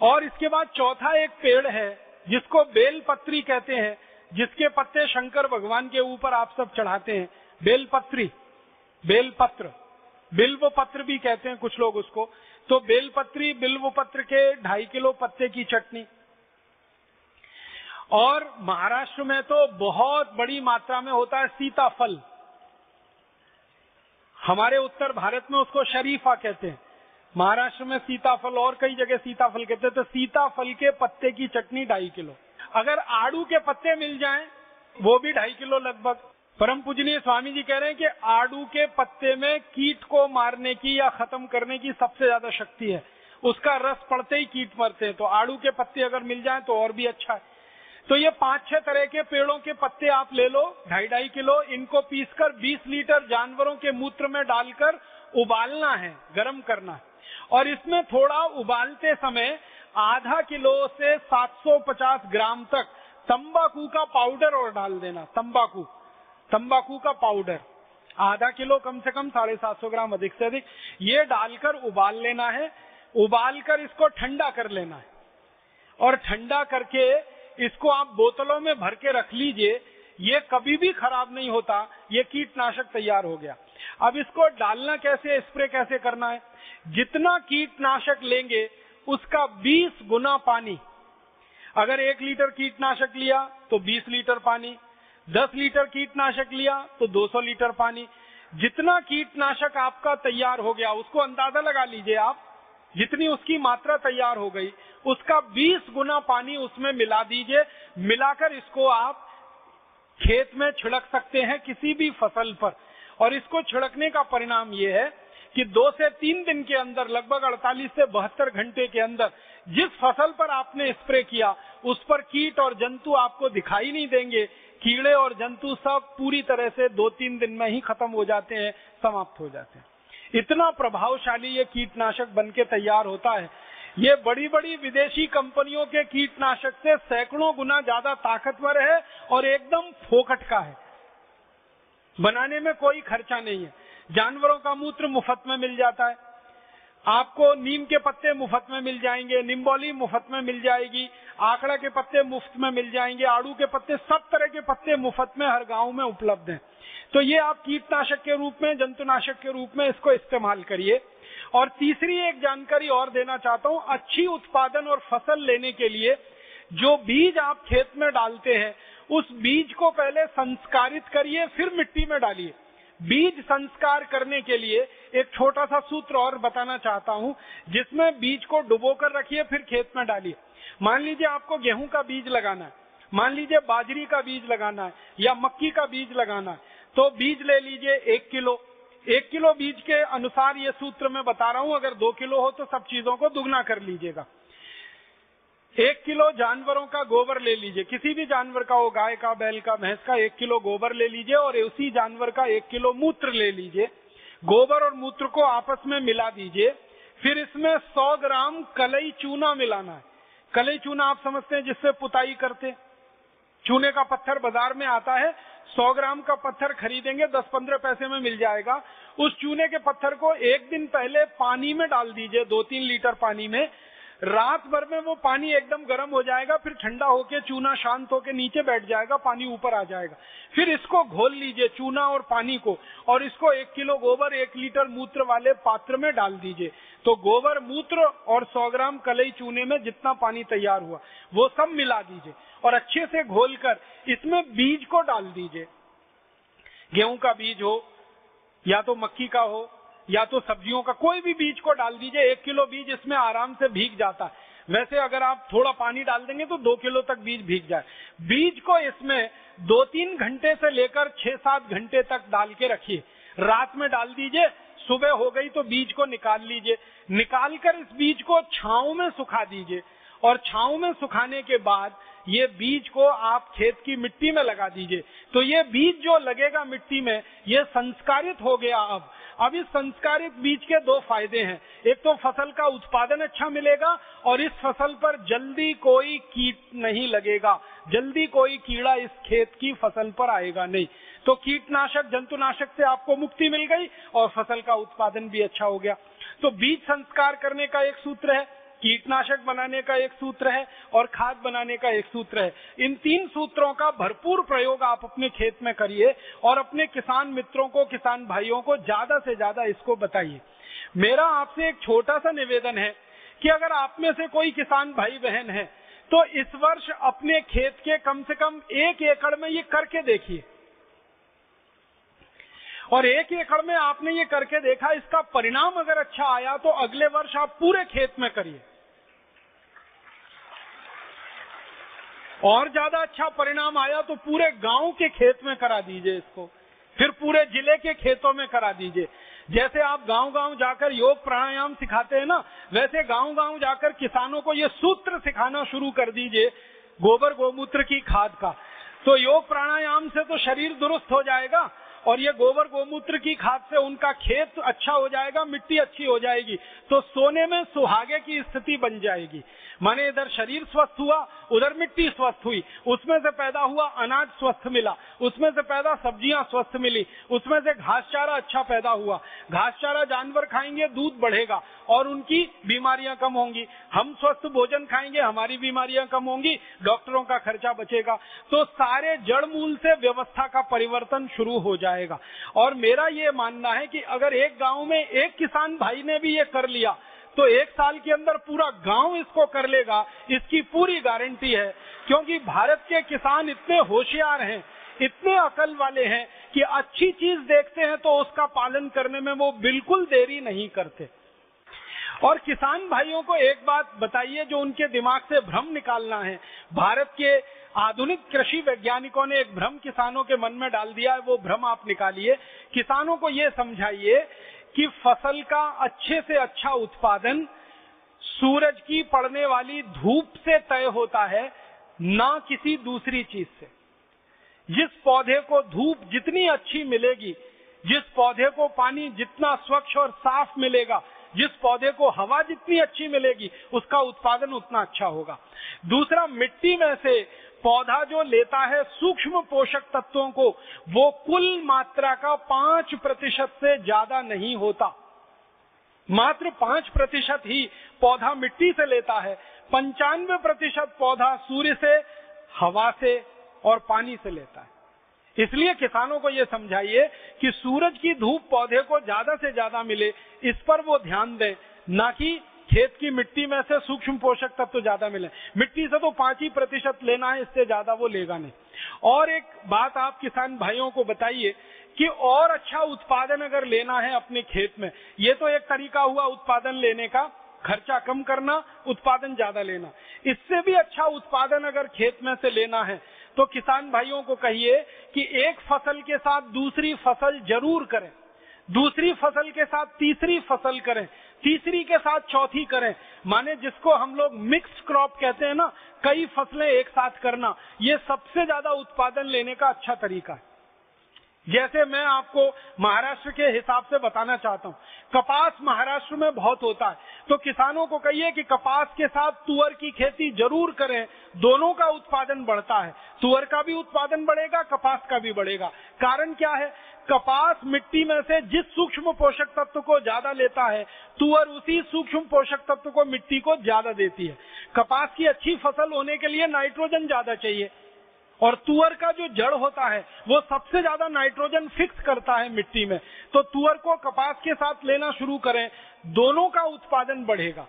और इसके बाद चौथा एक पेड़ है, जिसको बेलपत्री कहते हैं, जिसके पत्ते शंकर भगवान के ऊपर आप सब चढ़ाते हैं। बेल पत्री बेल पत्र बिल्व पत्र भी कहते हैं कुछ लोग उसको। तो बेलपत्री बिल्व पत्र के ढाई किलो पत्ते की चटनी। और महाराष्ट्र में तो बहुत बड़ी मात्रा में होता है सीताफल। हमारे उत्तर भारत में उसको शरीफा कहते हैं। महाराष्ट्र में सीताफल, और कई जगह सीताफल कहते हैं। तो सीताफल के पत्ते की चटनी ढाई किलो। अगर आड़ू के पत्ते मिल जाएँ, वो भी ढाई किलो लगभग। परम पूजनीय स्वामी जी कह रहे हैं कि आड़ू के पत्ते में कीट को मारने की या खत्म करने की सबसे ज़्यादा शक्ति है। उसका रस पड़ते ही कीट मरते हैं। तो आड़ू के पत्ते अगर मिल जाए तो और भी अच्छा है। तो ये पाँच छह तरह के पेड़ों के पत्ते आप ले लो ढाई ढाई किलो, इनको पीसकर 20 लीटर जानवरों के मूत्र में डालकर उबालना है, गर्म करना है। और इसमें थोड़ा उबालते समय आधा किलो से 750 ग्राम तक तंबाकू का पाउडर और डाल देना, तंबाकू। तंबाकू का पाउडर। आधा किलो कम से कम साढ़े सात सौ ग्राम अधिक से अधिक। ये डालकर उबाल लेना है। उबाल कर इसको ठंडा कर लेना है। और ठंडा करके इसको आप बोतलों में भर के रख लीजिए। ये कभी भी खराब नहीं होता। ये कीटनाशक तैयार हो गया। अब इसको डालना कैसे, स्प्रे कैसे करना है? जितना कीटनाशक लेंगे, उसका 20 गुना पानी। अगर एक लीटर कीटनाशक लिया तो 20 लीटर पानी। 10 लीटर कीटनाशक लिया तो 200 लीटर पानी। जितना कीटनाशक आपका तैयार हो गया, उसको अंदाज़ा लगा लीजिए आप, जितनी उसकी मात्रा तैयार हो गई, उसका 20 गुना पानी उसमें मिला दीजिए। मिलाकर इसको आप खेत में छिड़क सकते हैं किसी भी फ़सल पर। और इसको छिड़कने का परिणाम ये है कि दो से तीन दिन के अंदर, लगभग 48 से बहत्तर घंटे के अंदर, जिस फ़सल पर आपने स्प्रे किया, उस पर कीट और जंतु आपको दिखाई नहीं देंगे। कीड़े और जंतु सब पूरी तरह से दो तीन दिन में ही खत्म हो जाते हैं, समाप्त हो जाते हैं। इतना प्रभावशाली ये कीटनाशक बन के तैयार होता है। ये बड़ी बड़ी विदेशी कंपनियों के कीटनाशक से सैकड़ों गुना ज़्यादा ताकतवर है और एकदम फोकट का है। बनाने में कोई खर्चा नहीं है। जानवरों का मूत्र मुफ़्त में मिल जाता है। आपको नीम के पत्ते मुफ़्त में मिल जाएँगे, निम्बोली मुफ़्त में मिल जाएगी। आंकड़ा के पत्ते मुफ़्त में मिल जाएँगे, आड़ू के पत्ते, सब तरह के पत्ते मुफ़्त में हर गाँव में उपलब्ध हैं। तो ये आप कीटनाशक के रूप में, जंतुनाशक के रूप में इसको इस्तेमाल करिए। और तीसरी एक जानकारी और देना चाहता हूँ, अच्छी उत्पादन और फ़सल लेने के लिए जो बीज आप खेत में डालते हैं, उस बीज को पहले संस्कारित करिए, फिर मिट्टी में डालिए। बीज संस्कार करने के लिए एक छोटा सा सूत्र और बताना चाहता हूँ, जिसमें बीज को डुबो कर रखिए, फिर खेत में डालिए। मान लीजिए आपको गेहूँ का बीज लगाना है, मान लीजिए बाजरी का बीज लगाना है या मक्की का बीज लगाना है तो बीज ले लीजिए एक किलो। एक किलो बीज के अनुसार ये सूत्र मैं बता रहा हूँ, अगर दो किलो हो तो सब चीज़ों को दुगना कर लीजिएगा। एक किलो जानवरों का गोबर ले लीजिए, किसी भी जानवर का हो, गाय का, बैल का, भैंस का, एक किलो गोबर ले लीजिए और उसी जानवर का एक किलो मूत्र ले लीजिए। गोबर और मूत्र को आपस में मिला दीजिए, फिर इसमें 100 ग्राम कलई चूना मिलाना है। कलई चूना आप समझते हैं, जिससे पुताई करते चूने का पत्थर बाज़ार में आता है 100 ग्राम का पत्थर खरीदेंगे 10-15 पैसे में मिल जाएगा। उस चूने के पत्थर को एक दिन पहले पानी में डाल दीजिए दो तीन लीटर पानी में। रात भर में वो पानी एकदम गर्म हो जाएगा, फिर ठंडा होके चूना शांत होके नीचे बैठ जाएगा, पानी ऊपर आ जाएगा। फिर इसको घोल लीजिए, चूना और पानी को, और इसको एक किलो गोबर, एक लीटर मूत्र वाले पात्र में डाल दीजिए। तो गोबर, मूत्र और सौ ग्राम कलई चूने में जितना पानी तैयार हुआ, वो सब मिला दीजिए और अच्छे से घोल कर इसमें बीज को डाल दीजिए। गेहूँ का बीज हो, या तो मक्की का हो, या तो सब्जियों का कोई भी बीज को डाल दीजिए, एक किलो बीज इसमें आराम से भीग जाता है। वैसे अगर आप थोड़ा पानी डाल देंगे तो दो किलो तक बीज भीग जाए। बीज को इसमें दो तीन घंटे से लेकर छह सात घंटे तक डाल के रखिए। रात में डाल दीजिए सुबह हो गई तो बीज को निकाल लीजिए। निकालकर इस बीज को छाव में सुखा दीजिए। और छाव में सुखाने के बाद ये बीज को आप खेत की मिट्टी में लगा दीजिए। तो ये बीज जो लगेगा मिट्टी में, ये संस्कारित हो गया अब। अब इस संस्कारित बीज के दो फ़ायदे हैं। एक तो फ़सल का उत्पादन अच्छा मिलेगा और इस फ़सल पर जल्दी कोई कीट नहीं लगेगा। जल्दी कोई कीड़ा इस खेत की फ़सल पर आएगा नहीं। तो कीटनाशक, जंतुनाशक से आपको मुक्ति मिल गई और फ़सल का उत्पादन भी अच्छा हो गया। तो बीज संस्कार करने का एक सूत्र है। कीटनाशक बनाने का एक सूत्र है और खाद बनाने का एक सूत्र है। इन तीन सूत्रों का भरपूर प्रयोग आप अपने खेत में करिए और अपने किसान मित्रों को, किसान भाइयों को ज़्यादा से ज़्यादा इसको बताइए। मेरा आपसे एक छोटा सा निवेदन है कि अगर आप में से कोई किसान भाई बहन है तो इस वर्ष अपने खेत के कम से कम एक एकड़ में ये करके देखिए। और एक एकड़ में आपने ये करके देखा, इसका परिणाम अगर अच्छा आया तो अगले वर्ष आप पूरे खेत में करिए। और ज़्यादा अच्छा परिणाम आया तो पूरे गाँव के खेत में करा दीजिए इसको। फिर पूरे ज़िले के खेतों में करा दीजिए। जैसे आप गाँव गाँव जाकर योग प्राणायाम सिखाते हैं ना, वैसे गाँव गाँव जाकर किसानों को ये सूत्र सिखाना शुरू कर दीजिए, गोबर गोमूत्र की खाद का। तो योग प्राणायाम से तो शरीर दुरुस्त हो जाएगा और ये गोबर गोमूत्र की खाद से उनका खेत अच्छा हो जाएगा, मिट्टी अच्छी हो जाएगी। तो सोने में सुहागे की स्थिति बन जाएगी। माने इधर शरीर स्वस्थ हुआ, उधर मिट्टी स्वस्थ हुई। उसमें से पैदा हुआ अनाज स्वस्थ मिला। उसमें से पैदा सब्ज़ियाँ स्वस्थ मिली। उसमें से घास चारा अच्छा पैदा हुआ। घास चारा जानवर खाएँगे, दूध बढ़ेगा और उनकी बीमारियाँ कम होंगी। हम स्वस्थ भोजन खाएँगे, हमारी बीमारियाँ कम होंगी, डॉक्टरों का खर्चा बचेगा। तो सारे जड़ मूल से व्यवस्था का परिवर्तन शुरू हो जाएगा। और मेरा ये मानना है कि अगर एक गाँव में एक किसान भाई ने भी ये कर लिया तो एक साल के अंदर पूरा गाँव इसको कर लेगा। इसकी पूरी गारंटी है, क्योंकि भारत के किसान इतने होशियार हैं, इतने अकल वाले हैं, कि अच्छी चीज़ देखते हैं तो उसका पालन करने में वो बिल्कुल देरी नहीं करते। और किसान भाइयों को एक बात बताइए जो उनके दिमाग से भ्रम निकालना है। भारत के आधुनिक कृषि वैज्ञानिकों ने एक भ्रम किसानों के मन में डाल दिया है, वो भ्रम आप निकालिए। किसानों को ये समझाइए कि फ़सल का अच्छे से अच्छा उत्पादन सूरज की पड़ने वाली धूप से तय होता है, ना किसी दूसरी चीज़ से। जिस पौधे को धूप जितनी अच्छी मिलेगी, जिस पौधे को पानी जितना स्वच्छ और साफ़ मिलेगा, जिस पौधे को हवा जितनी अच्छी मिलेगी, उसका उत्पादन उतना अच्छा होगा। दूसरा, मिट्टी में से पौधा जो लेता है सूक्ष्म पोषक तत्वों को, वो कुल मात्रा का पाँच प्रतिशत से ज़्यादा नहीं होता। मात्र पाँच प्रतिशत ही पौधा मिट्टी से लेता है। पंचानवे प्रतिशत पौधा सूर्य से, हवा से और पानी से लेता है। इसलिए किसानों को यह समझाइए कि सूरज की धूप पौधे को ज़्यादा से ज़्यादा मिले, इस पर वो ध्यान दें, ना कि खेत की मिट्टी में से सूक्ष्म पोषक तत्व तो ज़्यादा मिले। मिट्टी से तो पाँच ही प्रतिशत लेना है, इससे ज़्यादा वो लेगा नहीं। और एक बात आप किसान भाइयों को बताइए कि और अच्छा उत्पादन अगर लेना है अपने खेत में, ये तो एक तरीका हुआ उत्पादन लेने का, खर्चा कम करना, उत्पादन ज़्यादा लेना। इससे भी अच्छा उत्पादन अगर खेत में से लेना है तो किसान भाइयों को कहिए कि एक फ़सल के साथ दूसरी फ़सल ज़रूर करें। दूसरी फ़सल के साथ तीसरी फ़सल करें। तीसरी के साथ चौथी करें। माने जिसको हम लोग मिक्स क्रॉप कहते हैं ना, कई फ़सलें एक साथ करना, ये सबसे ज़्यादा उत्पादन लेने का अच्छा तरीका है। जैसे मैं आपको महाराष्ट्र के हिसाब से बताना चाहता हूँ, कपास महाराष्ट्र में बहुत होता है। तो किसानों को कहिए कि कपास के साथ तुअर की खेती ज़रूर करें, दोनों का उत्पादन बढ़ता है। तुअर का भी उत्पादन बढ़ेगा, कपास का भी बढ़ेगा। कारण क्या है? कपास मिट्टी में से जिस सूक्ष्म पोषक तत्व को ज़्यादा लेता है, तुअर उसी सूक्ष्म पोषक तत्व को मिट्टी को ज़्यादा देती है। कपास की अच्छी फ़सल होने के लिए नाइट्रोजन ज़्यादा चाहिए। और तुअर का जो जड़ होता है, वो सबसे ज़्यादा नाइट्रोजन फिक्स करता है मिट्टी में। तो तुअर को कपास के साथ लेना शुरू करें, दोनों का उत्पादन बढ़ेगा।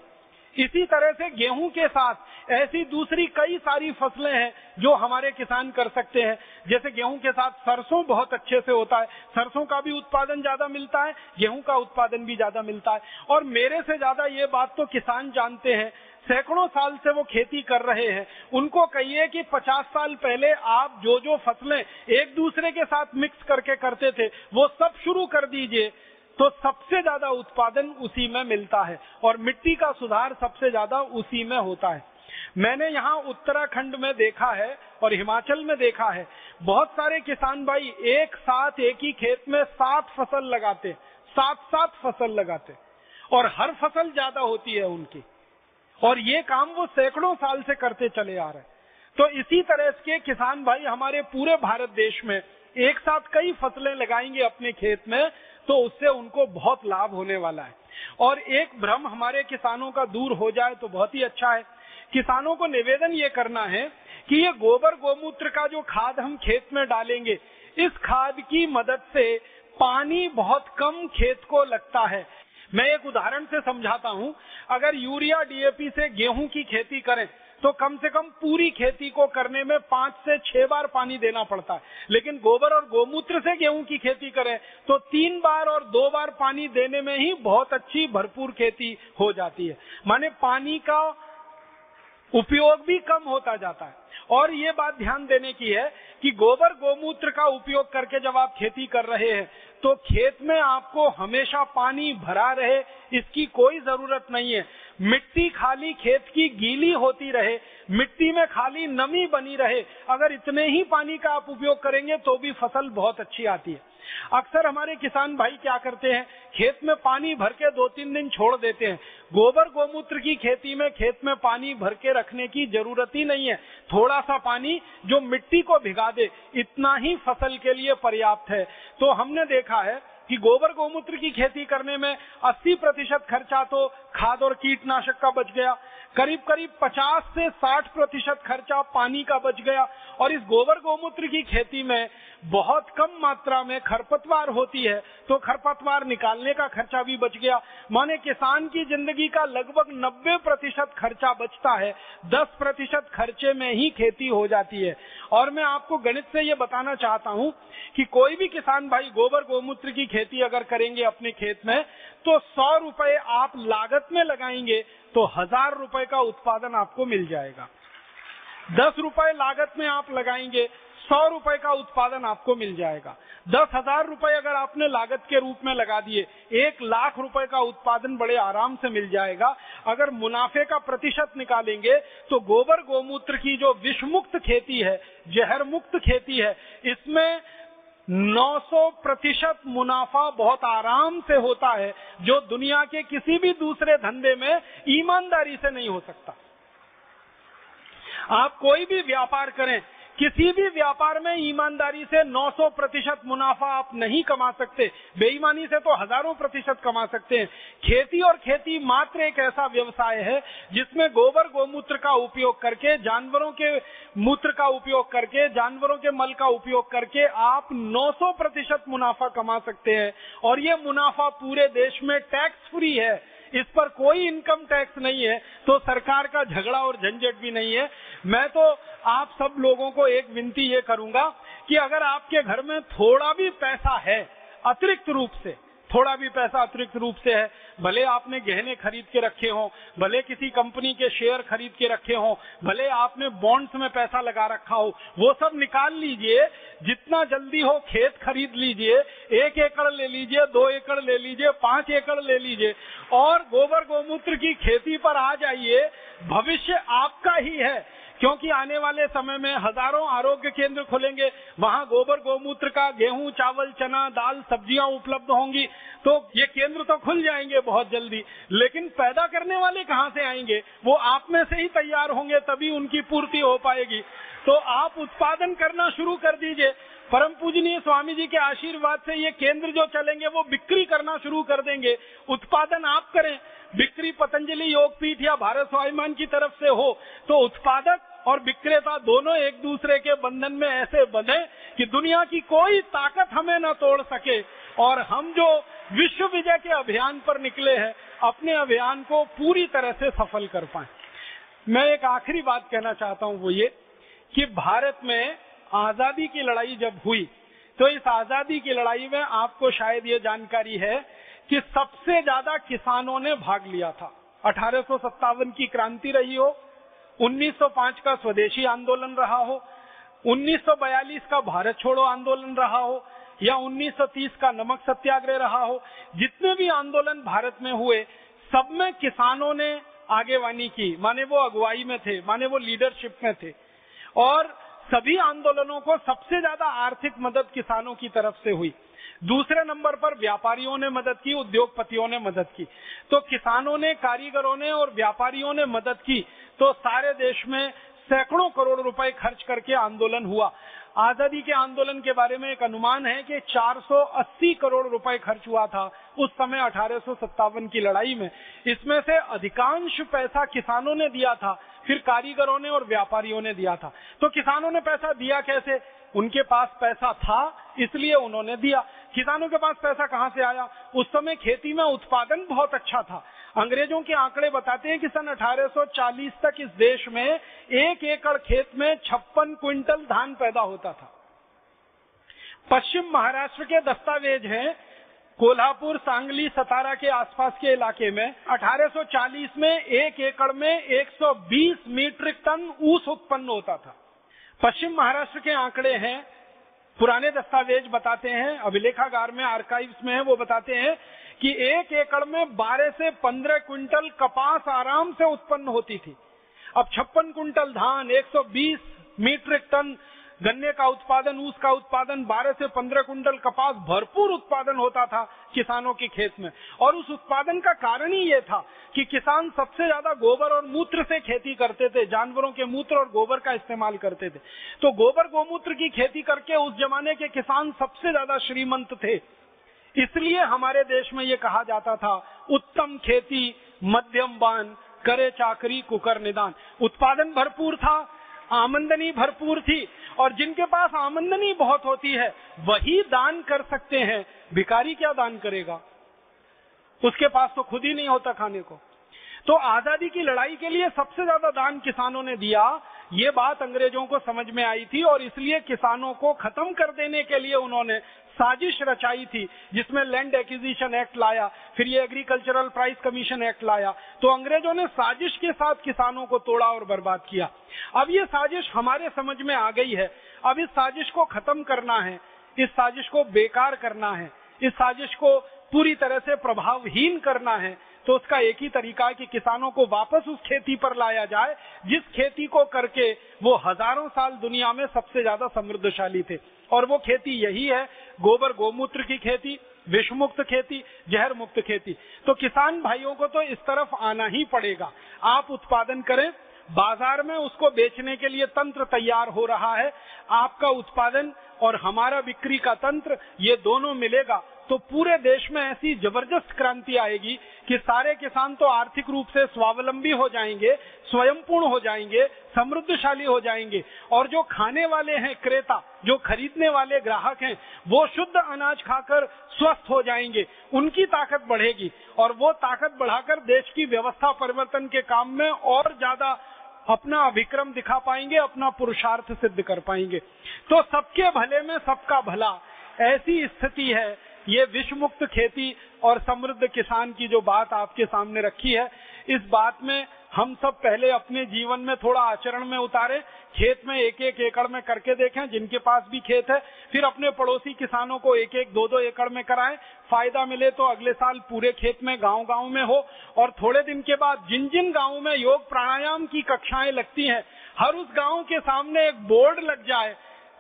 इसी तरह से गेहूँ के साथ ऐसी दूसरी कई सारी फ़सलें हैं जो हमारे किसान कर सकते हैं। जैसे गेहूँ के साथ सरसों बहुत अच्छे से होता है। सरसों का भी उत्पादन ज़्यादा मिलता है, गेहूँ का उत्पादन भी ज़्यादा मिलता है। और मेरे से ज़्यादा ये बात तो किसान जानते हैं। सैकड़ों साल से वो खेती कर रहे हैं। उनको कहिए कि 50 साल पहले आप जो जो फ़सलें एक दूसरे के साथ मिक्स करके करते थे, वो सब शुरू कर दीजिए। तो सबसे ज़्यादा उत्पादन उसी में मिलता है और मिट्टी का सुधार सबसे ज़्यादा उसी में होता है। मैंने यहाँ उत्तराखंड में देखा है और हिमाचल में देखा है। बहुत सारे किसान भाई एक साथ एक ही खेत में सात फ़सल लगाते सात सात फ़सल लगाते और हर फ़सल ज़्यादा होती है उनकी। और ये काम वो सैकड़ों साल से करते चले आ रहे तो इसी तरह के किसान भाई हमारे पूरे भारत देश में एक साथ कई फ़सलें लगाएँगे अपने खेत में तो उससे उनको बहुत लाभ होने वाला है। और एक भ्रम हमारे किसानों का दूर हो जाए तो बहुत ही अच्छा है। किसानों को निवेदन ये करना है कि ये गोबर गोमूत्र का जो खाद हम खेत में डालेंगे, इस खाद की मदद से पानी बहुत कम खेत को लगता है। मैं एक उदाहरण से समझाता हूँ। अगर यूरिया, डीएपी से गेहूँ की खेती करें तो कम से कम पूरी खेती को करने में पाँच से छह बार पानी देना पड़ता है। लेकिन गोबर और गोमूत्र से गेहूँ की खेती करें तो तीन बार और दो बार पानी देने में ही बहुत अच्छी भरपूर खेती हो जाती है। माने पानी का उपयोग भी कम होता जाता है। और ये बात ध्यान देने की है कि गोबर, गोमूत्र का उपयोग करके जब आप खेती कर रहे हैं तो खेत में आपको हमेशा पानी भरा रहे, इसकी कोई ज़रूरत नहीं है। मिट्टी खाली खेत की गीली होती रहे, मिट्टी में खाली नमी बनी रहे। अगर इतने ही पानी का आप उपयोग करेंगे तो भी फ़सल बहुत अच्छी आती है। अक्सर हमारे किसान भाई क्या करते हैं, खेत में पानी भर के दो तीन दिन छोड़ देते हैं। गोबर गोमूत्र की खेती में खेत में पानी भर के रखने की ज़रूरत ही नहीं है। थोड़ा सा पानी जो मिट्टी को भिगा दे, इतना ही फ़सल के लिए पर्याप्त है। तो हमने देखा है कि गोबर गोमूत्र की खेती करने में 80 प्रतिशत खर्चा तो खाद और कीटनाशक का बच गया। करीब करीब 50 से 60 प्रतिशत खर्चा पानी का बच गया। और इस गोबर गोमूत्र की खेती में बहुत कम मात्रा में खरपतवार होती है तो खरपतवार निकालने का खर्चा भी बच गया। माने किसान की ज़िंदगी का लगभग 90 प्रतिशत खर्चा बचता है। 10 प्रतिशत खर्चे में ही खेती हो जाती है। और मैं आपको गणित से ये बताना चाहता हूँ कि कोई भी किसान भाई गोबर गोमूत्र की खेती अगर करेंगे अपने खेत में तो सौ रुपए आप लागत में लगाएँगे तो हज़ार रुपए का उत्पादन आपको मिल जाएगा। दस रुपए लागत में आप लगाएँगे सौ रुपए का उत्पादन आपको मिल जाएगा। दस हज़ार रुपए अगर आपने लागत के रूप में लगा दिए, एक लाख रुपए का उत्पादन बड़े आराम से मिल जाएगा। अगर मुनाफे का प्रतिशत निकालेंगे तो गोबर गोमूत्र की जो विष मुक्त खेती है जहर मुक्त खेती है, इसमें 900 प्रतिशत मुनाफा बहुत आराम से होता है, जो दुनिया के किसी भी दूसरे धंधे में ईमानदारी से नहीं हो सकता। आप कोई भी व्यापार करें किसी भी व्यापार में ईमानदारी से 900 प्रतिशत मुनाफा आप नहीं कमा सकते। बेईमानी से तो हज़ारों प्रतिशत कमा सकते हैं। खेती और खेती मात्र एक ऐसा व्यवसाय है जिसमें गोबर गोमूत्र का उपयोग करके, जानवरों के मूत्र का उपयोग करके, जानवरों के मल का उपयोग करके आप 900 प्रतिशत मुनाफा कमा सकते हैं। और ये मुनाफा पूरे देश में टैक्स फ्री है। इस पर कोई इनकम टैक्स नहीं है तो सरकार का झगड़ा और झंझट भी नहीं है। मैं तो आप सब लोगों को एक विनती ये करूँगा कि अगर आपके घर में थोड़ा भी पैसा है, अतिरिक्त रूप से थोड़ा भी पैसा अतिरिक्त रूप से है। भले आपने गहने खरीद के रखे हो, भले किसी कंपनी के शेयर खरीद के रखे हों, भले आपने बॉन्ड्स में पैसा लगा रखा हो, वो सब निकाल लीजिए। जितना जल्दी हो खेत खरीद लीजिए, एक एकड़ ले लीजिए, दो एकड़ ले लीजिए, पाँच एकड़ ले लीजिए। और गोबर गोमूत्र की खेती पर आ जाइए। भविष्य आपका ही है। क्योंकि आने वाले समय में हज़ारों आरोग्य केंद्र खुलेंगे, वहाँ गोबर, गोमूत्र का गेहूँ, चावल, चना, दाल, सब्ज़ियाँ उपलब्ध होंगी। तो ये केंद्र तो खुल जाएँगे बहुत जल्दी, लेकिन पैदा करने वाले कहाँ से आएँगे? वो आप में से ही तैयार होंगे, तभी उनकी पूर्ति हो पाएगी। तो आप उत्पादन करना शुरू कर दीजिए। परम पूजनीय स्वामी जी के आशीर्वाद से ये केंद्र जो चलेंगे, वो बिक्री करना शुरू कर देंगे। उत्पादन आप करें, बिक्री पतंजलि योगपीठ या भारत स्वाभिमान की तरफ़ से हो तो उत्पादक और विक्रेता दोनों एक दूसरे के बंधन में ऐसे बंधे कि दुनिया की कोई ताकत हमें न तोड़ सके। और हम जो विश्व विजय के अभियान पर निकले हैं, अपने अभियान को पूरी तरह से सफल कर पाए। मैं एक आखिरी बात कहना चाहता हूँ वो ये कि भारत में आज़ादी की लड़ाई जब हुई तो इस आज़ादी की लड़ाई में आपको शायद ये जानकारी है कि सबसे ज़्यादा किसानों ने भाग लिया था। अठारह सौ सत्तावन की क्रांति रही हो 1905 का स्वदेशी आंदोलन रहा हो 1942 का भारत छोड़ो आंदोलन रहा हो, या 1930 का नमक सत्याग्रह रहा हो, जितने भी आंदोलन भारत में हुए, सब में किसानों ने आगेवानी की, माने वो अगुवाई में थे, माने वो लीडरशिप में थे। और सभी आंदोलनों को सबसे ज़्यादा आर्थिक मदद किसानों की तरफ़ से हुई। दूसरे नंबर पर व्यापारियों ने मदद की, उद्योगपतियों ने मदद की। तो किसानों ने, कारीगरों ने और व्यापारियों ने मदद की तो सारे देश में सैकड़ों करोड़ रुपए खर्च करके आंदोलन हुआ। आज़ादी के आंदोलन के बारे में एक अनुमान है कि 480 करोड़ रुपए खर्च हुआ था उस समय अठारह सौ सत्तावन की लड़ाई में। इसमें से अधिकांश पैसा किसानों ने दिया था। फिर कारीगरों ने और व्यापारियों ने दिया था। तो किसानों ने पैसा दिया कैसे? उनके पास पैसा था, इसलिए उन्होंने दिया। किसानों के पास पैसा कहाँ से आया? उस समय खेती में उत्पादन बहुत अच्छा था। अंग्रेज़ों के आंकड़े बताते हैं कि सन 1840 तक इस देश में एक एकड़ खेत में छप्पन क्विंटल धान पैदा होता था। पश्चिम महाराष्ट्र के दस्तावेज़ हैं कोल्हापुर सांगली सतारा के आसपास के इलाके में 1840 में एक एकड़ में 120 मीट्रिक टन ऊस उत्पन्न होता था। पश्चिम महाराष्ट्र के आंकड़े हैं, पुराने दस्तावेज़ बताते हैं, अभिलेखागार में आर्काइव्स में है, वो बताते हैं कि एक एकड़ में 12 से 15 क्विंटल कपास आराम से उत्पन्न होती थी। अब छप्पन क्विंटल धान 120 मीट्रिक टन गन्ने का उत्पादन, ऊस का उत्पादन 12 से 15 कुंटल कपास भरपूर उत्पादन होता था किसानों के खेत में। और उस उत्पादन का कारण ही ये था कि किसान सबसे ज़्यादा गोबर और मूत्र से खेती करते थे, जानवरों के मूत्र और गोबर का इस्तेमाल करते थे। तो गोबर गोमूत्र की खेती करके उस जमाने के किसान सबसे ज़्यादा श्रीमंत थे। इसलिए हमारे देश में ये कहा जाता था, उत्तम खेती, मध्यम बान, करे चाकरी, कुकर निदान। उत्पादन भरपूर था आमंदनी भरपूर थी और जिनके पास आमंदनी बहुत होती है, वही दान कर सकते हैं। भिकारी क्या दान करेगा? उसके पास तो खुद ही नहीं होता खाने को। तो आज़ादी की लड़ाई के लिए सबसे ज़्यादा दान किसानों ने दिया। ये बात अंग्रेज़ों को समझ में आई थी और इसलिए किसानों को खत्म कर देने के लिए उन्होंने साजिश रचाई थी, जिसमें लैंड एक्विजिशन एक्ट लाया, फिर ये एग्रीकल्चरल प्राइस कमीशन एक्ट लाया। तो अंग्रेज़ों ने साजिश के साथ किसानों को तोड़ा और बर्बाद किया। अब ये साजिश हमारे समझ में आ गई है। अब इस साजिश को खत्म करना है। इस साजिश को बेकार करना है। इस साजिश को पूरी तरह से प्रभावहीन करना है। तो उसका एक ही तरीका है कि किसानों को वापस उस खेती पर लाया जाए, जिस खेती को करके वो हज़ारों साल दुनिया में सबसे ज़्यादा समृद्धशाली थे। और वो खेती यही है गोबर गोमूत्र की खेती विष मुक्त खेती जहर मुक्त खेती। तो किसान भाइयों को तो इस तरफ़ आना ही पड़ेगा। आप उत्पादन करें, बाज़ार में उसको बेचने के लिए तंत्र तैयार हो रहा है। आपका उत्पादन और हमारा बिक्री का तंत्र, ये दोनों मिलेगा। तो पूरे देश में ऐसी ज़बरदस्त क्रांति आएगी कि सारे किसान तो आर्थिक रूप से स्वावलंबी हो जाएँगे, स्वयंपूर्ण हो जाएँगे, समृद्धशाली हो जाएँगे। और जो खाने वाले हैं क्रेता, जो खरीदने वाले ग्राहक हैं, वो शुद्ध अनाज खाकर स्वस्थ हो जाएँगे। उनकी ताकत बढ़ेगी और वो ताकत बढ़ाकर देश की व्यवस्था परिवर्तन के काम में और ज़्यादा अपना अभिक्रम दिखा पाएँगे, अपना पुरुषार्थ सिद्ध कर पाएँगे। तो सबके भले में सबका भला। ऐसी स्थिति है ये विश्व मुक्त खेती और समृद्ध किसान की जो बात आपके सामने रखी है, इस बात में हम सब पहले अपने जीवन में थोड़ा आचरण में उतारे, खेत में एक एक एकड़ में करके देखें, जिनके पास भी खेत है, फिर अपने पड़ोसी किसानों को एक एक दो दो एकड़ में कराएँ, फ़ायदा मिले तो अगले साल पूरे खेत में गाँव गाँव में हो, और थोड़े दिन के बाद जिन जिन गाँवों में योग प्राणायाम की कक्षाएँ लगती हैं, हर उस गाँव के सामने एक बोर्ड लग जाए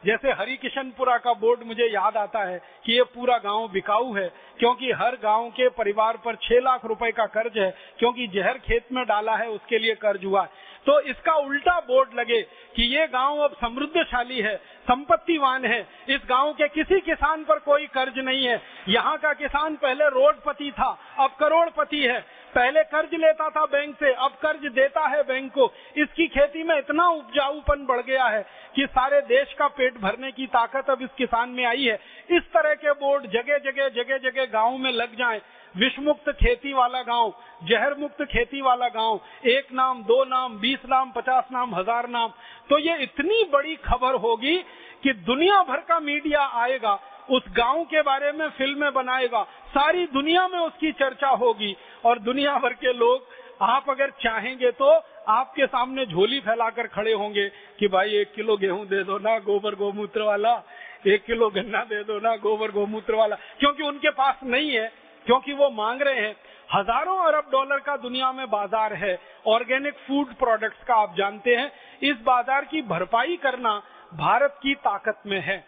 जैसे हरिकिशनपुरा का बोर्ड मुझे याद आता है कि ये पूरा गाँव बिकाऊ है, क्योंकि हर गाँव के परिवार पर छह लाख रुपए का कर्ज है, क्योंकि जहर खेत में डाला है, उसके लिए कर्ज हुआ है। तो इसका उल्टा बोर्ड लगे कि ये गाँव अब समृद्धशाली है, संपत्तिवान है, इस गाँव के किसी किसान पर कोई कर्ज नहीं है। यहाँ का किसान पहले रोडपति था, अब करोड़पति है। पहले कर्ज लेता था बैंक से, अब कर्ज देता है बैंक को। इसकी खेती में इतना उपजाऊपन बढ़ गया है कि सारे देश का पेट भरने की ताकत अब इस किसान में आई है। इस तरह के बोर्ड जगह जगह जगह जगह गाँव में लग जाए। विष मुक्त खेती वाला गाँव जहर मुक्त खेती वाला गाँव, एक नाम, दो नाम, बीस नाम, पचास नाम, हज़ार नाम। तो ये इतनी बड़ी खबर होगी कि दुनिया भर का मीडिया आएगा उस गाँव के बारे में फ़िल्में बनाएगा। सारी दुनिया में उसकी चर्चा होगी। और दुनिया भर के लोग, आप अगर चाहेंगे तो आपके सामने झोली फैलाकर खड़े होंगे कि भाई एक किलो गेहूँ दे दो ना, गोबर गोमूत्र वाला। एक किलो गन्ना दे दो ना, गोबर गोमूत्र वाला। क्योंकि उनके पास नहीं है, क्योंकि वो मांग रहे हैं। हज़ारों अरब डॉलर का दुनिया में बाज़ार है। ऑर्गेनिक फ़ूड प्रोडक्ट्स का आप जानते हैं। इस बाज़ार की भरपाई करना भारत की ताकत में है।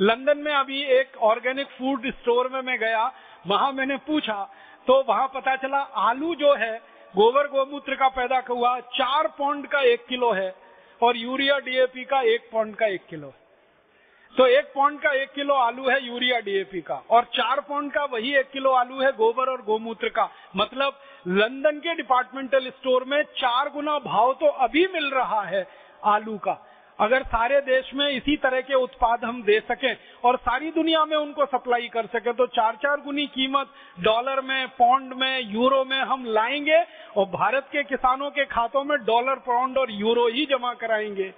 लंदन में अभी एक ऑर्गेनिक फ़ूड स्टोर में मैं गया, वहाँ मैंने पूछा तो वहाँ पता चला आलू जो है, गोबर गोमूत्र का पैदा हुआ, चार पौंड का एक किलो है और यूरिया डीएपी का एक पौंड का एक किलो तो एक पौंड का एक किलो आलू है यूरिया डीएपी का और चार पौंड का वही एक किलो आलू है गोबर और गोमूत्र का। मतलब लंदन के डिपार्टमेंटल स्टोर में चार गुना भाव तो अभी मिल रहा है आलू का। अगर सारे देश में इसी तरह के उत्पाद हम दे सकें और सारी दुनिया में उनको सप्लाई कर सके तो चार चार गुनी कीमत डॉलर में, पौंड में, यूरो में हम लाएँगे और भारत के किसानों के खातों में डॉलर पाउंड और यूरो ही जमा कराएँगे।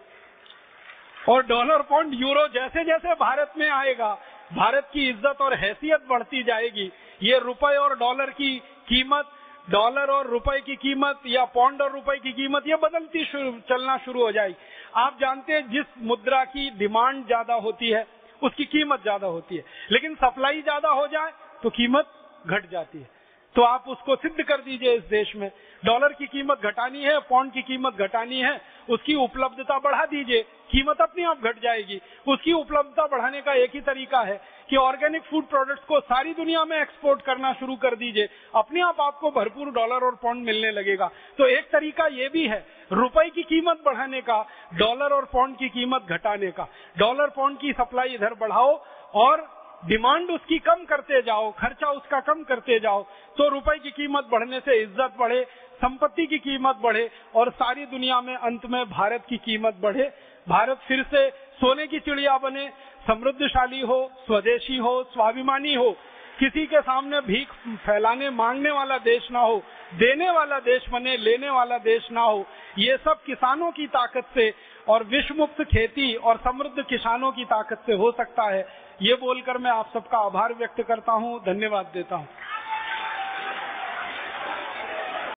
और डॉलर पाउंड यूरो जैसे जैसे भारत में आएगा, भारत की इज़्ज़त और हैसियत बढ़ती जाएगी। ये रुपए और डॉलर की कीमत, डॉलर और रुपए की कीमत या पौंड और रुपए की कीमत, ये बदलती शुरू, चलना शुरू हो जाएगी। आप जानते हैं जिस मुद्रा की डिमांड ज़्यादा होती है, उसकी कीमत ज़्यादा होती है। लेकिन सप्लाई ज़्यादा हो जाए तो कीमत घट जाती है। तो आप उसको सिद्ध कर दीजिए इस देश में। डॉलर की कीमत घटानी है, पौंड की कीमत घटानी है उसकी उपलब्धता बढ़ा दीजिए। कीमत अपने आप घट जाएगी। उसकी उपलब्धता बढ़ाने का एक ही तरीका है कि ऑर्गेनिक फ़ूड प्रोडक्ट्स को सारी दुनिया में एक्सपोर्ट करना शुरू कर दीजिए। अपने आप आपको भरपूर डॉलर और पौंड मिलने लगेगा। तो एक तरीका ये भी है, रुपए की कीमत बढ़ाने का डॉलर और पौंड की कीमत घटाने का। डॉलर पौंड की सप्लाई इधर बढ़ाओ और डिमांड उसकी कम करते जाओ, खर्चा उसका कम करते जाओ। तो रुपए की कीमत बढ़ने से इज़्ज़त बढ़े संपत्ति की कीमत बढ़े और सारी दुनिया में अंत में भारत की कीमत बढ़े। भारत फिर से सोने की चिड़िया बने, समृद्धशाली हो, स्वदेशी हो, स्वाभिमानी हो। किसी के सामने भीख फैलाने, मांगने वाला देश ना हो, देने वाला देश बने, लेने वाला देश ना हो, ये सब किसानों की ताकत से और विश्व मुक्त खेती और समृद्ध किसानों की ताकत से हो सकता है। ये बोलकर मैं आप सबका आभार व्यक्त करता हूँ, धन्यवाद देता हूँ।